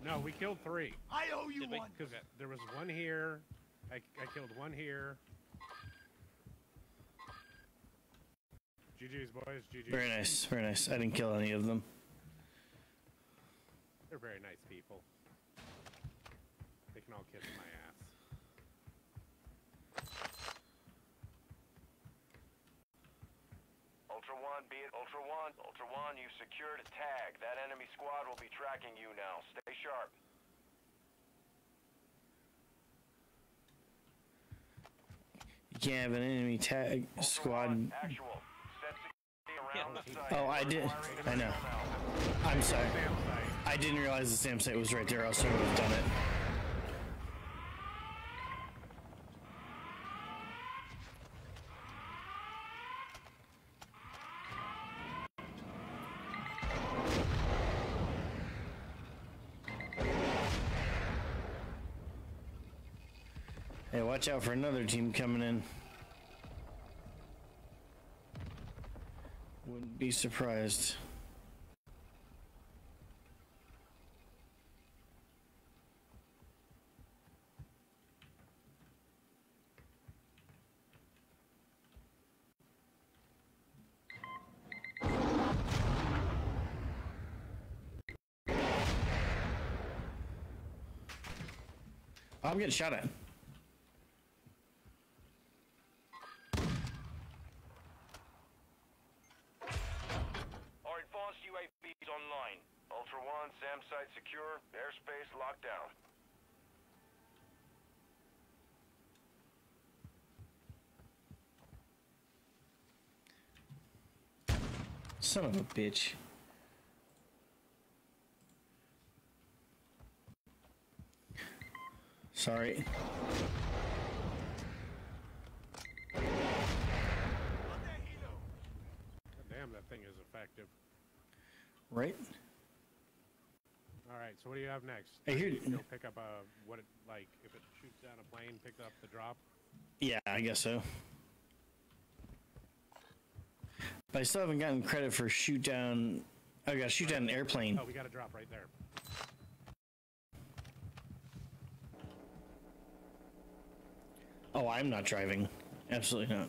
No, we killed three. I owe you Did one. Because there was one here. I, I killed one here. GG's, boys. GG's. Very nice. Very nice. I didn't kill any of them. They're They're very nice people. They can all kiss my ass. Ultra One, be it Ultra One. Ultra One, you've secured a tag. That enemy squad will be tracking you now. Stay sharp. You can't have an enemy tag Ultra squad. One, actual. Set security around the site. Oh, I did- I know. I'm sorry. I didn't realize the SAM site was right there, else I would have done it. Hey, watch out for another team coming in. Wouldn't be surprised. Oh, I'm getting shot at. Our advanced UAV is online. Ultra One, SAM site secure. Airspace locked down. Son of a bitch. Sorry. Damn, that thing is effective. Right? All right, so what do you have next? Hey, here- You go pick up a what it like if it shoots down a plane, pick up the drop. Yeah, I guess so. But I still haven't gotten credit for shoot down. I got to shoot down an airplane. Oh, we got a drop right there. Oh, I'm not driving. Absolutely not.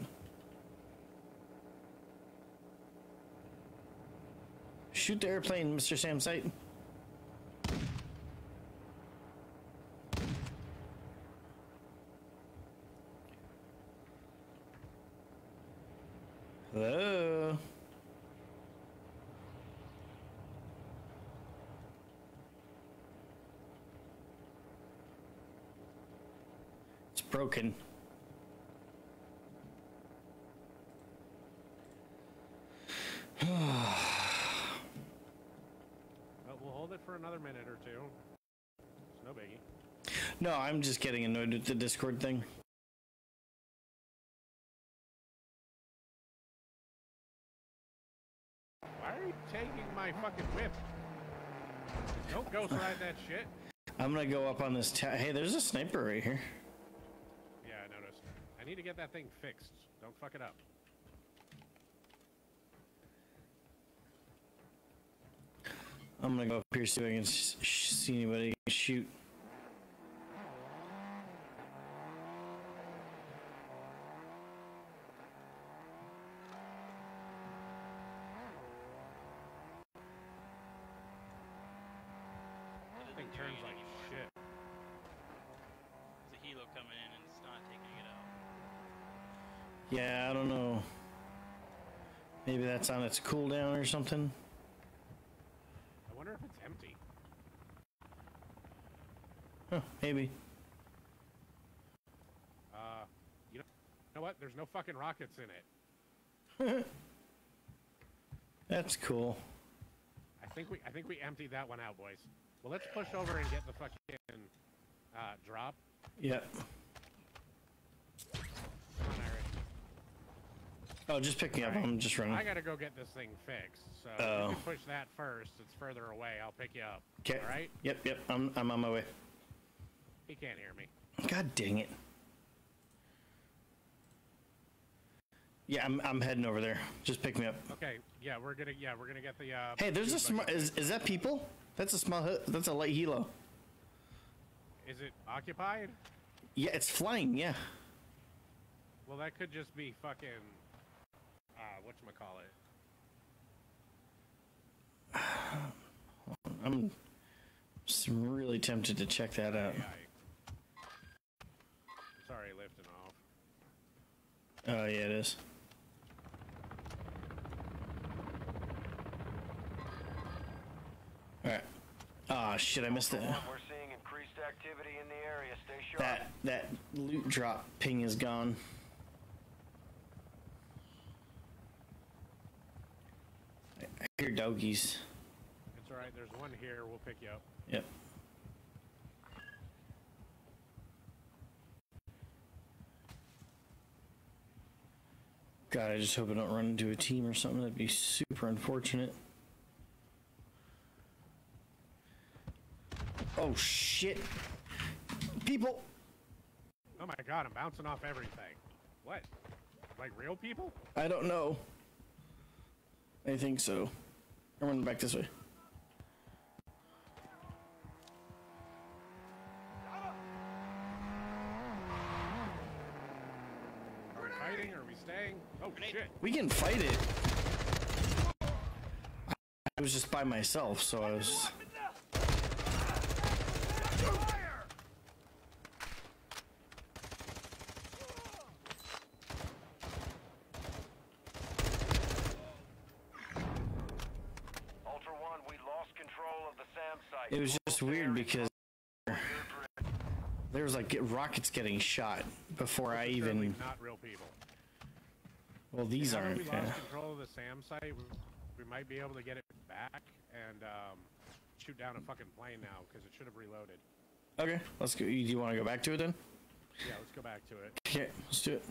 Shoot the airplane, Mr. Sam Site. Hello. It's broken. But we'll hold it for another minute or two. It's no biggie. No, I'm just getting annoyed with the Discord thing. Why are you taking my fucking whip? Don't ghost ride that shit. I'm gonna go up on this. Hey, there's a sniper right here. Yeah, I noticed. I need to get that thing fixed. Don't fuck it up. I'm gonna go up here see if I can see anybody shoot. It Thing isn't turns doing it like anymore. shit. It's a helo coming in and it's not taking it out. Yeah, I don't know. That's on its cooldown or something. I wonder if it's empty. Huh, maybe. Uh, you know, you know what? There's no fucking rockets in it. That's cool. I think we I think we emptied that one out, boys. Well, let's push over and get the fucking uh, drop. Yep. Come on, Irish. Oh, just pick me up. Alright. I'm just running. I gotta go get this thing fixed. So Oh. you can push that first. It's further away. I'll pick you up. Okay. All right? Yep, yep. I'm I'm on my way. He can't hear me. God dang it. Yeah, I'm I'm heading over there. Just pick me up. Okay. Yeah, we're gonna yeah we're gonna get the. Uh, Hey, there's a small. Is is that people? That's a small. That's a light helo. Is it occupied? Yeah, it's flying. Yeah. Well, that could just be fucking. Uh, whatchamacallit. I'm Just really tempted to check that out. AI. It's already lifting off. Oh yeah, it is. All right. Ah, shit! I missed it. We're seeing increased activity in the area. Stay sharp. That that loot drop ping is gone. I hear doggies. It's alright, there's one here, we'll pick you up. Yep. God, I just hope I don't run into a team or something. That'd be super unfortunate. Oh shit! People! Oh my god, I'm bouncing off everything. What? Like real people? I don't know. I think so. I'm running back this way. Are we fighting? or Are we staying? Oh shit. We can fight it. I was just by myself, so I was. Ultra One, we lost control of the SAM site. It was just weird because there was like rockets getting shot before I even. not real people. Well, these aren't. we yeah. lost control of the SAM site, we, we might be able to get it back and um, shoot down a fucking plane now because it should have reloaded. Okay, let's go. Do you want to go back to it then? Yeah, let's go back to it. Okay, let's do it.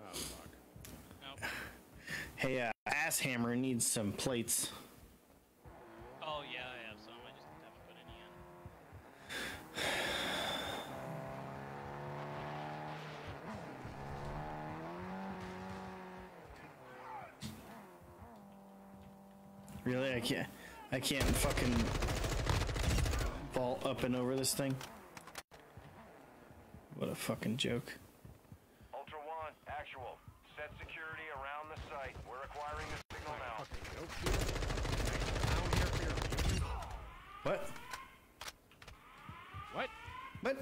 Oh fuck. Nope. Hey, uh, ass hammer needs some plates. Oh yeah, I have some. I just haven't put any in. Really, I can't. I can't fucking vault up and over this thing. What a fucking joke. Ultra One, actual. Set security around the site. We're acquiring the signal now. Fucking joke, dude. Down here for your view. What? What? What?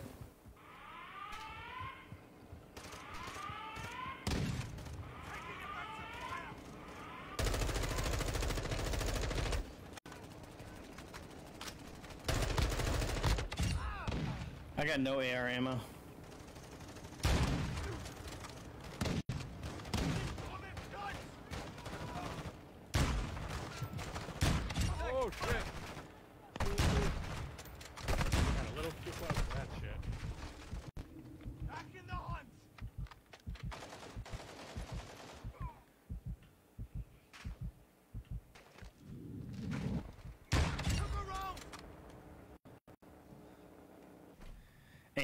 I got no AR ammo. Oh shit. Got a little too close for that shit. Back in the hunt! Come around!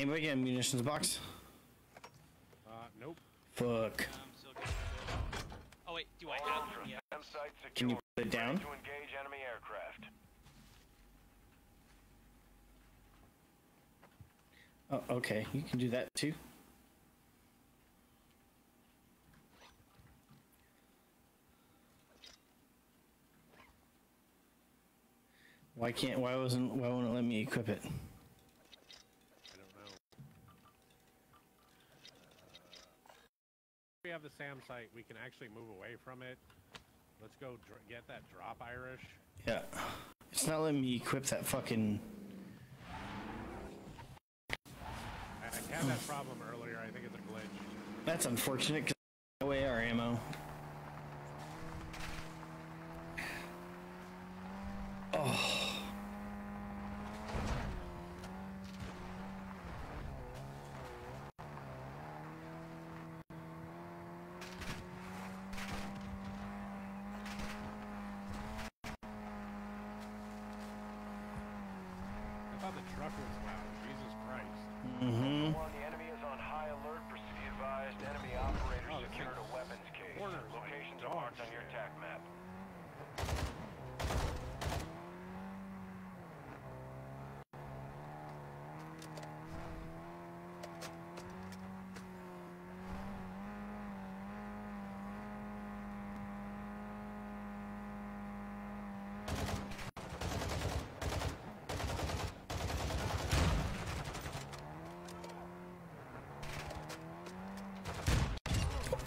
Anybody get a munitions box? Uh, nope. Fuck. I'm still good. Oh wait, do I have one? Yeah. SAM site secure. Can you put it down? To engage enemy aircraft. Oh, okay. You can do that too. Why can't? Why wasn't? Why won't it let me equip it? I don't know. we have the SAM site, we can actually move away from it. Let's go get that drop Irish. Yeah. It's not letting me equip that fucking. I, I had that problem earlier. I think it's a glitch. That's unfortunate. Cause no AR ammo.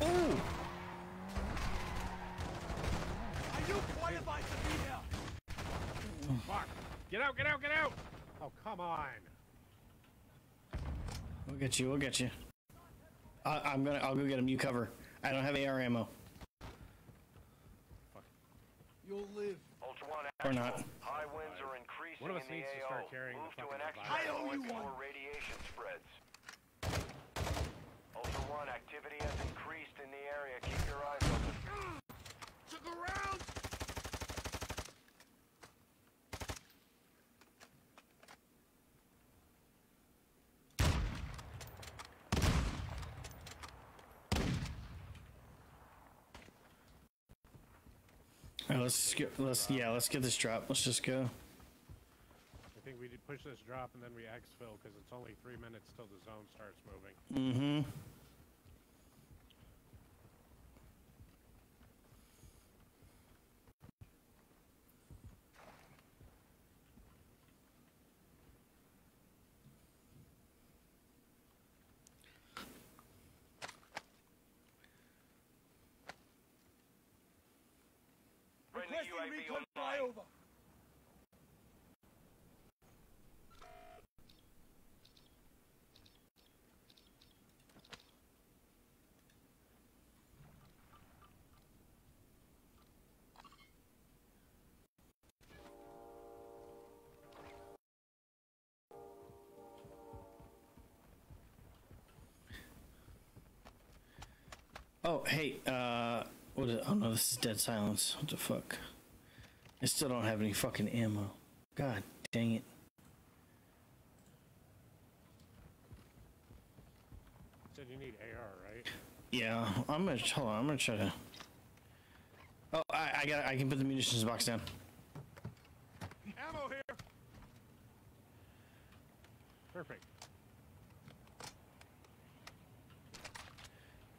Oh! Are you qualified to be here? Fuck! Get out! Get out! Get out! Oh come on! We'll get you. We'll get you. I, am gonna. I'll go get him. You cover. I don't have AR ammo. You'll live. Ultra One, or not. High winds are increasing One of us needs AO. to start carrying Move the fucking I owe you one. Radiation spreads. Ultra One, activity has increased area. Keep your eyes open. Took around. All right, let's get. Let's yeah. Let's get this drop. Let's just go. I think we did push this drop and then we exfil because it's only three minutes till the zone starts moving. Mm-hmm. Friendly Requesting UAV. Oh hey. Uh. What is? Oh no. This is dead silence. What the fuck? I still don't have any fucking ammo. God dang it. Said you need AR, right? Yeah. I'm gonna hold on. I'm gonna try to. Oh, I, I got. I can put the munitions box down. Ammo here! Perfect.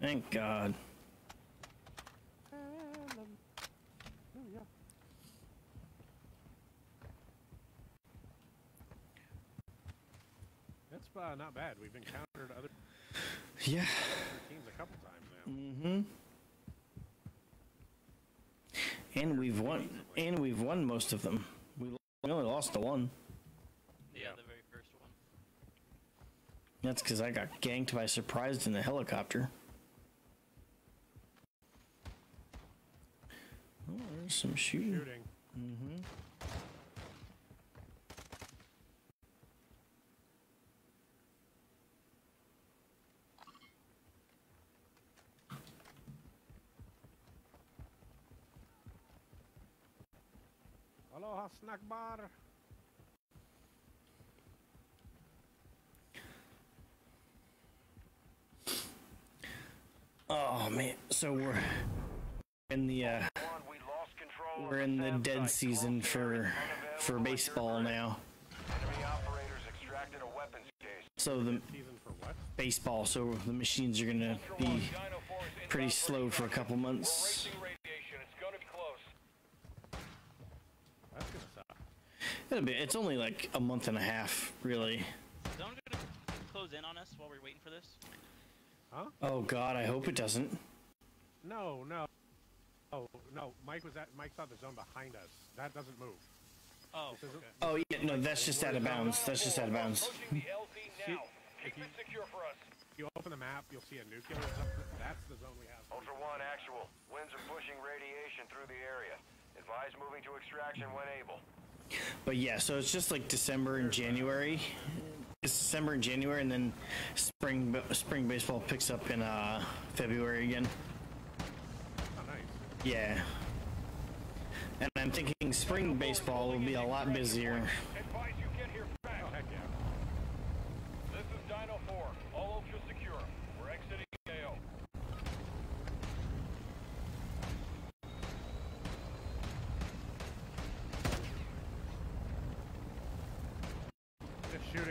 Thank God. That's uh, not bad. We've encountered other Yeah. teams a couple times now. Mm-hmm. And we've won. And we've won most of them. We we only lost the one. Yeah, Yeah. the very first one. That's because I got ganked by surprise in the helicopter. Oh, there's some shooting. Shooting. Mm-hmm. Aloha snack bar. Oh man, so we're in the uh, we're in the dead season for for baseball now. So the baseball, so the machines are gonna be pretty slow for a couple months. radiation. It's gonna be close. That's gonna suck. It'll be. It's only like a month and a half, really. Is someone gonna close in on us while we're waiting for this? Huh? Oh God, I hope it doesn't. No, no. Oh no, Mike was at. Mike thought the zone behind us. That doesn't move. Oh, okay. Oh yeah, no, that's just out of bounds. That's just out of bounds. Approaching the LZ See, now. if Keep you- it secure for us. If you open the map, you'll see a nuclear. zone. That's the zone we have. Ultra One actual. Winds are pushing radiation through the area. Advise moving to extraction when able. But yeah, so it's just like December and January. It's December and January, and then spring spring baseball picks up in uh, February again. Oh, nice. Yeah. And I'm thinking spring baseball will be a lot busier. Advise you get here fast. Oh heck yeah. This is Dino 4. All ultra secure. We're exiting AO.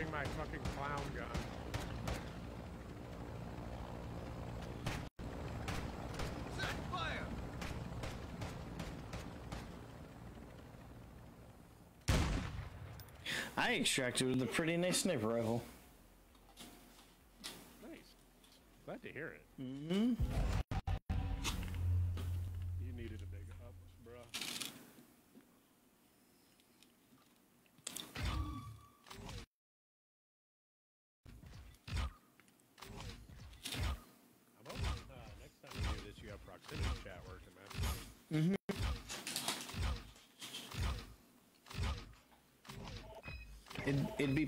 Just my fucking clown gun. Set fire. I extracted with a pretty nice sniper rifle. Nice. Glad to hear it. Mm-hmm. You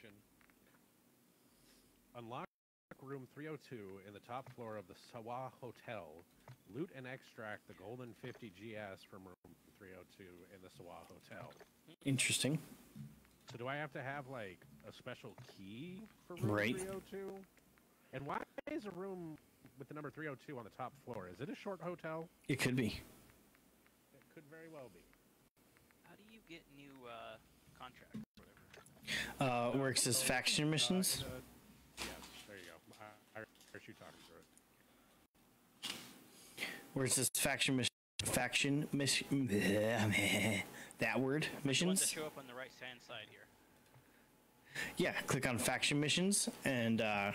fucking mission. Unlock room 302 in the top floor of the Sawa Hotel. Loot and extract the golden 50 GS from room 302 in the Sawa Hotel. Interesting. So do I have to have like a special key for room Right. 302? And why is a room with the number 302 on the top floor? Is it a short hotel? It could be. It could very well be. how do you get new uh, contracts or whatever? Uh, where it says faction missions. Uh, yes, there you go. I, I heard you talking through it. Where it faction mission. Faction mission. That word The ones that missions. show up on the right hand side here. Yeah, click on faction missions, and uh,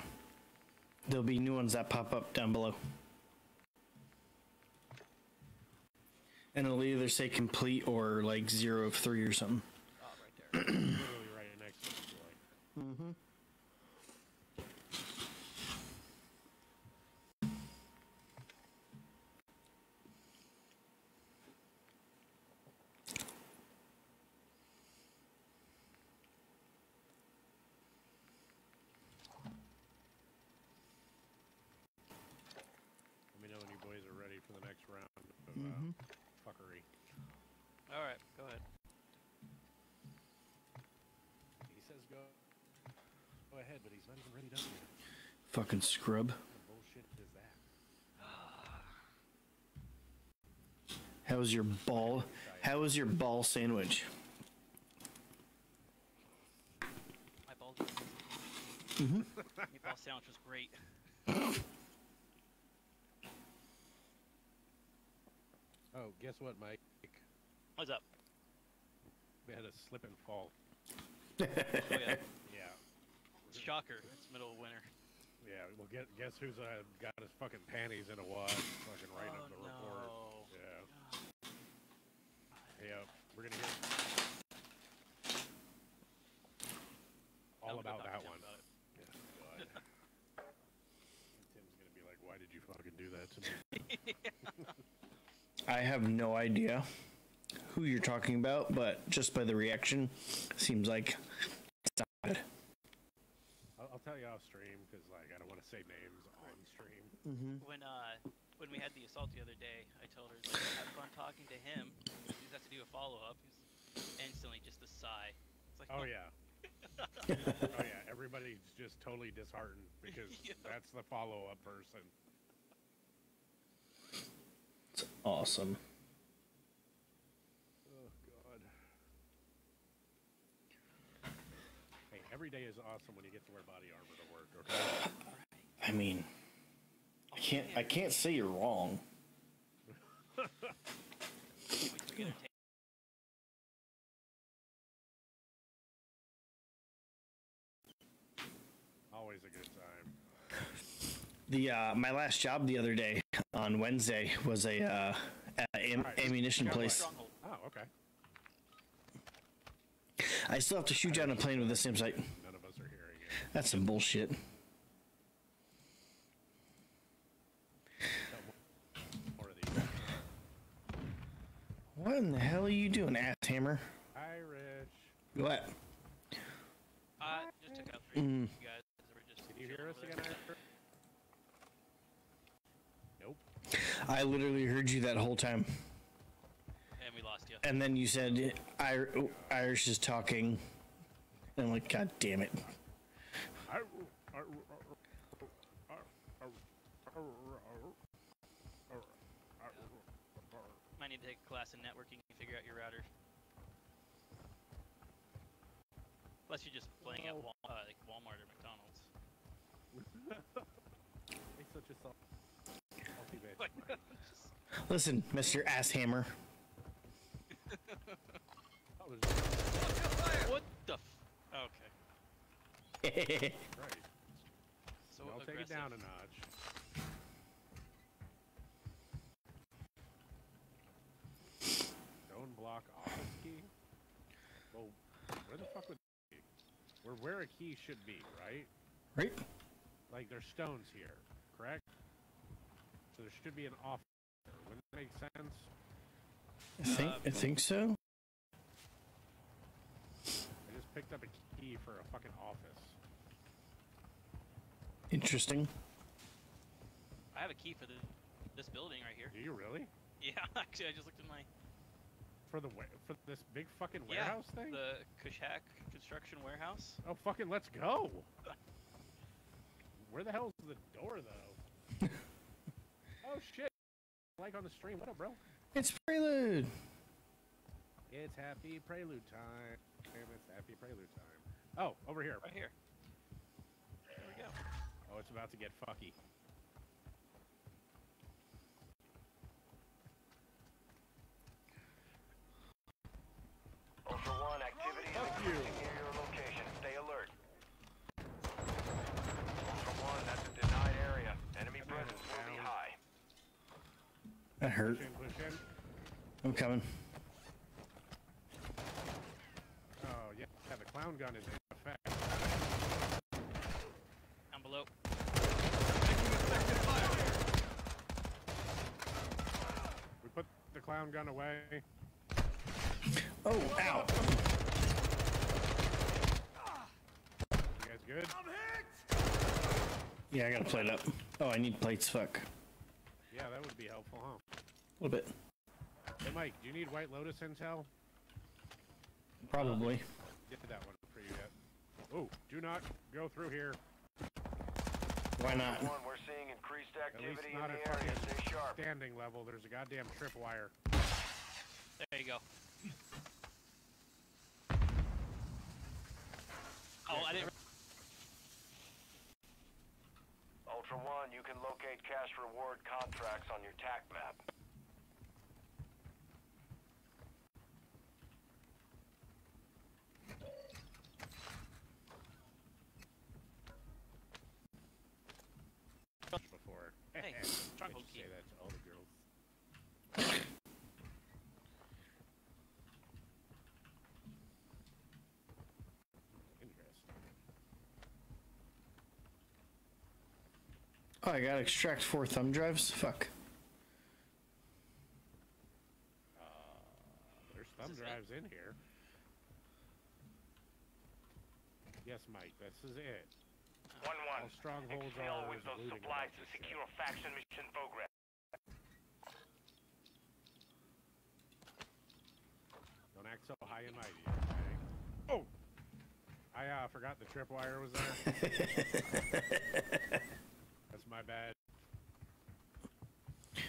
there'll be new ones that pop up down below. And it'll either say complete or like zero of three or something. Oh, right there. Literally right next to the joint. Let me know when you boys are ready for the next round of uh, fuckery. All right, go ahead. He says go, go ahead, but he's not even ready done yet. Fucking scrub. What bullshit is that? How was your ball? How was your ball sandwich? My ball. Meatball mm-hmm. sandwich was great. Oh, guess what, Mike? What's up? We had a slip and fall. Oh yeah, Yeah, shocker. It's middle of winter. Yeah. Well, guess guess who's uh, got his fucking panties in a wad, fucking writing oh up the no. report. Yeah. Yeah, We're gonna hear all Now we go about that one. about. Yeah, Tim's gonna be like, "Why did you fucking do that to me?" I have no idea who you're talking about, but just by the reaction, seems like it's not good. I'll, I'll tell you off stream because, like, I don't want to say names on stream. When uh when we had the assault the other day, I told her like, have fun talking to him. You just have to do a follow up. He's instantly, just a sigh. It's like, Oh yeah. oh yeah. Everybody's just totally disheartened because Yeah. that's the follow-up person. It's awesome. Oh God. Hey, every day is awesome when you get to wear body armor to work. Okay. I mean, I can't. I can't say you're wrong. we forget to take Always a good time. The uh, my last job the other day on Wednesday was a uh, a am- Alright. ammunition place. Oh, okay. I still have to shoot down a plane with the SAM site. None of us are hearing it. That's some bullshit. More of these. What in the hell are you doing, ass hammer? Irish. What? Uh, just took out three Mm. you guys that were just. Can you hear us again, there. Nope. I literally heard you that whole time, and then you said Irish is talking. And I'm like, God damn it. Might need to take a class in networking and figure out your router. Unless you're just playing at Wal uh, like Walmart or McDonald's. Listen, Mr. Asshammer what the? F- okay. right. So I'll take it down a notch. Stone block office key? Well, where the fuck would that be? Where, where a key should be, right? right? Like, there's stones here, correct? So there should be an office here. Wouldn't that make sense? I think I uh, think so. I just picked up a key for a fucking office. Interesting. I have a key for the this building right here. Do you really? Yeah, actually, I just looked in my For the wa- for this big fucking yeah warehouse thing? the Kushak Construction Warehouse. Oh, fucking let's go! Where the hell's the door, though? oh, shit. Like on the stream. What up, bro? It's Prelude. It's happy prelude time. It's happy prelude time. Oh, over here. Right here. There we go. Oh, it's about to get fucky. Ultra One, activity is Fuck you. increasing near your location. Stay alert. Ultra One, that's a denied area. Enemy presence will be high. That hurt. Push in, push in. I'm coming. Oh, yeah. Yeah, the clown gun is in effect. Down below. We put the clown gun away. Oh, ow. You guys good? I'm hit! Yeah, I gotta plate up. Oh, I need plates. Fuck. Yeah, that would be helpful, huh? A little bit. Hey, Mike, do you need White Lotus intel? Probably. Get to that one for you yet. Oh, do not go through here. Why not? One, we're seeing increased At least activity in not at the area. Stay sharp. standing level. There's a goddamn tripwire. There you go. Oh, I didn't. Ultra One, you can locate cash reward contracts on your TAC map. before. Hey, I stronghold should key. say that to all the girls. Interesting. Oh, I gotta extract four thumb drives. Fuck. There's thumb this it? drives in here. Yes, Mike, this is it. One All strongholds are is looting a bunch of shit. faction mission program. Don't act so high and mighty. Okay? Oh, I uh, forgot the tripwire was there. My bad. Ugh.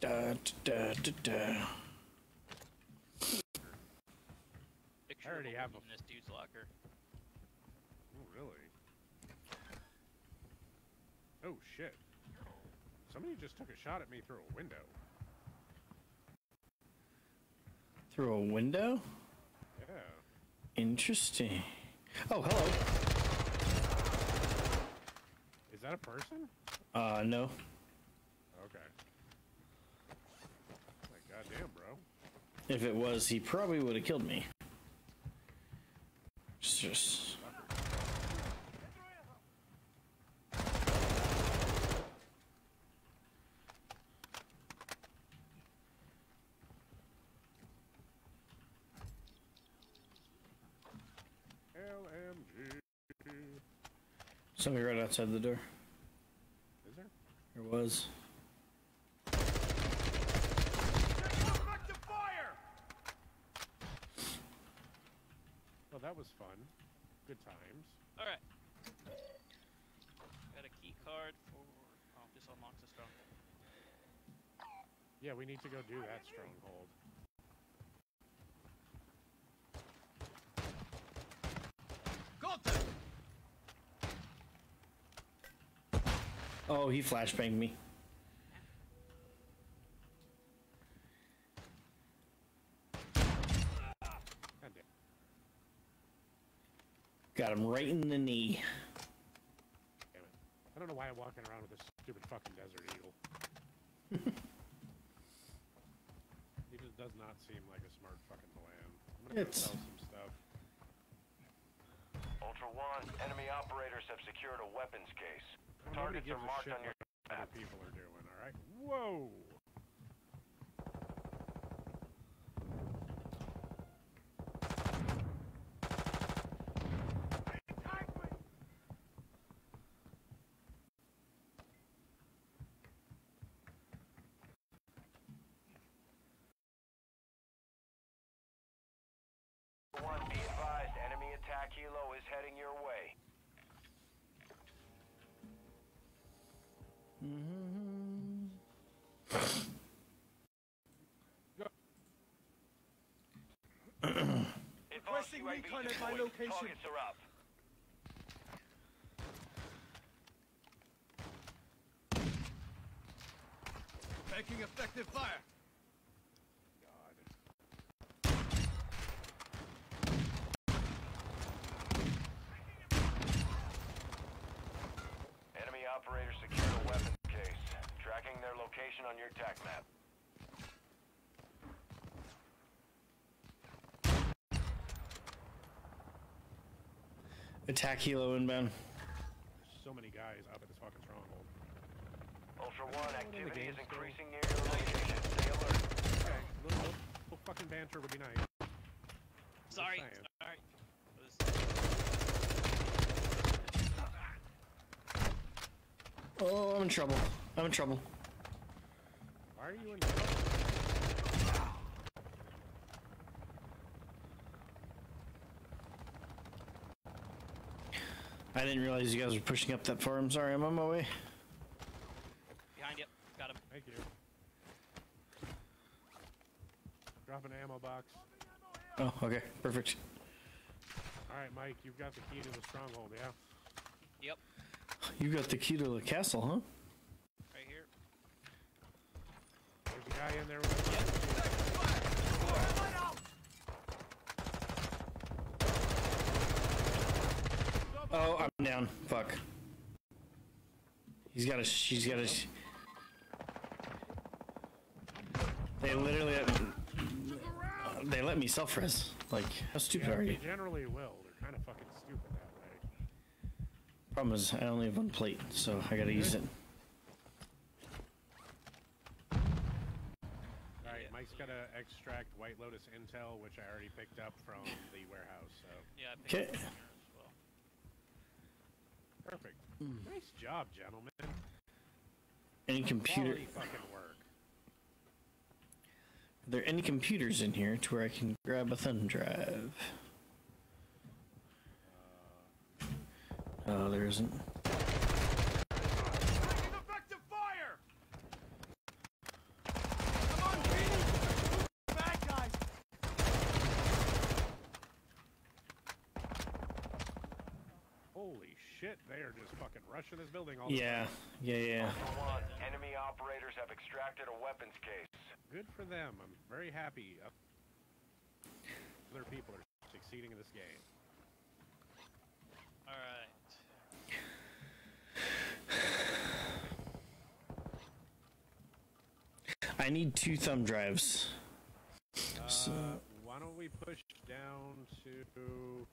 Da, da, da, da. I already have in this dude's locker. Oh, really? Oh, shit. Somebody just took a shot at me through a window. Through a window? Yeah. Interesting. Oh, hello. Is that a person? Uh, no. Okay. Like, goddamn, bro. If it was, he probably would have killed me. Just, just. Somebody right outside the door. Is there? There was. Back! Well, that was fun. Good times. All right. Got a key card for. Oh, this unlocks a stronghold. Yeah, we need to go do that stronghold. Got them! Oh, he flashbanged me. Got him right in the knee. Damn it. I don't know why I'm walking around with this stupid fucking desert eagle. he just does not seem like a smart fucking plan. I'm gonna go It's- sell some stuff. Ultra One, enemy operators have secured a weapons case. Nobody Targets gives are a marked shit on your what map. people are doing, alright? Whoa! One, be advised, enemy attack helo is heading your way. Advanced Requesting recon at my location. Targets are up. Taking effective fire. God. Enemy operators secured a weapons case. Tracking their location on your TAC map. Attack helo inbound. There's so many guys up at this fucking stronghold. Ultra One, activity game is still. increasing near your location. Stay alert. Okay, a little, little, little fucking banter would be nice. Sorry. Sorry. Oh, I'm in trouble. I'm in trouble. Why are you in I didn't realize you guys were pushing up that far. I'm sorry. I'm on my way. behind you. Got him. Thank you. Drop an ammo box. Oh, okay. Perfect. Alright, Mike, you've got the key to the stronghold, yeah? Yep. You got the key to the castle, huh? Right here. There's a guy in there with Oh, I'm down. Fuck. He's got a. She's got a. They literally. Uh, they let me self res. Like, how stupid Yeah, are you? they generally will. They're kind of fucking stupid that way. Problem is, I only have one plate, so I gotta use it. Alright, Yeah. Mike's gotta extract White Lotus intel, which I already picked up from the warehouse, so. Yeah. I picked Okay. Up one here as well. Perfect. Nice job, gentlemen. Any computer? Quality fucking work. Are there any computers in here to where I can grab a thumb drive? Uh, oh, there isn't. Taking effective fire! Come on, Petey! Bad guys! Holy shit, they are just fucking rushing this building all Yeah, yeah, yeah. Ultra One, enemy operators have extracted a weapons case. Good for them. I'm very happy. uh, Other people are succeeding in this game. All right. I need two thumb drives. So- Uh, why don't we push down to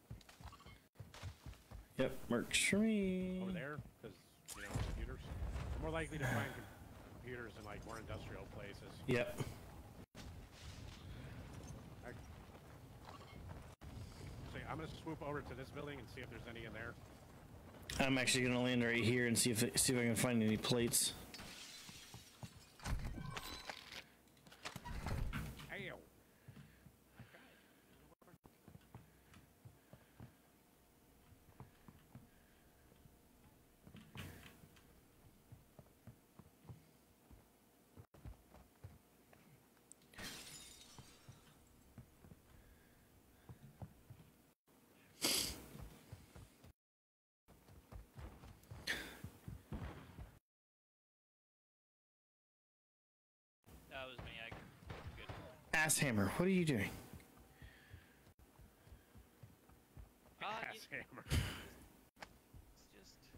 Yep, works for me. over there? Because, you know, computers. More likely to find computers in, like, more industrial places. Yep. I- So I'm gonna swoop over to this building and see if there's any in there. I'm actually gonna land right here and see if see if I can find any plates. Ow. Ass hammer, what are you doing? Ah, you- hammer. It's just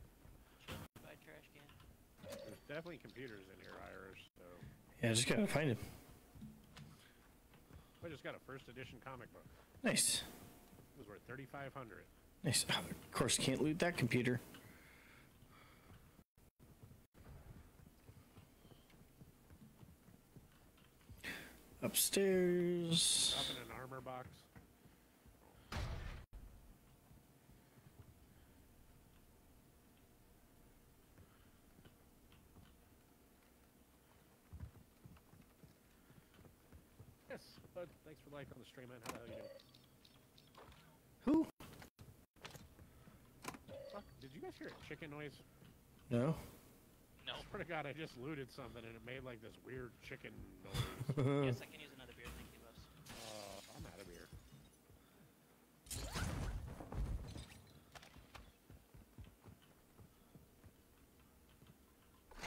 by trash can. There's definitely computers in here, Irish. So Yeah, I just gotta find him. I just got a first edition comic book. Nice. It was worth thirty five hundred. Nice. Oh, of course, can't loot that computer. Upstairs. Up in an armor box. Yes, bud. Thanks for liking on the stream, man. How the hell you doing? Who? Fuck, did you guys hear a chicken noise? No. No. Swear to God, I just looted something and it made like this weird chicken noise. yes, I can use another beer. Thank you, boss. uh, I'm out of here.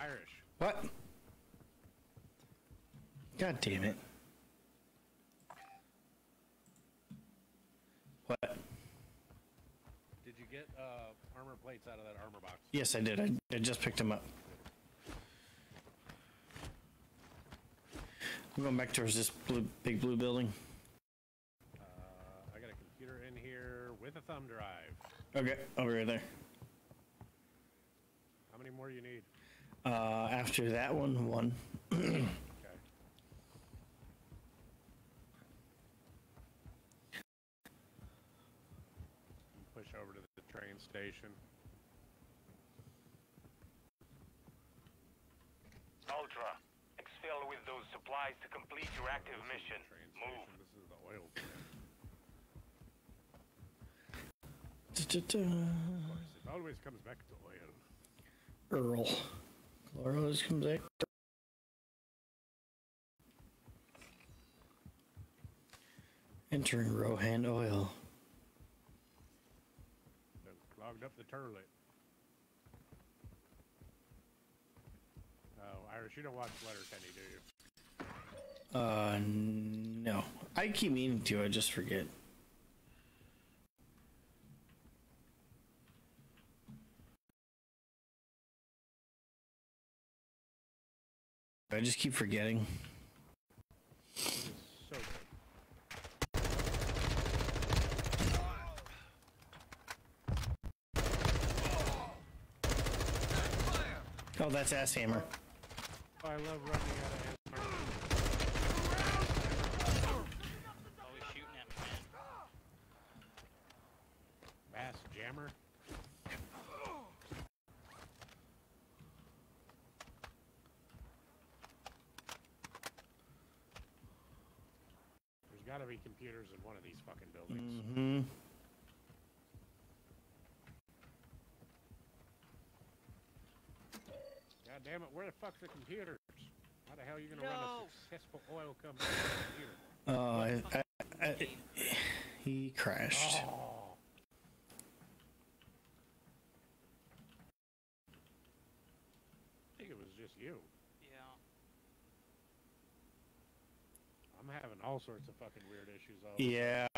Irish. What? God damn it. What? Did you get uh, armor plates out of that armor box? Yes, I did. I, I just picked them up. I'm going back towards this blue, big blue building. Uh, I got a computer in here with a thumb drive. Okay, I'll right there. How many more you need? Uh, after that one, one. Okay. Push over to the train station. Ultra, exfil with those supplies to complete your active This mission. Move. station. This is the oil plant. Da-da-da. Of course, it always comes back to oil. Earl. Laura's comes back. Entering Rohan Oil. Done Clogged up the turlet. Oh, Irish, you don't watch Letterkenny, do you? Uh, no. I keep meaning to, I just forget. I just keep forgetting. Oh, that's Ass Hammer. I love running out of ammo. Always shooting at me, man. Bass Jammer. There's got to be computers in one of these fucking buildings. hmm God damn it, where the fuck's the computers? How the hell are you gonna No. run a successful oil company computer? Oh, I, I, I, he crashed. Oh. I think it was just you. Yeah. I'm having all sorts of fucking weird issues. All Yeah,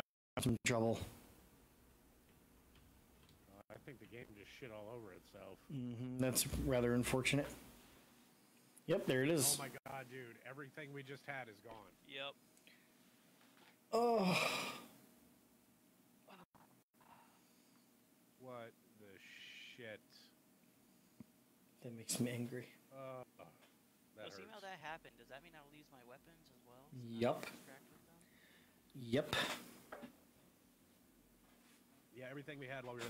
some trouble. I think the game just shit all over itself. Mm-hmm. That's rather unfortunate. Yep, there it is. Oh my god, dude! Everything we just had is gone. Yep. Oh, What the shit? that makes me angry. Uh, that Well, see how that happened. Does that mean I'll lose my weapons as well? so now I'm Yup. distracted with them? Yep. Yeah, everything we had while we were.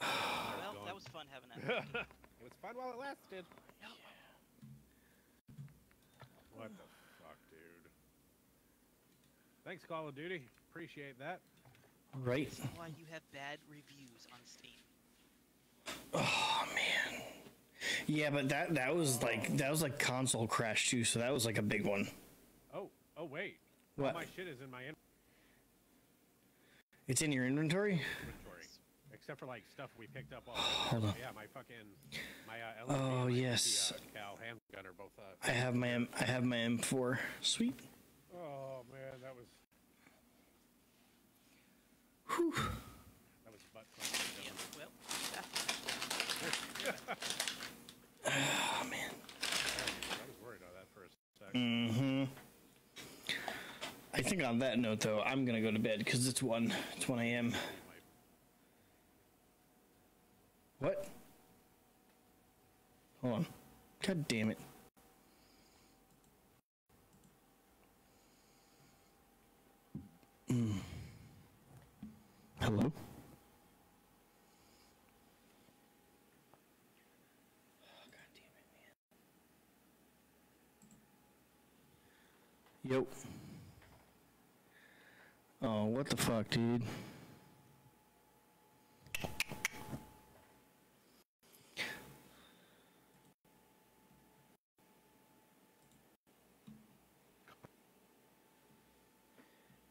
Well, that was fun having that. it was fun while it lasted. Yep. What the fuck, dude? Thanks, Call of Duty. Appreciate that. Right. This why you have bad reviews on Steam. Oh man. Yeah, but that that was like that was like console crash too, so that was like a big one. Oh, oh wait. What? All my shit is in my in- It's in your inventory. inventory, except for like stuff we picked up. While Hold on. Yeah, my fucking my uh, Oh, my yes. empty, uh, Cal handgun are both. Uh, I have my M- I have my M4. Sweet. oh man, that was Whew. that was butt clenching. Yeah, well, Oh man. I was worried about that for a sec. Mm-hmm. I think on that note, though, I'm gonna go to bed because it's one. It's one a.m. What? Hold on. God damn it. Mm. Hello. Oh, God damn it, man. Yo. Oh, what the fuck, dude?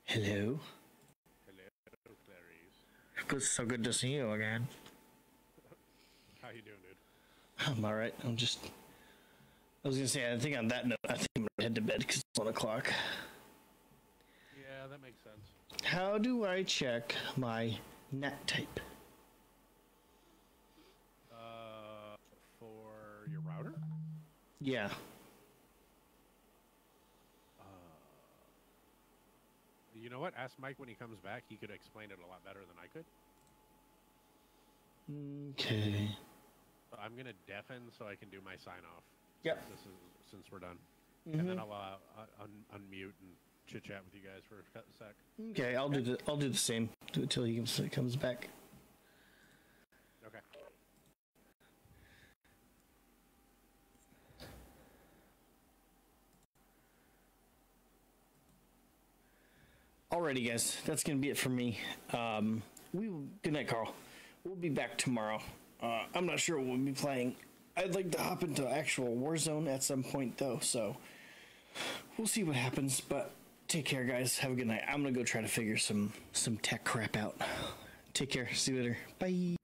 Hello. Hello, Clarice. It's so good to see you again. How you doing, dude? I'm alright. I'm just. I was gonna say, I think on that note, I think I'm gonna head to bed because it's one o'clock. Yeah, that makes sense. How do I check my NAT type? Uh, for your router. Yeah. Uh, You know what? Ask Mike when he comes back. He could explain it a lot better than I could. Okay. I'm gonna deafen so I can do my sign off. Yep. This is since we're done, Mm-hmm. and then I'll uh, un- unmute and chit chat with you guys for a sec. Okay, I'll do the I'll do the same until he comes, comes back. Okay. Alrighty, guys, that's gonna be it for me. Um, we good night, Carl. We'll be back tomorrow. Uh, I'm not sure what we'll be playing. I'd like to hop into actual Warzone at some point, though. So we'll see what happens. But take care, guys. Have a good night. I'm gonna go try to figure some some tech crap out. Take care. See you later. Bye.